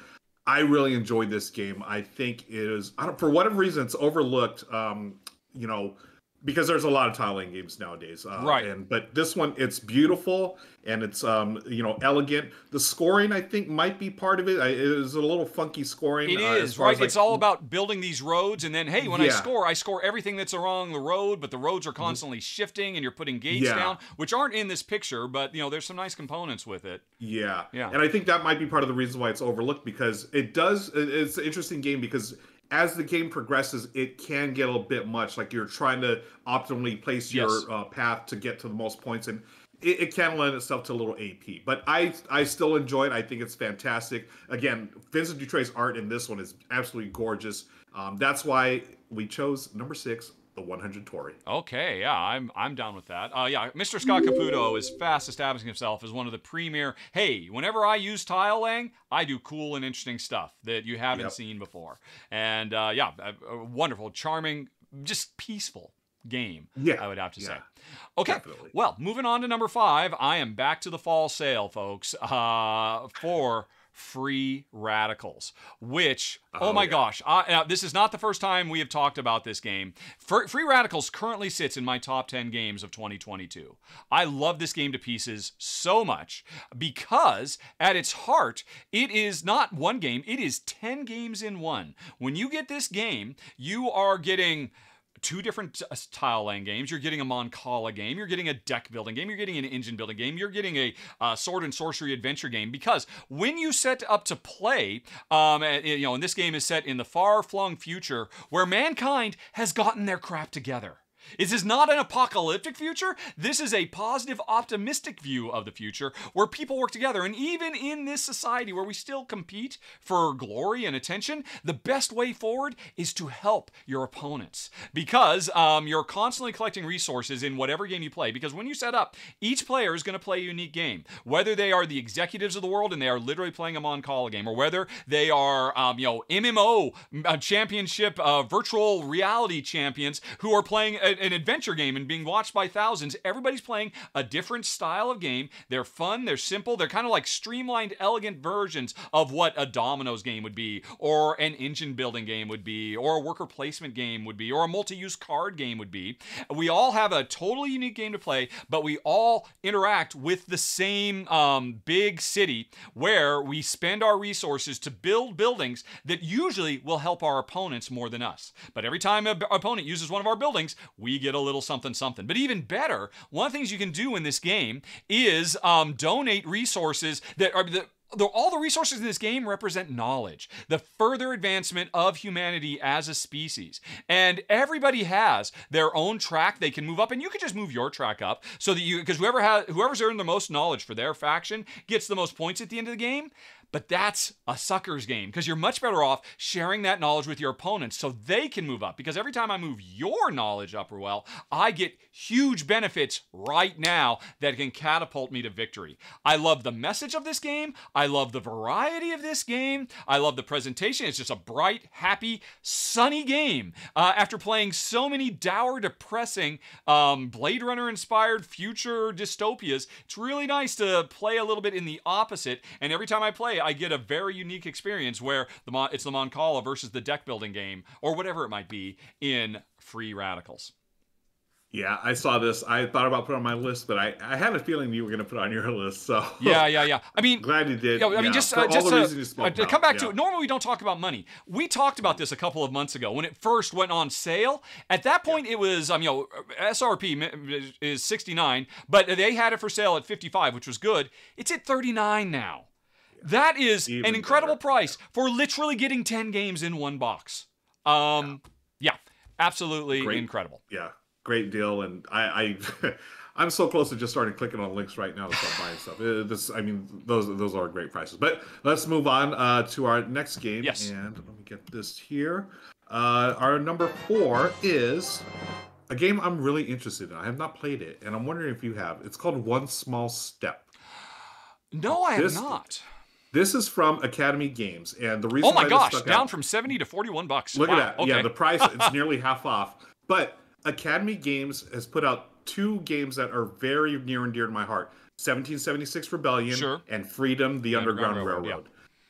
Speaker 2: I really enjoyed this game. I think it is for whatever reason it's overlooked. Um, you know, because there's a lot of tile laying games nowadays. Uh,
Speaker 1: Right.
Speaker 2: And but this one, it's beautiful and it's um you know elegant. The scoring I think might be part of it. I, it is a little funky scoring.
Speaker 1: It
Speaker 2: uh,
Speaker 1: is right.
Speaker 2: like,
Speaker 1: it's all about building these roads, and then hey, when I score, I score everything that's along the road. But the roads are constantly shifting, and you're putting gates
Speaker 2: Yeah.
Speaker 1: down, which aren't in this picture. But you know, there's some nice components with it.
Speaker 2: Yeah,
Speaker 1: Yeah.
Speaker 2: and I think that might be part of the reason why it's overlooked because it does. It's an interesting game because as the game progresses, it can get a bit much. Like you're trying to optimally place
Speaker 1: Yes.
Speaker 2: your uh, path to get to the most points, and it, it can lend itself to a little AP. But I I still enjoy it. I think it's fantastic. Again, Vincent Dutrait's art in this one is absolutely gorgeous. Um, that's why we chose number six, the 100 Torii.
Speaker 1: Okay, yeah, I'm I'm down with that. Uh, yeah, Mr. Scott Caputo is fast establishing himself as one of the premier. Hey, whenever I use tile laying, I do cool and interesting stuff that you haven't
Speaker 2: Yep.
Speaker 1: seen before. And uh, yeah, wonderful, charming, just peaceful game.
Speaker 2: Yeah,
Speaker 1: I would have to say. Okay,
Speaker 2: definitely.
Speaker 1: well, moving on to number five. I am back to the fall sale, folks. Uh, for free radicals which oh,
Speaker 2: Oh,
Speaker 1: my
Speaker 2: yeah.
Speaker 1: gosh I, now, this is not the first time we have talked about this game. Fr- free radicals currently sits in my top 10 games of 2022 i love this game to pieces so much because at its heart it is not one game it is 10 games in one. When you get this game you are getting two different uh, tile laying games. You're getting a mancala game. You're getting a deck building game. You're getting an engine building game. You're getting a uh, sword and sorcery adventure game. Because when you set up to play, um, uh, you know, and this game is set in the far flung future where mankind has gotten their crap together. This is not an apocalyptic future. This is a positive, optimistic view of the future where people work together. And even in this society where we still compete for glory and attention, the best way forward is to help your opponents because um, you're constantly collecting resources in whatever game you play. Because when you set up, each player is going to play a unique game. Whether they are the executives of the world and they are literally playing a mancala game, or whether they are, um, you know, MMO uh, championship uh, virtual reality champions who are playing a- an adventure game and being watched by thousands. Everybody's playing a different style of game. They're fun, they're simple, they're kind of like streamlined, elegant versions of what a dominoes game would be, or an engine building game would be, or a worker placement game would be, or a multi use card game would be. We all have a totally unique game to play, but we all interact with the same um, big city where we spend our resources to build buildings that usually will help our opponents more than us. But every time an opponent uses one of our buildings, we get a little something something. But even better, one of the things you can do in this game is um, donate resources that are the, all the resources in this game represent knowledge, the further advancement of humanity as a species. And everybody has their own track they can move up, and you can just move your track up so that you, because whoever has, whoever's earned the most knowledge for their faction gets the most points at the end of the game. But that's a sucker's game because you're much better off sharing that knowledge with your opponents so they can move up. Because every time I move your knowledge up, well, I get huge benefits right now that can catapult me to victory. I love the message of this game. I love the variety of this game. I love the presentation. It's just a bright, happy, sunny game. Uh, after playing so many dour, depressing, um, Blade Runner inspired future dystopias, it's really nice to play a little bit in the opposite. And every time I play, I get a very unique experience where the Mon- it's the mancala versus the deck building game or whatever it might be in Free Radicals.
Speaker 2: Yeah, I saw this. I thought about putting it on my list, but I, I had a feeling you were going to put it on your [LAUGHS] list. So
Speaker 1: Yeah, yeah, yeah. I mean, [LAUGHS]
Speaker 2: glad you did.
Speaker 1: Yeah, I mean,
Speaker 2: Yeah,
Speaker 1: just uh, just
Speaker 2: the
Speaker 1: to,
Speaker 2: reasons you spoke
Speaker 1: uh, to come back to it. Normally, we don't talk about money. We talked about this a couple of months ago when it first went on sale. At that point, it was um, you know, SRP is sixty nine, but they had it for sale at fifty five, which was good. It's at thirty nine now. That is
Speaker 2: Even
Speaker 1: an incredible
Speaker 2: better.
Speaker 1: price for literally getting ten games in one box. Um, yeah, absolutely
Speaker 2: Great.
Speaker 1: incredible.
Speaker 2: yeah great deal and i i [LAUGHS] I'm so close to just starting clicking on links right now to start buying stuff. Uh, this, I mean, those those are great prices. But let's move on uh, to our next game.
Speaker 1: Yes.
Speaker 2: And let me get this here. Uh, our number four is a game I'm really interested in. I have not played it, and I'm wondering if you have. It's called One Small Step.
Speaker 1: No, I have not.
Speaker 2: This is from Academy Games, and the reason
Speaker 1: Oh my gosh, down
Speaker 2: out-
Speaker 1: from 70 to 41 bucks.
Speaker 2: Look
Speaker 1: wow.
Speaker 2: at that.
Speaker 1: Okay.
Speaker 2: Yeah, the price it's [LAUGHS] nearly half off. But Academy Games has put out two games that are very near and dear to my heart. 1776 Rebellion
Speaker 1: Sure.
Speaker 2: and Freedom the Underground,
Speaker 1: Underground
Speaker 2: Railroad.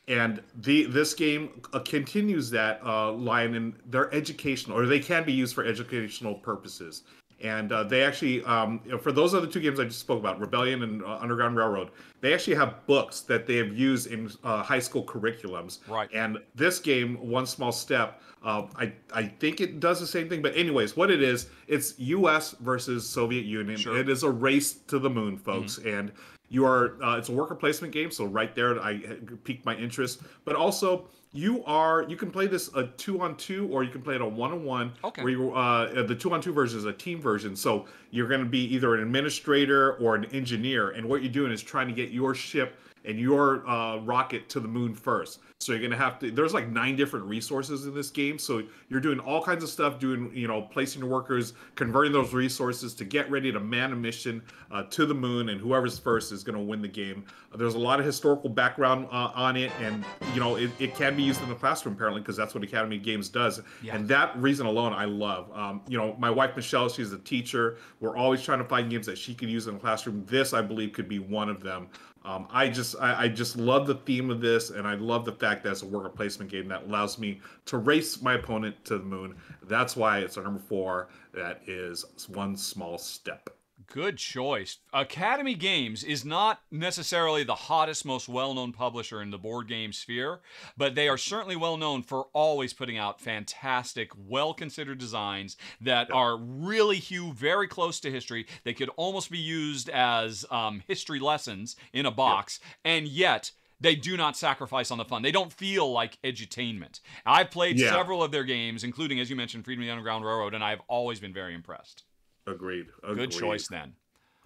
Speaker 1: Railroad,
Speaker 2: And the this game uh, continues that uh, line in their educational or they can be used for educational purposes. And uh, they actually, um, for those other two games I just spoke about, Rebellion and uh, Underground Railroad, they actually have books that they have used in uh, high school curriculums.
Speaker 1: Right.
Speaker 2: And this game, One Small Step, uh, I I think it does the same thing. But anyways, what it is, it's U.S. versus Soviet Union.
Speaker 1: Sure.
Speaker 2: It is a race to the moon, folks, and you are. Uh, it's a worker placement game, so right there, I piqued my interest. But also, you are. You can play this a two on two, or you can play it a one on one.
Speaker 1: Okay.
Speaker 2: Where you uh, the two on two version is a team version, so you're going to be either an administrator or an engineer, and what you're doing is trying to get your ship and your uh, rocket to the moon first. So you're gonna have to. There's like nine different resources in this game. So you're doing all kinds of stuff, doing you know, placing your workers, converting those resources to get ready to man a mission uh, to the moon, and whoever's first is gonna win the game. Uh, there's a lot of historical background uh, on it, and you know, it, it can be used in the classroom apparently because that's what Academy Games does.
Speaker 1: Yeah.
Speaker 2: And that reason alone, I love. Um, you know, my wife Michelle, she's a teacher. We're always trying to find games that she could use in the classroom. This, I believe, could be one of them. Um, I just I, I just love the theme of this, and I love the fact that it's a worker placement game that allows me to race my opponent to the moon. That's why it's our number four. That is one small step.
Speaker 1: Good choice. Academy Games is not necessarily the hottest, most well known publisher in the board game sphere, but they are certainly well known for always putting out fantastic, well considered designs that are really hew very close to history. They could almost be used as um, history lessons in a box, and yet. They do not sacrifice on the fun. They don't feel like edutainment. I've played
Speaker 2: Yeah.
Speaker 1: several of their games, including, as you mentioned, Freedom of the Underground Railroad, and I've always been very impressed.
Speaker 2: Agreed. Agreed.
Speaker 1: Good choice then.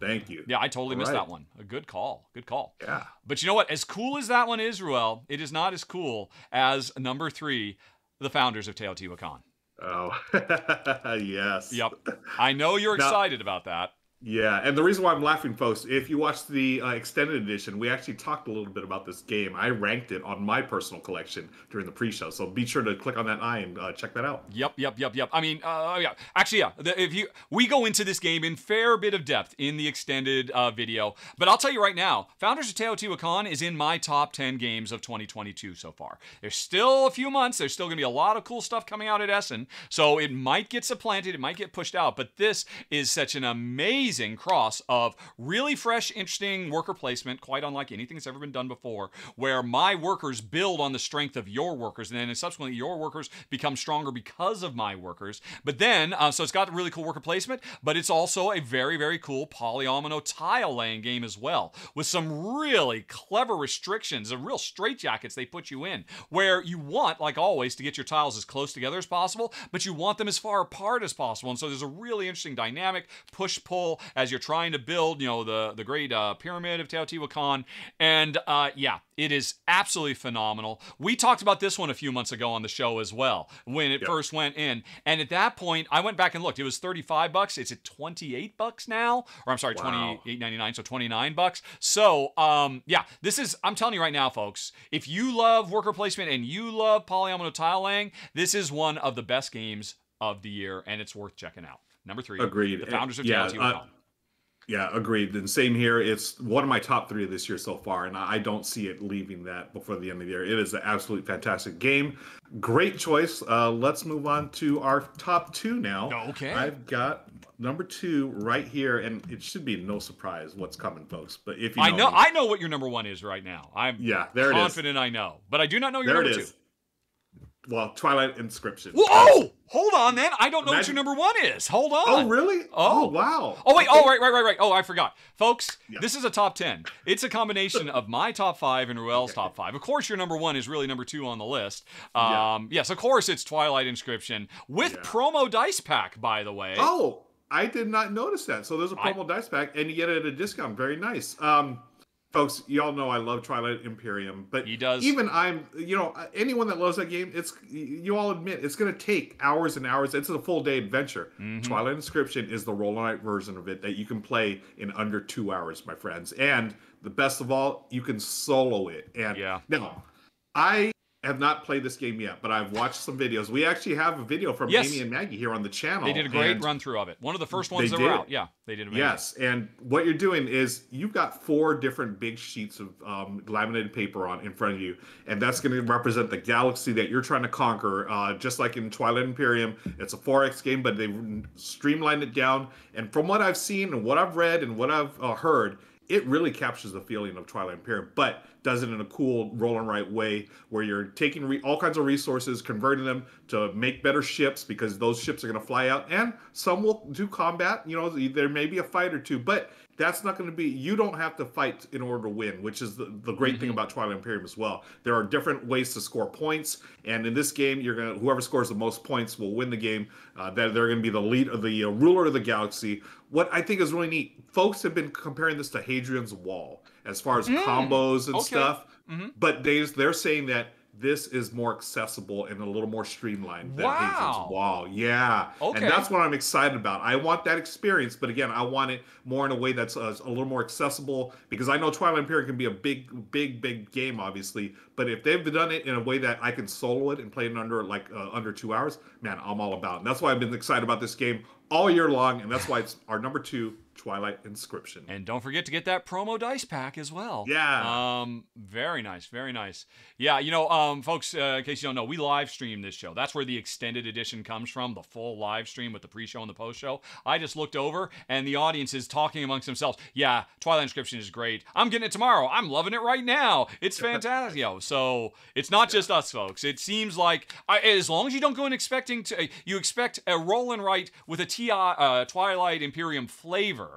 Speaker 2: Thank you.
Speaker 1: Yeah, I totally missed
Speaker 2: Right.
Speaker 1: that one. A good call. Good call.
Speaker 2: Yeah.
Speaker 1: But you know what? As cool as that one is, Ruel, it is not as cool as number three, the founders of Teotihuacan.
Speaker 2: Oh, [LAUGHS] yes.
Speaker 1: Yep. I know you're
Speaker 2: Now-
Speaker 1: excited about that.
Speaker 2: Yeah, and the reason why I'm laughing, folks, if you watch the uh, extended edition, we actually talked a little bit about this game. I ranked it on my personal collection during the pre-show, so be sure to click on that eye and uh, check that out.
Speaker 1: Yep, yep, yep, yep. I mean, uh, yeah. Actually, yeah. The, if you we go into this game in fair bit of depth in the extended uh, video, but I'll tell you right now, Founders of Teotihuacan is in my top 10 games of 2022 so far. There's still a few months. There's still going to be a lot of cool stuff coming out at Essen, so it might get supplanted, it might get pushed out. But this is such an amazing cross of really fresh, interesting worker placement, quite unlike anything that's ever been done before, where my workers build on the strength of your workers, and then subsequently your workers become stronger because of my workers. But then, uh, so it's got really cool worker placement, but it's also a very, very cool polyomino tile laying game as well, with some really clever restrictions and real straitjackets they put you in, where you want, like always, to get your tiles as close together as possible, but you want them as far apart as possible. And so there's a really interesting dynamic push pull as you're trying to build, you know, the the great uh, pyramid of Teotihuacan. And uh, yeah, it is absolutely phenomenal. We talked about this one a few months ago on the show as well when it
Speaker 2: Yep.
Speaker 1: first went in. And at that point, I went back and looked. It was 35 bucks. It's at 28 bucks now, or I'm sorry,
Speaker 2: Wow.
Speaker 1: 28.99, so 29 bucks. So um, yeah, this is. I'm telling you right now, folks. If you love worker placement and you love polyomino tile laying, this is one of the best games of the year, and it's worth checking out. Number three,
Speaker 2: Agreed.
Speaker 1: The founders of
Speaker 2: Yeah,
Speaker 1: Teotihuacan.
Speaker 2: uh, Yeah, agreed. And same here. It's one of my top three of this year so far, and I don't see it leaving that before the end of the year. It is an absolutely fantastic game. Great choice. Uh, let's move on to our top two now.
Speaker 1: Okay.
Speaker 2: I've got number two right here, and it should be no surprise what's coming, folks. But if you
Speaker 1: I
Speaker 2: know,
Speaker 1: know.
Speaker 2: me-
Speaker 1: I know what your number one is right now. I'm
Speaker 2: yeah, there it is.
Speaker 1: confident I know, but I do not know your
Speaker 2: There
Speaker 1: number
Speaker 2: it is.
Speaker 1: two.
Speaker 2: Well, Twilight Inscription.
Speaker 1: Whoa! Hold on, then. I don't know what your number one is. Hold on.
Speaker 2: Oh, really?
Speaker 1: Oh.
Speaker 2: wow.
Speaker 1: Oh wait!
Speaker 2: Okay.
Speaker 1: Oh right, right, right, right. Oh, I forgot, folks.
Speaker 2: Yeah.
Speaker 1: This is a top ten. It's a combination [LAUGHS] of my top five and Ruel's top five. Of course, your number one is really number two on the list.
Speaker 2: Yeah.
Speaker 1: Um, yes, of course, it's Twilight Inscription with
Speaker 2: Yeah.
Speaker 1: promo dice pack, by the way.
Speaker 2: Oh, I did not notice that. So there's a promo dice pack, and you get it at a discount. Very nice. Um, folks, y'all know I love Twilight Imperium, but
Speaker 1: He does.
Speaker 2: Even I'm, you know, anyone that loves that game, it's you all admit it's going to take hours and hours. It's a full day adventure.
Speaker 1: Mm-hmm.
Speaker 2: Twilight Inscription is the roll and write version of it that you can play in under two hours, my friends. And the best of all, you can solo it. And
Speaker 1: Yeah.
Speaker 2: now, I have not played this game yet, but I've watched some videos. We actually have a video from
Speaker 1: Yes.
Speaker 2: Amy and Maggie here on the channel.
Speaker 1: They did a great run through of it. One of the first ones
Speaker 2: They
Speaker 1: that were out. Yeah, they did amazing.
Speaker 2: Yes, and what you're doing is you've got four different big sheets of um, laminated paper on in front of you, and that's going to represent the galaxy that you're trying to conquer. Uh, just like in Twilight Imperium, it's a 4X game, but they've streamlined it down. And from what I've seen and what I've read and what I've uh, heard, it really captures the feeling of Twilight Imperium, but does it in a cool roll and write way where you're taking re- all kinds of resources, converting them to make better ships because those ships are going to fly out, and some will do combat. You know, there may be a fight or two, but that's not going to be. You don't have to fight in order to win, which is the, the great thing about Twilight Imperium as well. There are different ways to score points, and in this game, you're gonna whoever scores the most points will win the game. Uh, that they're going to be the lead of the uh, ruler of the galaxy. What I think is really neat, folks have been comparing this to Hadrian's Wall as far as combos and
Speaker 1: okay.
Speaker 2: stuff.
Speaker 1: Mhm.
Speaker 2: But they they're saying that this is more accessible and a little more streamlined than
Speaker 1: Wow.
Speaker 2: Hadrian's Wall. Yeah,
Speaker 1: Okay.
Speaker 2: and that's what I'm excited about. I want that experience, but again, I want it more in a way that's uh, a little more accessible because I know Twilight Imperium can be a big, big, big game, obviously. But if they've done it in a way that I can solo it and play it under like uh, under two hours, man, I'm all about. it. And that's why I've been excited about this game all year long, and that's why it's our number two Twilight Inscription.
Speaker 1: And don't forget to get that promo dice pack as well.
Speaker 2: Yeah.
Speaker 1: Um, very nice, very nice. Yeah, you know, um, folks, uh, in case you don't know, we live stream this show. That's where the extended edition comes from, the full live stream with the pre-show and the post-show. I just looked over, and the audience is talking amongst themselves. Yeah, Twilight Inscription is great. I'm getting it tomorrow. I'm loving it right now. It's [LAUGHS] fantastic. Yo, so it's not just us, folks. It seems like I, as long as you don't go in expecting to, you expect a roll and write with a Ti uh, Twilight Imperium flavor,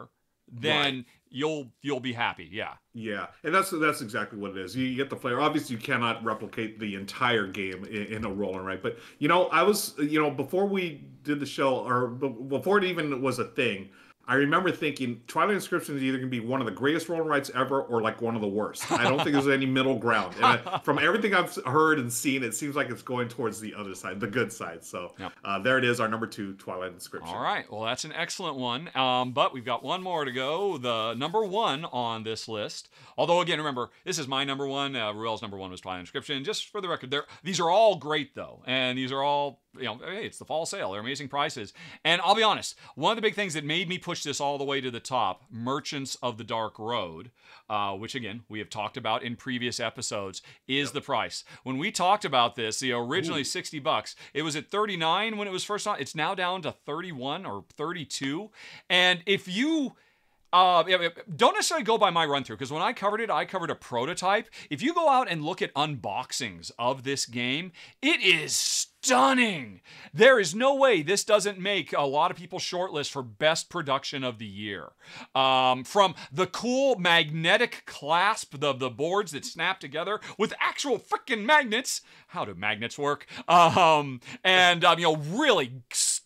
Speaker 1: then
Speaker 2: Right.
Speaker 1: you'll you'll be happy. Yeah.
Speaker 2: Yeah, and that's that's exactly what it is. You get the flavor. Obviously, you cannot replicate the entire game in, in a roll and write. But you know, I was you know before we did the show, or before it even was a thing, I remember thinking Twilight Inscription is either going to be one of the greatest roll and writes ever, or like one of the worst. I don't think there's any middle ground. And I, [LAUGHS] from everything I've heard and seen, it seems like it's going towards the other side, the good side. So
Speaker 1: Yep.
Speaker 2: uh, there it is, our number two Twilight Inscription.
Speaker 1: All right. Well, that's an excellent one. Um, but we've got one more to go. The number one on this list. Although, again, remember, this is my number one. Uh, Ruel's number one was Twilight Inscription. Just for the record, they're, these are all great, though. And these are all, you know, hey, it's the fall sale. They're amazing prices. And I'll be honest, one of the big things that made me push this all the way to the top Merchants of the Dark Road, uh, which, again, we have talked about in previous episodes, is the price. When we talked about this, the originally 60 bucks, it was at 39 when it was first on. It's now down to 31 or 32. And if you uh, don't necessarily go by my run through because when I covered it, I covered a prototype. If you go out and look at unboxings of this game, it is stunning. There is no way this doesn't make a lot of people shortlist for best production of the year. Um, from the cool magnetic clasp, the the boards that snap together with actual freaking magnets. How do magnets work? Um, and um, you know, really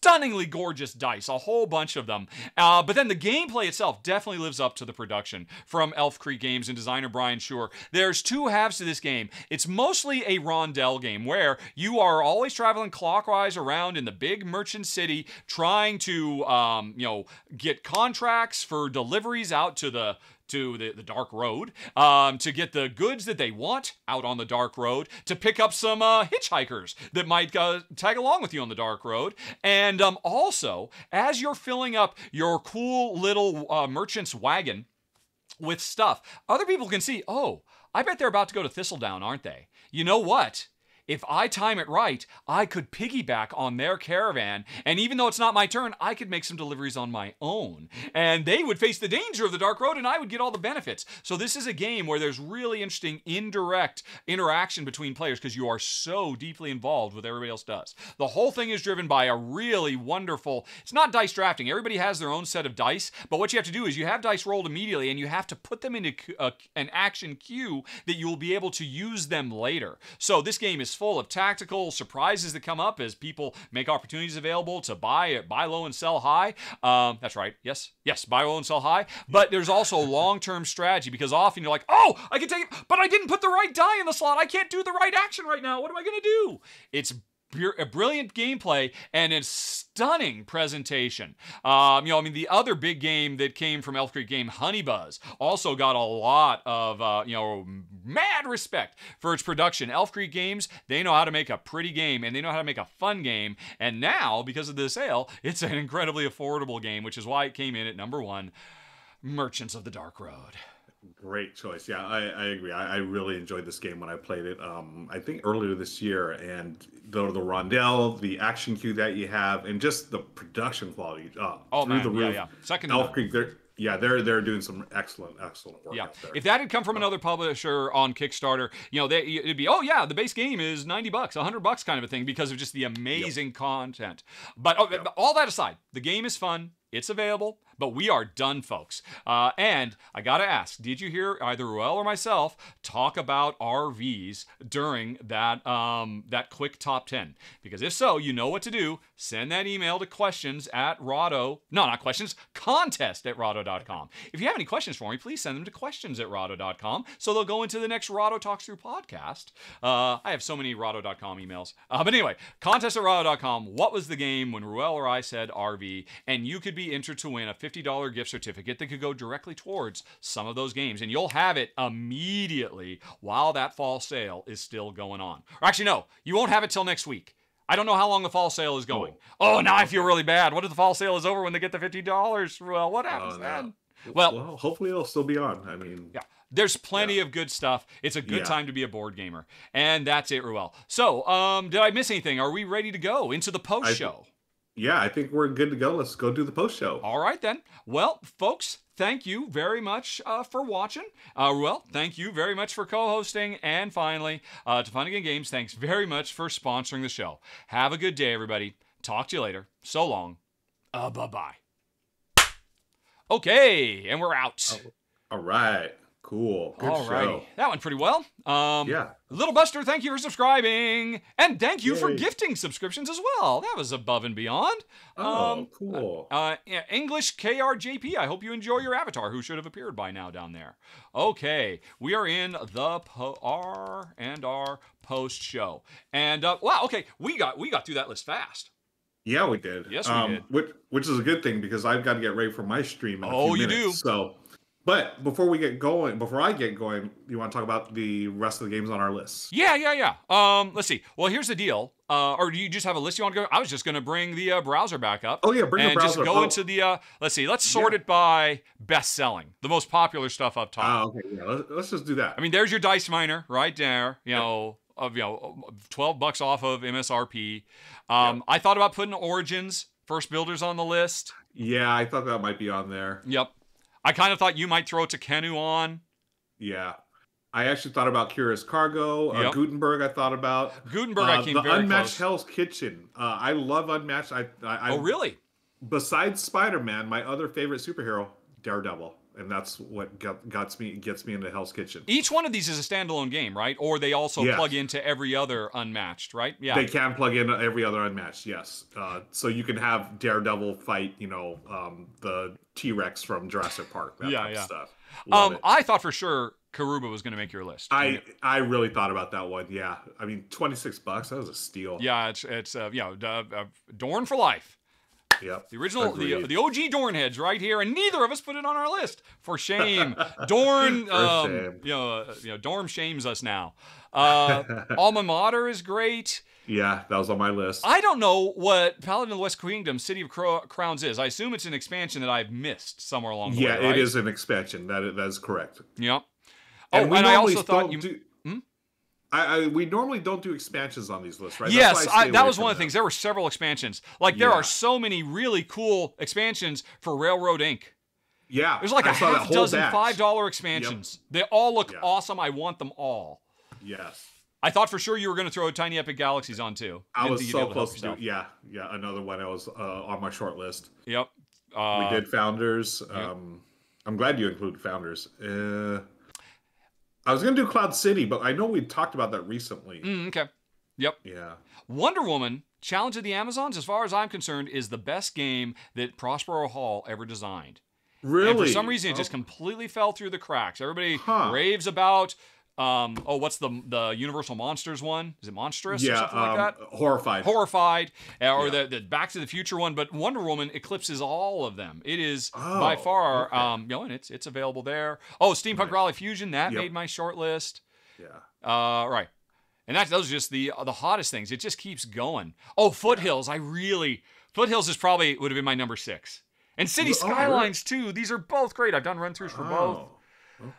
Speaker 1: stunningly gorgeous dice, a whole bunch of them. Uh, but then the gameplay itself definitely lives up to the production from Elf Creek Games and designer Brian Suhre. There's two halves to this game. It's mostly a rondel game where you are always traveling clockwise around in the big merchant city, trying to um, you know get contracts for deliveries out to the to the, the dark road um, to get the goods that they want out on the dark road to pick up some uh, hitchhikers that might uh, tag along with you on the dark road. And um, also as you're filling up your cool little uh, merchant's wagon with stuff other people can see oh i bet they're about to go to thistledown aren't they? You know what if I time it right, I could piggyback on their caravan, and even though it's not my turn, I could make some deliveries on my own. And they would face the danger of the dark road, and I would get all the benefits. So, this is a game where there's really interesting indirect interaction between players because you are so deeply involved with everybody else does. The whole thing is driven by a really wonderful, it's not dice drafting. Everybody has their own set of dice, but what you have to do is you have dice rolled immediately, and you have to put them into a, an action queue that you will be able to use them later. So, this game is full of tactical surprises that come up as people make opportunities available to buy buy low and sell high. Um, that's right. Yes, yes, buy low and sell high. But there's also long-term strategy because often you're like, oh, I can take it, but I didn't put the right die in the slot. I can't do the right action right now. What am I going to do? It's a brilliant gameplay and a stunning presentation. Um, you know, I mean, the other big game that came from Elf Creek Game, Honey Buzz, also got a lot of uh, you know mad respect for its production. Elf Creek Games, they know how to make a pretty game and they know how to make a fun game. And now, because of the sale, it's an incredibly affordable game, which is why it came in at number one. Merchants of the Dark Road.
Speaker 2: Great choice. Yeah, I, I agree. I, I, really enjoyed this game when I played it. Um, I think earlier this year, and the the rondel, the action queue that you have, and just the production quality. Uh,
Speaker 1: oh man, the roof. yeah, yeah.
Speaker 2: Second, Elf Creek, they're yeah, they're they're doing some excellent excellent work.
Speaker 1: Yeah, if that had come from another publisher on Kickstarter, you know, they, it'd be oh yeah, the base game is ninety bucks, hundred bucks, kind of a thing because of just the amazing yep. content. But oh, yep. all that aside, the game is fun. It's available, but we are done, folks. Uh, and I gotta ask, did you hear either Ruel or myself talk about RVs during that um, that quick top ten? Because if so, you know what to do. Send that email to questions at Rahdo. No, not questions. Contest at Rahdo.com. If you have any questions for me, please send them to questions at Rahdo.com so they'll go into the next Rahdo Talks Through podcast. Uh, I have so many Rahdo.com emails. Uh, but anyway, contest at Rahdo.com. What was the game when Ruel or I said RV? And you could be entered to win a $50 gift certificate that could go directly towards some of those games. And you'll have it immediately while that fall sale is still going on. Or actually, no, you won't have it till next week. I don't know how long the fall sale is going. Oh, oh now I feel really bad. What if the fall sale is over when they get the $50? Well, what happens oh, no. then?
Speaker 2: Well, well, hopefully it'll still be on. I mean,
Speaker 1: yeah. There's plenty yeah. of good stuff. It's a good yeah. time to be a board gamer. And that's it, Ruel. So, um, did I miss anything? Are we ready to go into the post show?
Speaker 2: Yeah, I think we're good to go. Let's go do the post show.
Speaker 1: All right, then. Well, folks, thank you very much uh, for watching. Uh, well, thank you very much for co hosting. And finally, uh, to Again Games, thanks very much for sponsoring the show. Have a good day, everybody. Talk to you later. So long. Uh, bye bye. Okay, and we're out.
Speaker 2: Oh, all right. Cool. Good All show.
Speaker 1: That went pretty well. Um,
Speaker 2: yeah.
Speaker 1: Little Buster, thank you for subscribing. And thank you Yay. for gifting subscriptions as well. That was above and beyond.
Speaker 2: Oh, um, cool.
Speaker 1: Uh, uh, English KRJP, I hope you enjoy your avatar, who should have appeared by now down there. Okay, we are in the po- R and R post show. And uh, wow, okay, we got we got through that list fast.
Speaker 2: Yeah, we did.
Speaker 1: Yes, we um, did.
Speaker 2: Which, which is a good thing because I've got to get ready for my stream. In
Speaker 1: oh,
Speaker 2: you
Speaker 1: do.
Speaker 2: So but before we get going, before I get going, you want to talk about the rest of the games on our list?
Speaker 1: Yeah, yeah, yeah. Um, let's see. Well, here's the deal. Uh, or do you just have a list you want to go? I was just going to bring the uh, browser back up.
Speaker 2: Oh yeah, bring
Speaker 1: and
Speaker 2: the browser.
Speaker 1: just go into the. Uh, let's see. Let's sort yeah. it by best selling, the most popular stuff up top.
Speaker 2: Oh, okay. Yeah, let's, let's just do that.
Speaker 1: I mean, there's your dice miner right there. You know, of you know, twelve bucks off of MSRP. Um, I thought about putting Origins First Builders on the list.
Speaker 2: Yeah, I thought that might be on there.
Speaker 1: Yep. I kind of thought you might throw Tekhenu on.
Speaker 2: Yeah. I actually thought about Curious Cargo. Uh, Gutenberg, I thought about.
Speaker 1: Gutenberg, uh, I came
Speaker 2: the
Speaker 1: very
Speaker 2: Unmatched
Speaker 1: close.
Speaker 2: Hell's Kitchen. Uh, I love Unmatched. I, I,
Speaker 1: oh, really?
Speaker 2: Besides Spider Man, my other favorite superhero, Daredevil and that's what got, gets me gets me into Hell's Kitchen.
Speaker 1: Each one of these is a standalone game, right? Or they also yes. plug into every other unmatched, right?
Speaker 2: Yeah, they can plug in every other unmatched. Yes, uh, so you can have Daredevil fight, you know, um, the T Rex from Jurassic Park. That yeah, yeah. stuff.
Speaker 1: um, I thought for sure Karuba was going to make your list.
Speaker 2: I I really thought about that one. Yeah, I mean, twenty six bucks. That was a steal.
Speaker 1: Yeah, it's it's uh, you know uh, uh, Dorn for life.
Speaker 2: Yep.
Speaker 1: The original, the, the OG Dorn heads right here, and neither of us put it on our list. For shame, Dorn. [LAUGHS] um, shame. You know, uh, you know, Dorn shames us now. Uh, [LAUGHS] Alma Mater is great.
Speaker 2: Yeah, that was on my list.
Speaker 1: I don't know what Paladin of the West Kingdom City of Cro- Crowns is. I assume it's an expansion that I've missed somewhere along the
Speaker 2: yeah,
Speaker 1: way. Yeah,
Speaker 2: right? it is an expansion. That that is correct.
Speaker 1: Yep. Oh, and, and I also thought you.
Speaker 2: Do, I, I, we normally don't do expansions on these lists, right?
Speaker 1: Yes, I, that was one of the things. There were several expansions. Like there yeah. are so many really cool expansions for Railroad Ink.
Speaker 2: Yeah,
Speaker 1: there's like a half dozen five dollar expansions. Yep. They all look yeah. awesome. I want them all.
Speaker 2: Yes.
Speaker 1: I thought for sure you were going to throw Tiny Epic Galaxies on too.
Speaker 2: I was so close to, to yeah, yeah, another one I was uh, on my short list.
Speaker 1: Yep. Uh,
Speaker 2: we did Founders. Um, I'm glad you included Founders. Uh, I was gonna do Cloud City, but I know we talked about that recently.
Speaker 1: Mm, okay. Yep.
Speaker 2: Yeah.
Speaker 1: Wonder Woman Challenge of the Amazons, as far as I'm concerned, is the best game that Prospero Hall ever designed.
Speaker 2: Really?
Speaker 1: And for some reason, it just
Speaker 2: Oh,
Speaker 1: completely fell through the cracks. Everybody
Speaker 2: Huh.
Speaker 1: raves about. Um, oh, what's the the Universal Monsters one? Is it Monstrous or
Speaker 2: yeah,
Speaker 1: something like
Speaker 2: um,
Speaker 1: that?
Speaker 2: horrified.
Speaker 1: Horrified, uh, or
Speaker 2: Yeah.
Speaker 1: the, the Back to the Future one, but Wonder Woman eclipses all of them. It is
Speaker 2: Oh,
Speaker 1: by far,
Speaker 2: okay.
Speaker 1: um, you know, and it's it's available there. Oh, Steampunk
Speaker 2: Nice.
Speaker 1: Rally Fusion that
Speaker 2: Yep.
Speaker 1: made my short list.
Speaker 2: yeah.
Speaker 1: Uh, right. And that's those are just the the hottest things. It just keeps going. Oh, Foothills. I really Foothills is probably would have been my number six. And City
Speaker 2: Oh, really?
Speaker 1: Skylines too. These are both great. I've done run throughs for both.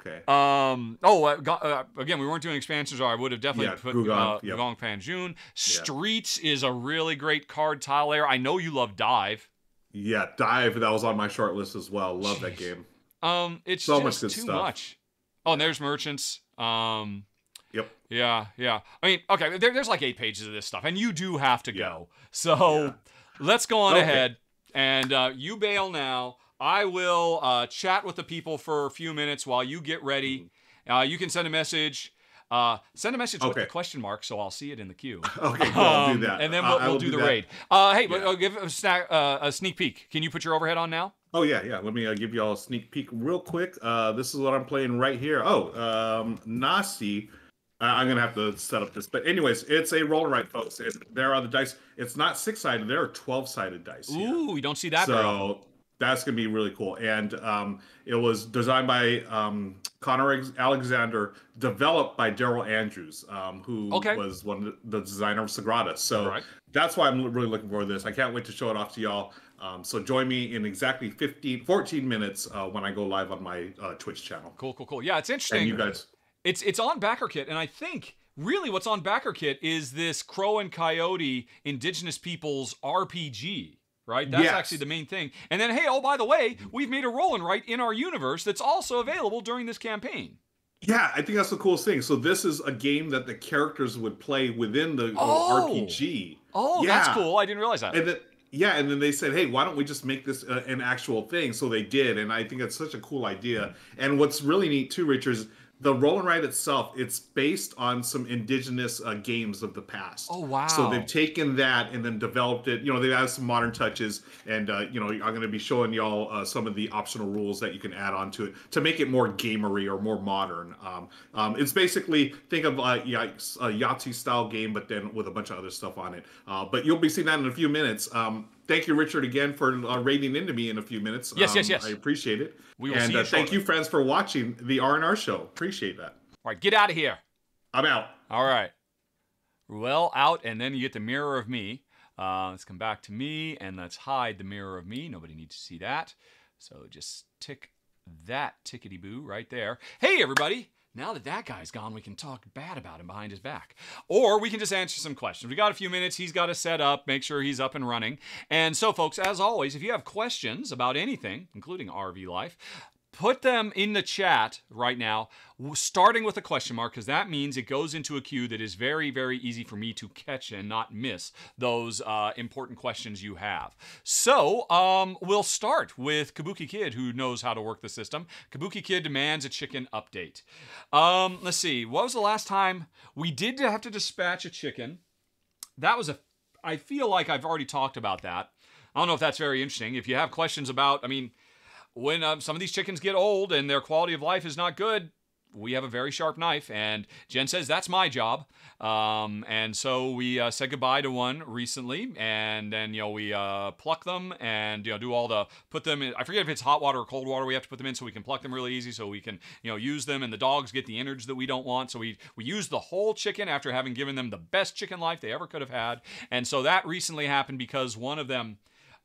Speaker 2: Okay.
Speaker 1: Um. Oh, uh, uh, again, we weren't doing expansions, or I would have definitely
Speaker 2: Yeah,
Speaker 1: put
Speaker 2: Gugong,
Speaker 1: uh,
Speaker 2: yep.
Speaker 1: Gugong Panjun. Streets is a really great card tile layer. I know you love Dive.
Speaker 2: Yeah, Dive. That was on my short list as well. Love that game.
Speaker 1: Um, it's
Speaker 2: So
Speaker 1: just
Speaker 2: much good
Speaker 1: too
Speaker 2: stuff.
Speaker 1: much. Oh, and there's merchants. Um,
Speaker 2: Yep.
Speaker 1: yeah, yeah. I mean, okay, there, there's like eight pages of this stuff, and you do have to
Speaker 2: Yeah.
Speaker 1: go. So let's go on
Speaker 2: Okay.
Speaker 1: ahead, and uh, you bail now. I will uh, chat with the people for a few minutes while you get ready. Uh, you can send a message. Uh, send a message with the question mark, so I'll see it in the queue. [LAUGHS]
Speaker 2: Okay, cool. I'll
Speaker 1: Um,
Speaker 2: do that.
Speaker 1: And then we'll, we'll
Speaker 2: will
Speaker 1: do, the raid. Uh, hey,
Speaker 2: Yeah.
Speaker 1: uh, give a, snack, uh, a sneak peek. Can you put your overhead on now?
Speaker 2: Oh yeah, yeah. Let me uh, give you all a sneak peek real quick. Uh, this is what I'm playing right here. Oh, um, Nasi. I'm gonna have to set up this, but anyways, it's a roll and write, folks. It, there are the dice. It's not six sided. There are twelve sided dice. here.
Speaker 1: Ooh, we don't see that
Speaker 2: so that's gonna be really cool. And um, it was designed by um, Connor Alexander, developed by Daryl Andrews, um, who
Speaker 1: Okay.
Speaker 2: was one of the, the designer of Sagrada. So
Speaker 1: Right.
Speaker 2: that's why I'm really looking forward to this. I can't wait to show it off to y'all. Um, so join me in exactly 15, 14 minutes uh, when I go live on my uh, Twitch channel.
Speaker 1: Cool, cool, cool. Yeah, it's interesting.
Speaker 2: And you guys,
Speaker 1: It's it's on BackerKit, and I think really what's on BackerKit is this Crow and Coyote Indigenous Peoples RPG. Right, that's
Speaker 2: Yes.
Speaker 1: actually the main thing. And then, hey, oh by the way, we've made a roll and write in our universe that's also available during this campaign.
Speaker 2: yeah, I think that's the coolest thing. So this is a game that the characters would play within the
Speaker 1: Oh.
Speaker 2: RPG.
Speaker 1: Oh, that's cool. I didn't realize that.
Speaker 2: And then, yeah, and then they said, "Hey, why don't we just make this uh, an actual thing?" So they did, and I think it's such a cool idea. And what's really neat too, Richard, is the roll and write itself. It's based on some indigenous uh, games of the past.
Speaker 1: Oh, wow.
Speaker 2: So they've taken that and then developed it. You know, they've added some modern touches, and uh, you know, I'm going to be showing y'all uh, some of the optional rules that you can add on to it to make it more gamery or more modern. Um, um, it's basically think of uh, a Yahtzee style game, but then with a bunch of other stuff on it. Uh, but you'll be seeing that in a few minutes. Um, thank you, Richard, again for uh, raiding into me in a few minutes.
Speaker 1: Yes, yes,
Speaker 2: Um,
Speaker 1: yes.
Speaker 2: I appreciate it.
Speaker 1: We will
Speaker 2: and
Speaker 1: see you
Speaker 2: uh, thank you, friends, for watching the R and R show. Appreciate that.
Speaker 1: All right, get out of here.
Speaker 2: I'm out.
Speaker 1: All right. Well, out, and then you get the mirror of me. Uh, let's come back to me, and let's hide the mirror of me. Nobody needs to see that. So just tick that tickety boo right there. Hey, everybody. Now that that guy's gone, we can talk bad about him behind his back. Or we can just answer some questions. We got a few minutes. He's got to set up, make sure he's up and running. And so, folks, as always, if you have questions about anything, including RV life, put them in the chat right now, starting with a question mark, because that means it goes into a queue that is very, very easy for me to catch and not miss those uh, important questions you have. So um, we'll start with Kabuki Kid, who knows how to work the system. Kabuki Kid demands a chicken update. Um, let's see, what was the last time we did have to dispatch a chicken? That was a. I feel like I've already talked about that. I don't know if that's very interesting. If you have questions about, I mean, when um, some of these chickens get old and their quality of life is not good, we have a very sharp knife. And Jen says that's my job. Um, and so we uh, said goodbye to one recently, and then you know we uh, pluck them and you know do all the put them in. I forget if it's hot water or cold water. We have to put them in so we can pluck them really easy, so we can you know use them. And the dogs get the innards that we don't want, so we we use the whole chicken after having given them the best chicken life they ever could have had. And so that recently happened because one of them.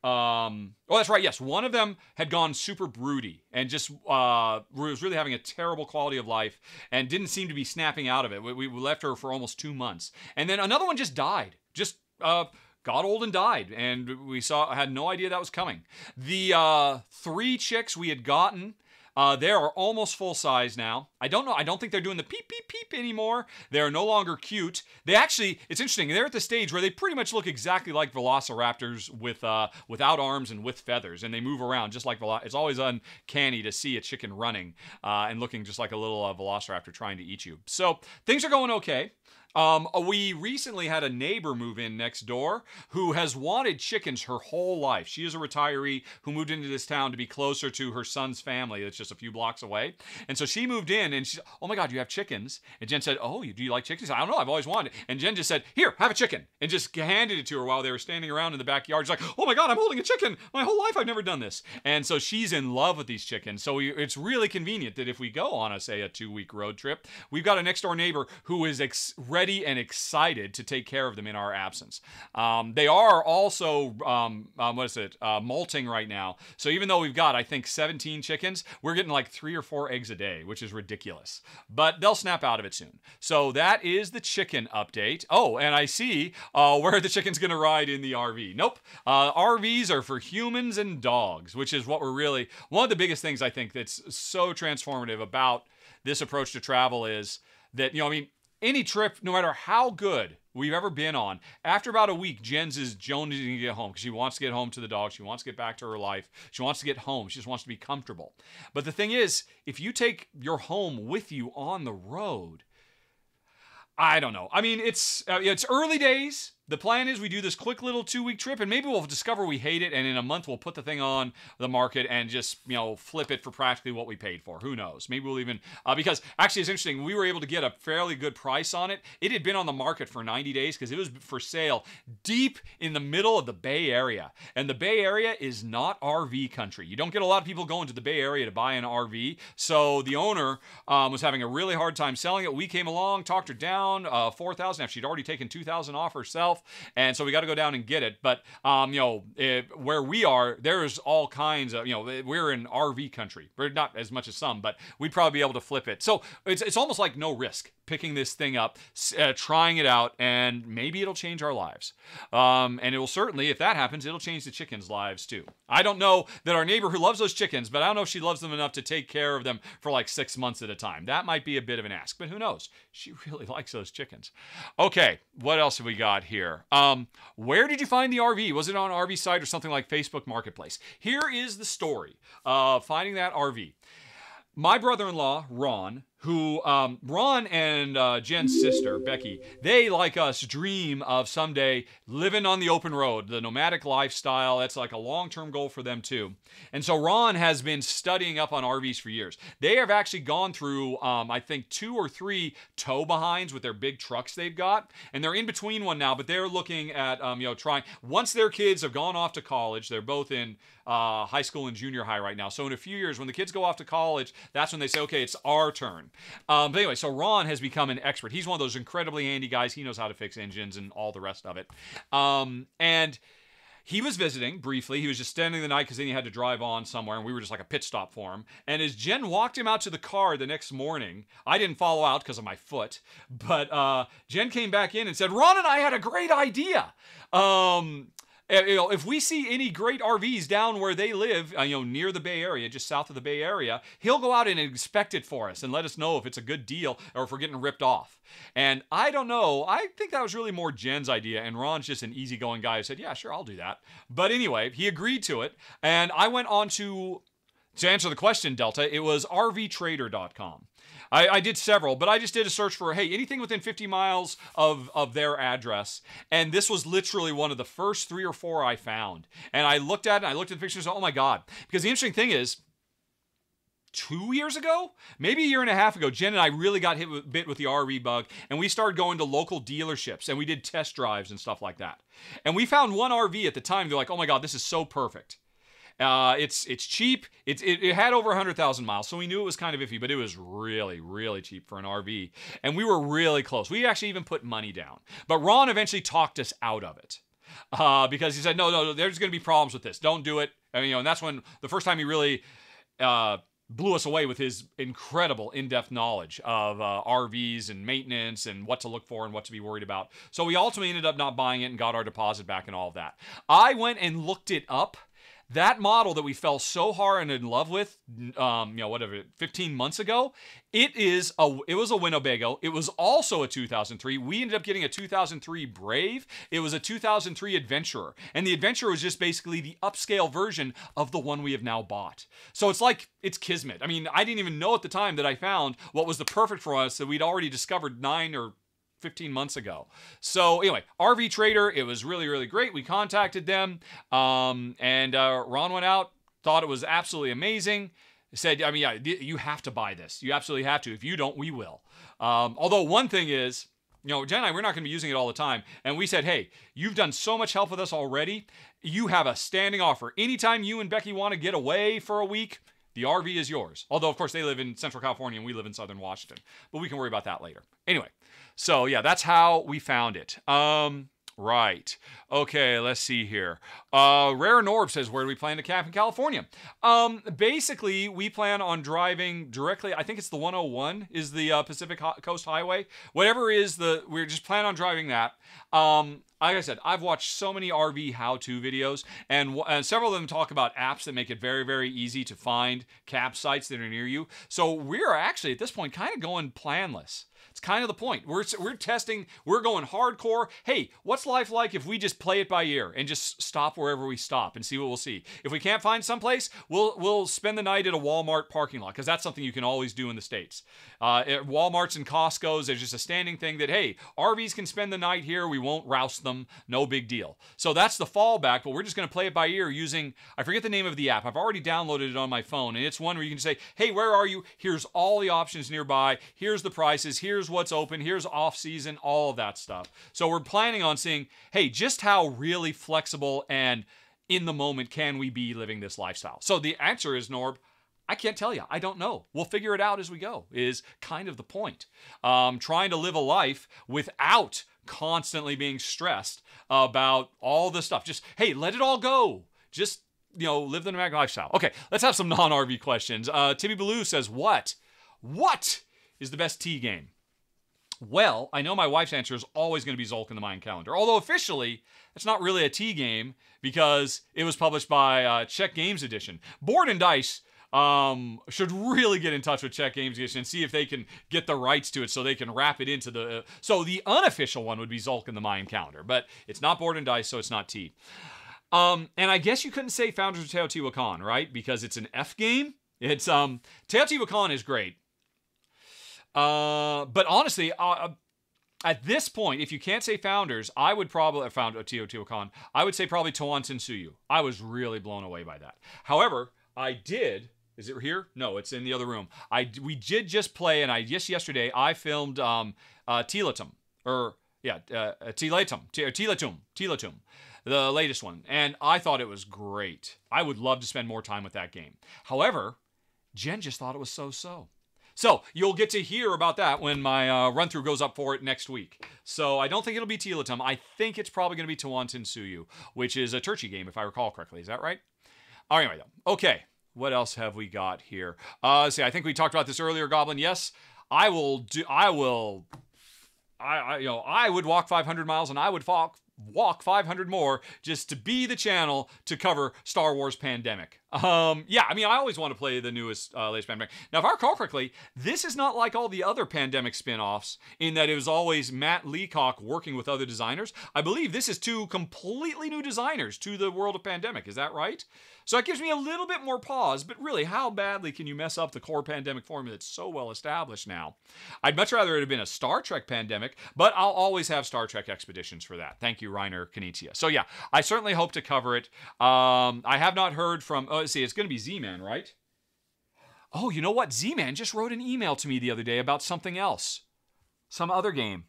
Speaker 1: Um, oh, that's right. Yes, one of them had gone super broody and just uh, was really having a terrible quality of life and didn't seem to be snapping out of it. We, we left her for almost two months, and then another one just died. Just uh, got old and died, and we saw I had no idea that was coming. The uh, three chicks we had gotten. Uh, they are almost full size now. I don't know. I don't think they're doing the peep peep peep anymore. They are no longer cute. They actually, it's interesting. They're at the stage where they pretty much look exactly like Velociraptors with uh, without arms and with feathers, and they move around just like Velo- It's always uncanny to see a chicken running uh, and looking just like a little uh, Velociraptor trying to eat you. So things are going okay. Um, we recently had a neighbor move in next door who has wanted chickens her whole life. She is a retiree who moved into this town to be closer to her son's family that's just a few blocks away. And so she moved in and she's, oh my God, you have chickens? And Jen said, oh, do you like chickens? I don't know, I've always wanted. And Jen just said, here, have a chicken. And just handed it to her while they were standing around in the backyard. She's like, oh my God, I'm holding a chicken. My whole life I've never done this. And so she's in love with these chickens. So we, it's really convenient that if we go on a, say, a two week road trip, we've got a next door neighbor who is ex- ready and excited to take care of them in our absence. Um, they are also, um, um, what is it, uh, molting right now. So even though we've got, I think, 17 chickens, we're getting like three or four eggs a day, which is ridiculous. But they'll snap out of it soon. So that is the chicken update. Oh, and I see uh, where the chicken's going to ride in the RV. Nope. Uh, RVs are for humans and dogs, which is what we're really, one of the biggest things I think that's so transformative about this approach to travel is that, you know, I mean, any trip, no matter how good we've ever been on, after about a week, Jen's is jonesing to get home because she wants to get home to the dog. She wants to get back to her life. She wants to get home. She just wants to be comfortable. But the thing is, if you take your home with you on the road, I don't know. I mean, it's uh, it's early days. The plan is we do this quick little two week trip, and maybe we'll discover we hate it, and in a month we'll put the thing on the market and just you know flip it for practically what we paid for. Who knows? Maybe we'll even uh, because actually it's interesting. We were able to get a fairly good price on it. It had been on the market for 90 days because it was for sale deep in the middle of the Bay Area, and the Bay Area is not RV country. You don't get a lot of people going to the Bay Area to buy an RV. So the owner um, was having a really hard time selling it. We came along, talked her down uh, 4,000 after she'd already taken 2,000 off herself and so we got to go down and get it. But um, you know, it, where we are, there's all kinds of you know, we're in RV country. We're not as much as some, but we'd probably be able to flip it. So it's it's almost like no risk picking this thing up, uh, trying it out, and maybe it'll change our lives. Um, and it will certainly, if that happens, it'll change the chickens' lives too. I don't know that our neighbor who loves those chickens, but I don't know if she loves them enough to take care of them for like six months at a time. That might be a bit of an ask, but who knows? She [LAUGHS] really likes those chickens. Okay, what else have we got here? Um, where did you find the RV? Was it on RV site or something like Facebook Marketplace? Here is the story of finding that RV. My brother in law, Ron, who um, Ron and uh, Jen's sister Becky, they like us dream of someday living on the open road, the nomadic lifestyle. That's like a long-term goal for them too. And so Ron has been studying up on RVs for years. They have actually gone through, um, I think, two or three tow behinds with their big trucks they've got, and they're in between one now. But they're looking at, um, you know, trying. Once their kids have gone off to college, they're both in uh, high school and junior high right now. So in a few years, when the kids go off to college, that's when they say, okay, it's our turn. Um, but anyway, so Ron has become an expert. He's one of those incredibly handy guys. He knows how to fix engines and all the rest of it. Um, and he was visiting briefly. He was just spending the night because then he had to drive on somewhere, and we were just like a pit stop for him. And as Jen walked him out to the car the next morning, I didn't follow out because of my foot, but uh, Jen came back in and said, Ron and I had a great idea. Um, you know, if we see any great RVs down where they live, uh, you know, near the Bay Area, just south of the Bay Area, he'll go out and inspect it for us and let us know if it's a good deal or if we're getting ripped off. And I don't know. I think that was really more Jen's idea, and Ron's just an easygoing guy who said, "Yeah, sure, I'll do that." But anyway, he agreed to it, and I went on to to answer the question, Delta. It was RVTrader.com. I, I, did several, but I just did a search for hey anything within 50 miles of of their address, and this was literally one of the first three or four I found. And I looked at it, and I looked at the pictures. Oh my god! Because the interesting thing is. Two years ago, maybe a year and a half ago, Jen and I really got hit with, bit with the RV bug, and we started going to local dealerships and we did test drives and stuff like that. And we found one RV at the time. They're like, "Oh my God, this is so perfect." Uh, it's it's cheap. It's it, it had over 100,000 miles, so we knew it was kind of iffy, but it was really really cheap for an RV, and we were really close. We actually even put money down, but Ron eventually talked us out of it. Uh, because he said, no, no, no, there's going to be problems with this. Don't do it. I mean, you know, and that's when the first time he really uh, blew us away with his incredible in-depth knowledge of uh, RVs and maintenance and what to look for and what to be worried about. So we ultimately ended up not buying it and got our deposit back and all of that. I went and looked it up that model that we fell so hard and in love with, um, you know, whatever, 15 months ago, it is a, it was a Winnebago. It was also a 2003. We ended up getting a 2003 Brave. It was a 2003 Adventurer, and the Adventurer was just basically the upscale version of the one we have now bought. So it's like it's kismet. I mean, I didn't even know at the time that I found what was the perfect for us that we'd already discovered nine or 15 months ago. So anyway, RV Trader, it was really, really great. We contacted them, um, and uh, Ron went out, thought it was absolutely amazing. Said, I mean, yeah, you have to buy this. You absolutely have to. If you don't, we will. Um, although one thing is, you know, Jen and I, we're not going to be using it all the time. And we said, hey, you've done so much help with us already. You have a standing offer. Anytime you and Becky want to get away for a week, the RV is yours. Although, of course, they live in Central California and we live in Southern Washington. But we can worry about that later. Anyway, so yeah, that's how we found it. Um, Right. Okay, let's see here. Uh, Rare Norb says, where do we plan to camp in California? Um, basically, we plan on driving directly, I think it's the 101 is the uh, Pacific Coast Highway. Whatever is the, we're just plan on driving that. Um, like I said, I've watched so many RV how-to videos, and, and several of them talk about apps that make it very, very easy to find campsites that are near you. So we're actually, at this point, kind of going planless. Kind of the point. We're, we're testing, we're going hardcore. Hey, what's life like if we just play it by ear and just stop wherever we stop and see what we'll see? If we can't find someplace, we'll, we'll spend the night at a Walmart parking lot because that's something you can always do in the States. Uh, at Walmarts and Costco's, there's just a standing thing that, hey, RVs can spend the night here. We won't rouse them. No big deal. So that's the fallback, but we're just going to play it by ear using, I forget the name of the app. I've already downloaded it on my phone, and it's one where you can say, hey, where are you? Here's all the options nearby. Here's the prices. Here's what's open, here's off season, all of that stuff. So we're planning on seeing, hey, just how really flexible and in the moment can we be living this lifestyle? So the answer is, Norb, I can't tell you. I don't know. We'll figure it out as we go, is kind of the point. Um, trying to live a life without constantly being stressed about all the stuff. Just, hey, let it all go. Just, you know, live the nomadic lifestyle. Okay, let's have some non RV questions. Uh, Timmy Baloo says, What? What is the best T game? Well, I know my wife's answer is always going to be Tzolk'in the Mayan Calendar. Although officially, it's not really a T game because it was published by uh, Czech Games Edition. Board and Dice um, should really get in touch with Czech Games Edition and see if they can get the rights to it so they can wrap it into the. Uh, so the unofficial one would be Tzolk'in the Mayan Calendar, but it's not Board and Dice, so it's not T. Um, and I guess you couldn't say Founders of Teotihuacan, right? Because it's an F game. It's um Teotihuacan is great. Uh, but honestly, uh, uh, at this point, if you can't say founders, I would probably have found Teotihuacan. I would say probably Tawantinsuyu. I was really blown away by that. However, I did. Is it here? No, it's in the other room. I we did just play, and I just yesterday I filmed um uh Tiletum or yeah uh, Tiletum Tiletum Tiletum the latest one, and I thought it was great. I would love to spend more time with that game. However, Jen just thought it was so so. So you'll get to hear about that when my uh, run through goes up for it next week. So I don't think it'll be Tiletum. I think it's probably going to be Tawantinsuyu, which is a Turczi game, if I recall correctly. Is that right? All right, though. Okay, what else have we got here? Uh, see, I think we talked about this earlier, Goblin. Yes, I will do. I will. I, I you know I would walk 500 miles and I would walk walk 500 more just to be the channel to cover Star Wars Pandemic. Um, yeah, I mean, I always want to play the newest, uh, latest Pandemic. Now, if I recall correctly, this is not like all the other Pandemic spin offs in that it was always Matt Leacock working with other designers. I believe this is two completely new designers to the world of Pandemic. Is that right? So that gives me a little bit more pause, but really, how badly can you mess up the core pandemic formula that's so well established now? I'd much rather it had been a Star Trek pandemic, but I'll always have Star Trek expeditions for that. Thank you, Reiner Knizia. So yeah, I certainly hope to cover it. Um, I have not heard from, oh, let's see, it's going to be Z-Man, right? Oh, you know what? Z-Man just wrote an email to me the other day about something else. Some other game.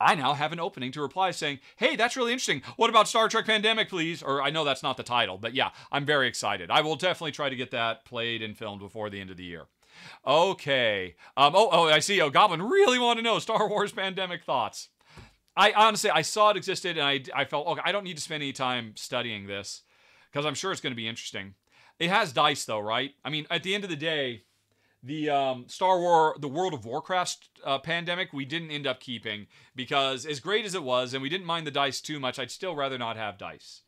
Speaker 1: I now have an opening to reply saying, hey, that's really interesting. What about Star Trek Pandemic, please? Or I know that's not the title, but yeah, I'm very excited. I will definitely try to get that played and filmed before the end of the year. Okay. Um, oh, oh, I see. Oh, Goblin really want to know Star Wars Pandemic thoughts. I honestly, I saw it existed and I, I felt, okay, I don't need to spend any time studying this because I'm sure it's going to be interesting. It has dice though, right? I mean, at the end of the day, the um, Star War, the World of Warcraft uh, pandemic, we didn't end up keeping because, as great as it was, and we didn't mind the dice too much, I'd still rather not have dice.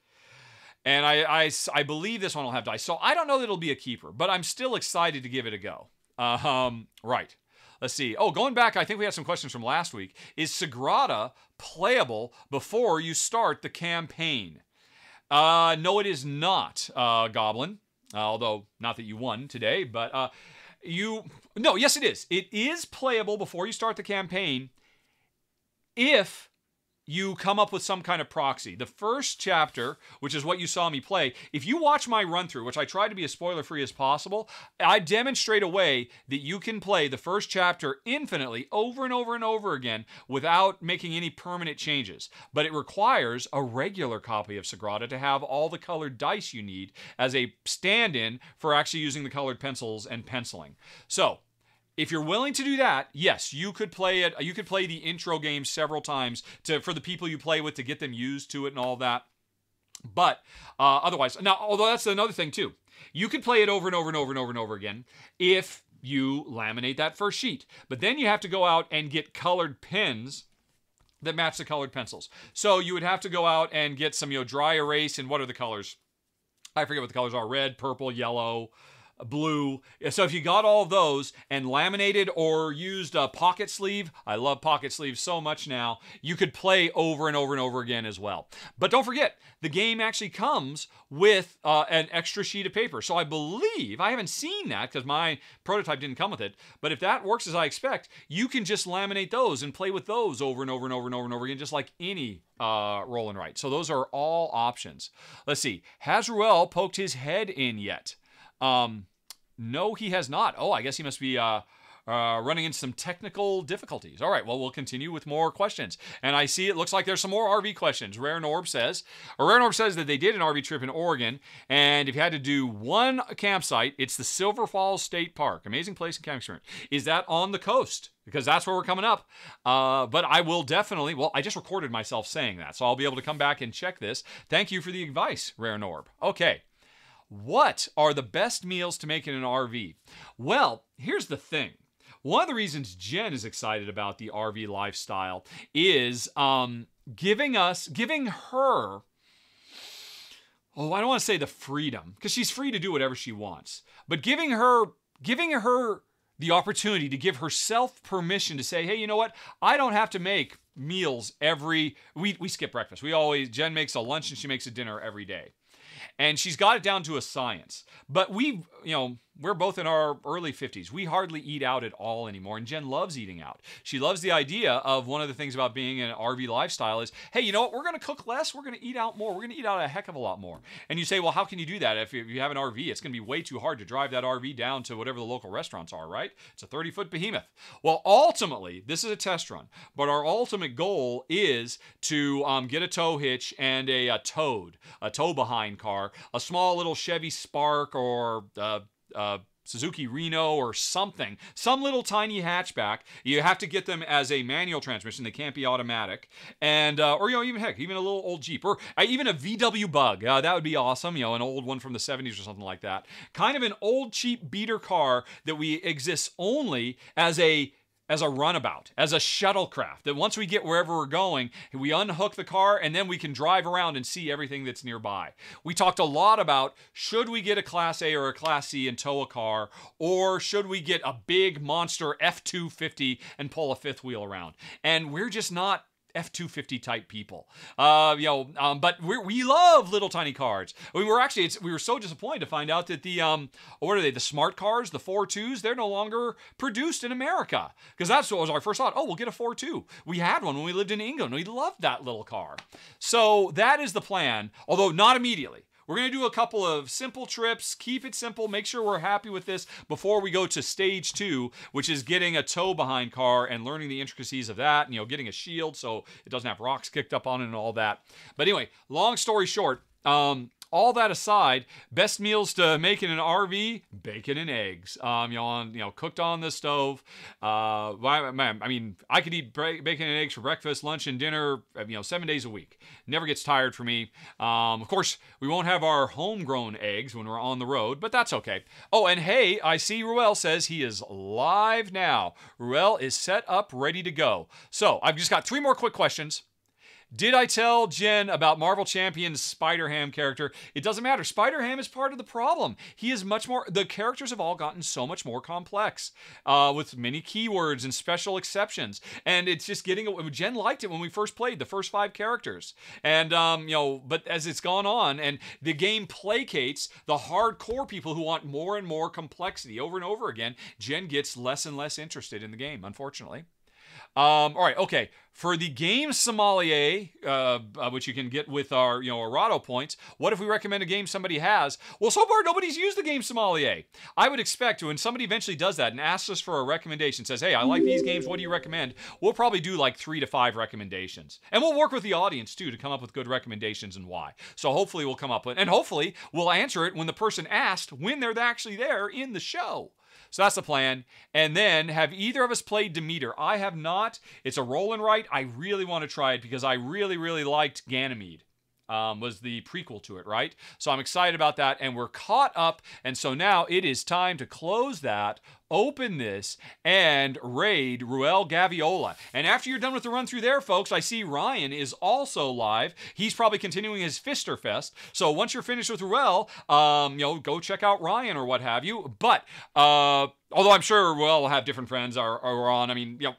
Speaker 1: And I, I, I believe this one will have dice. So I don't know that it'll be a keeper, but I'm still excited to give it a go. Uh, um, right. Let's see. Oh, going back, I think we had some questions from last week. Is Sagrada playable before you start the campaign? Uh, no, it is not, uh, Goblin. Uh, although, not that you won today, but uh, you no, yes, it is. It is playable before you start the campaign if you come up with some kind of proxy. The first chapter, which is what you saw me play, if you watch my run through, which I try to be as spoiler free as possible, I demonstrate a way that you can play the first chapter infinitely over and over and over again without making any permanent changes. But it requires a regular copy of Sagrada to have all the colored dice you need as a stand in for actually using the colored pencils and penciling. So, if you're willing to do that, yes, you could play it. You could play the intro game several times to for the people you play with to get them used to it and all that. But uh, otherwise, now although that's another thing too, you could play it over and over and over and over and over again if you laminate that first sheet. But then you have to go out and get colored pens that match the colored pencils. So you would have to go out and get some you know dry erase and what are the colors? I forget what the colors are: red, purple, yellow blue. So if you got all those and laminated or used a pocket sleeve, I love pocket sleeves so much now, you could play over and over and over again as well. But don't forget, the game actually comes with uh, an extra sheet of paper. So I believe, I haven't seen that because my prototype didn't come with it, but if that works as I expect, you can just laminate those and play with those over and over and over and over and over again, just like any uh, roll and write. So those are all options. Let's see. Has Ruel poked his head in yet? Um, no, he has not. Oh, I guess he must be uh, uh, running into some technical difficulties. All right, well, we'll continue with more questions. And I see it looks like there's some more RV questions. Rare Norb says, or Rare Norb says that they did an RV trip in Oregon, and if you had to do one campsite, it's the Silver Falls State Park. Amazing place and camping experience. Is that on the coast? Because that's where we're coming up. Uh, but I will definitely, well, I just recorded myself saying that, so I'll be able to come back and check this. Thank you for the advice, Rare Norb. Okay. What are the best meals to make in an RV? Well, here's the thing. One of the reasons Jen is excited about the RV lifestyle is um, giving us, giving her, oh, I don't want to say the freedom, because she's free to do whatever she wants, but giving her, giving her the opportunity to give herself permission to say, hey, you know what? I don't have to make meals every we we skip breakfast. We always Jen makes a lunch and she makes a dinner every day and she's got it down to a science. But we, you know, we're both in our early 50s. We hardly eat out at all anymore. And Jen loves eating out. She loves the idea of one of the things about being an RV lifestyle is, hey, you know what? We're going to cook less. We're going to eat out more. We're going to eat out a heck of a lot more. And you say, well, how can you do that? If you have an RV, it's going to be way too hard to drive that RV down to whatever the local restaurants are, right? It's a 30 foot behemoth. Well, ultimately, this is a test run, but our ultimate goal is to um, get a tow hitch and a, a toad, a tow behind car, a small little Chevy Spark or uh, uh, Suzuki Reno or something, some little tiny hatchback. You have to get them as a manual transmission; they can't be automatic. And uh, or you know even heck, even a little old Jeep or uh, even a VW Bug. Uh, that would be awesome. You know, an old one from the 70s or something like that. Kind of an old cheap beater car that we exists only as a as a runabout, as a shuttlecraft. That once we get wherever we're going, we unhook the car and then we can drive around and see everything that's nearby. We talked a lot about should we get a Class A or a Class C and tow a car, or should we get a big monster F 250 and pull a fifth wheel around? And we're just not F250 type people. Uh, you know, um, but we we love little tiny cars. We were actually we were so disappointed to find out that the um what are they the smart cars the four twos they're no longer produced in America because that's what was our first thought. Oh, we'll get a four two. We had one when we lived in England. We loved that little car. So that is the plan, although not immediately. We're going to do a couple of simple trips, keep it simple, make sure we're happy with this before we go to stage two, which is getting a tow behind car and learning the intricacies of that, and, you know, getting a shield so it doesn't have rocks kicked up on it and all that. But anyway, long story short, um, all that aside, best meals to make in an RV: bacon and eggs. Um, you know, on you know, cooked on the stove. Uh, I mean, I could eat bacon and eggs for breakfast, lunch, and dinner. Uh, you know, seven days a week. Never gets tired for me. Um, of course, we won't have our homegrown eggs when we're on the road, but that's okay. Oh, and hey, I see Ruel says he is live now. Ruel is set up, ready to go. So I've just got three more quick questions. Did I tell Jen about Marvel Champion's Spider Ham character? It doesn't matter. Spider Ham is part of the problem. He is much more, the characters have all gotten so much more complex uh, with many keywords and special exceptions. And it's just getting, Jen liked it when we first played the first five characters. And, um, you know, but as it's gone on and the game placates the hardcore people who want more and more complexity over and over again, Jen gets less and less interested in the game, unfortunately. Um, all right, okay. For the game sommelier, uh, uh, which you can get with our, you know, Arado points, what if we recommend a game somebody has? Well, so far nobody's used the game sommelier. I would expect when somebody eventually does that and asks us for a recommendation, says, "Hey, I like these games. What do you recommend?" We'll probably do like three to five recommendations, and we'll work with the audience too to come up with good recommendations and why. So hopefully we'll come up with, and hopefully we'll answer it when the person asked when they're actually there in the show. So that's the plan. And then have either of us played Demeter? I have not. It's a roll and write. I really want to try it because I really, really liked Ganymede. Um, was the prequel to it, right? So I'm excited about that, and we're caught up. And so now it is time to close that, open this, and raid Ruel Gaviola. And after you're done with the run through there, folks, I see Ryan is also live. He's probably continuing his Fister Fest. So once you're finished with Ruel, um, you know, go check out Ryan or what have you. But uh, although I'm sure Ruel will have different friends are, are on. I mean, you know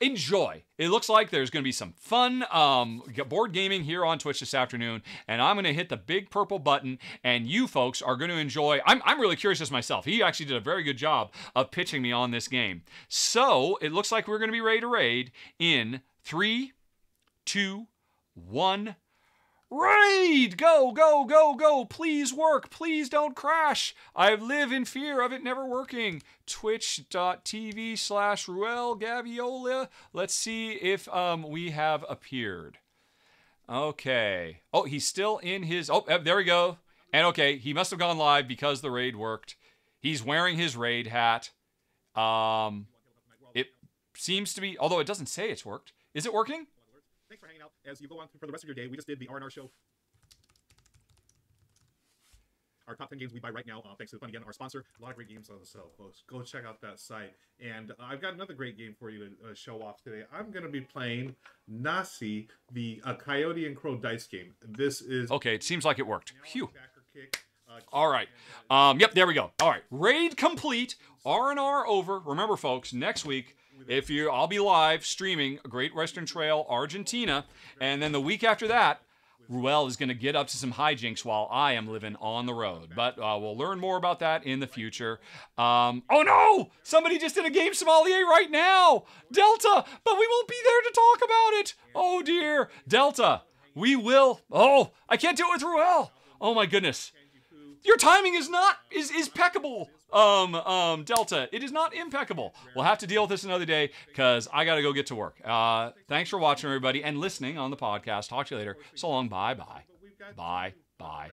Speaker 1: enjoy. It looks like there's going to be some fun um, board gaming here on Twitch this afternoon, and I'm going to hit the big purple button, and you folks are going to enjoy. I'm, I'm really curious as myself. He actually did a very good job of pitching me on this game. So it looks like we're going to be ready to raid in three, two, one. Raid! Go, go, go, go! Please work! Please don't crash! I live in fear of it never working. Twitch.tv slash Ruel Gaviola. Let's see if um, we have appeared. Okay. Oh, he's still in his. Oh, there we go. And okay, he must have gone live because the raid worked. He's wearing his raid hat. Um, it seems to be, although it doesn't say it's worked. Is it working?
Speaker 3: Thanks for hanging out. As you go on for the rest of your day, we just did the R&R show. Our top 10 games we buy right now, uh, thanks to the fun again, our sponsor. A lot of great games on the sale, folks. Go check out that site. And uh, I've got another great game for you to uh, show off today. I'm going to be playing Nasi, the uh, Coyote and Crow dice game. This is
Speaker 1: Okay, it seems like it worked. Phew.
Speaker 3: Uh,
Speaker 1: All right. Um, yep, there we go. All right. Raid complete. R&R over. Remember, folks, next week, if you, I'll be live streaming Great Western Trail Argentina. And then the week after that, Ruel is going to get up to some hijinks while I am living on the road. But uh, we'll learn more about that in the future. Um, oh no! Somebody just did a game sommelier right now! Delta! But we won't be there to talk about it! Oh dear! Delta! We will. Oh, I can't do it with Ruel! Oh my goodness. Your timing is not is is impeccable. Um um Delta, it is not impeccable. We'll have to deal with this another day because I got to go get to work. Uh, thanks for watching everybody and listening on the podcast. Talk to you later. So long. Bye bye. Bye bye.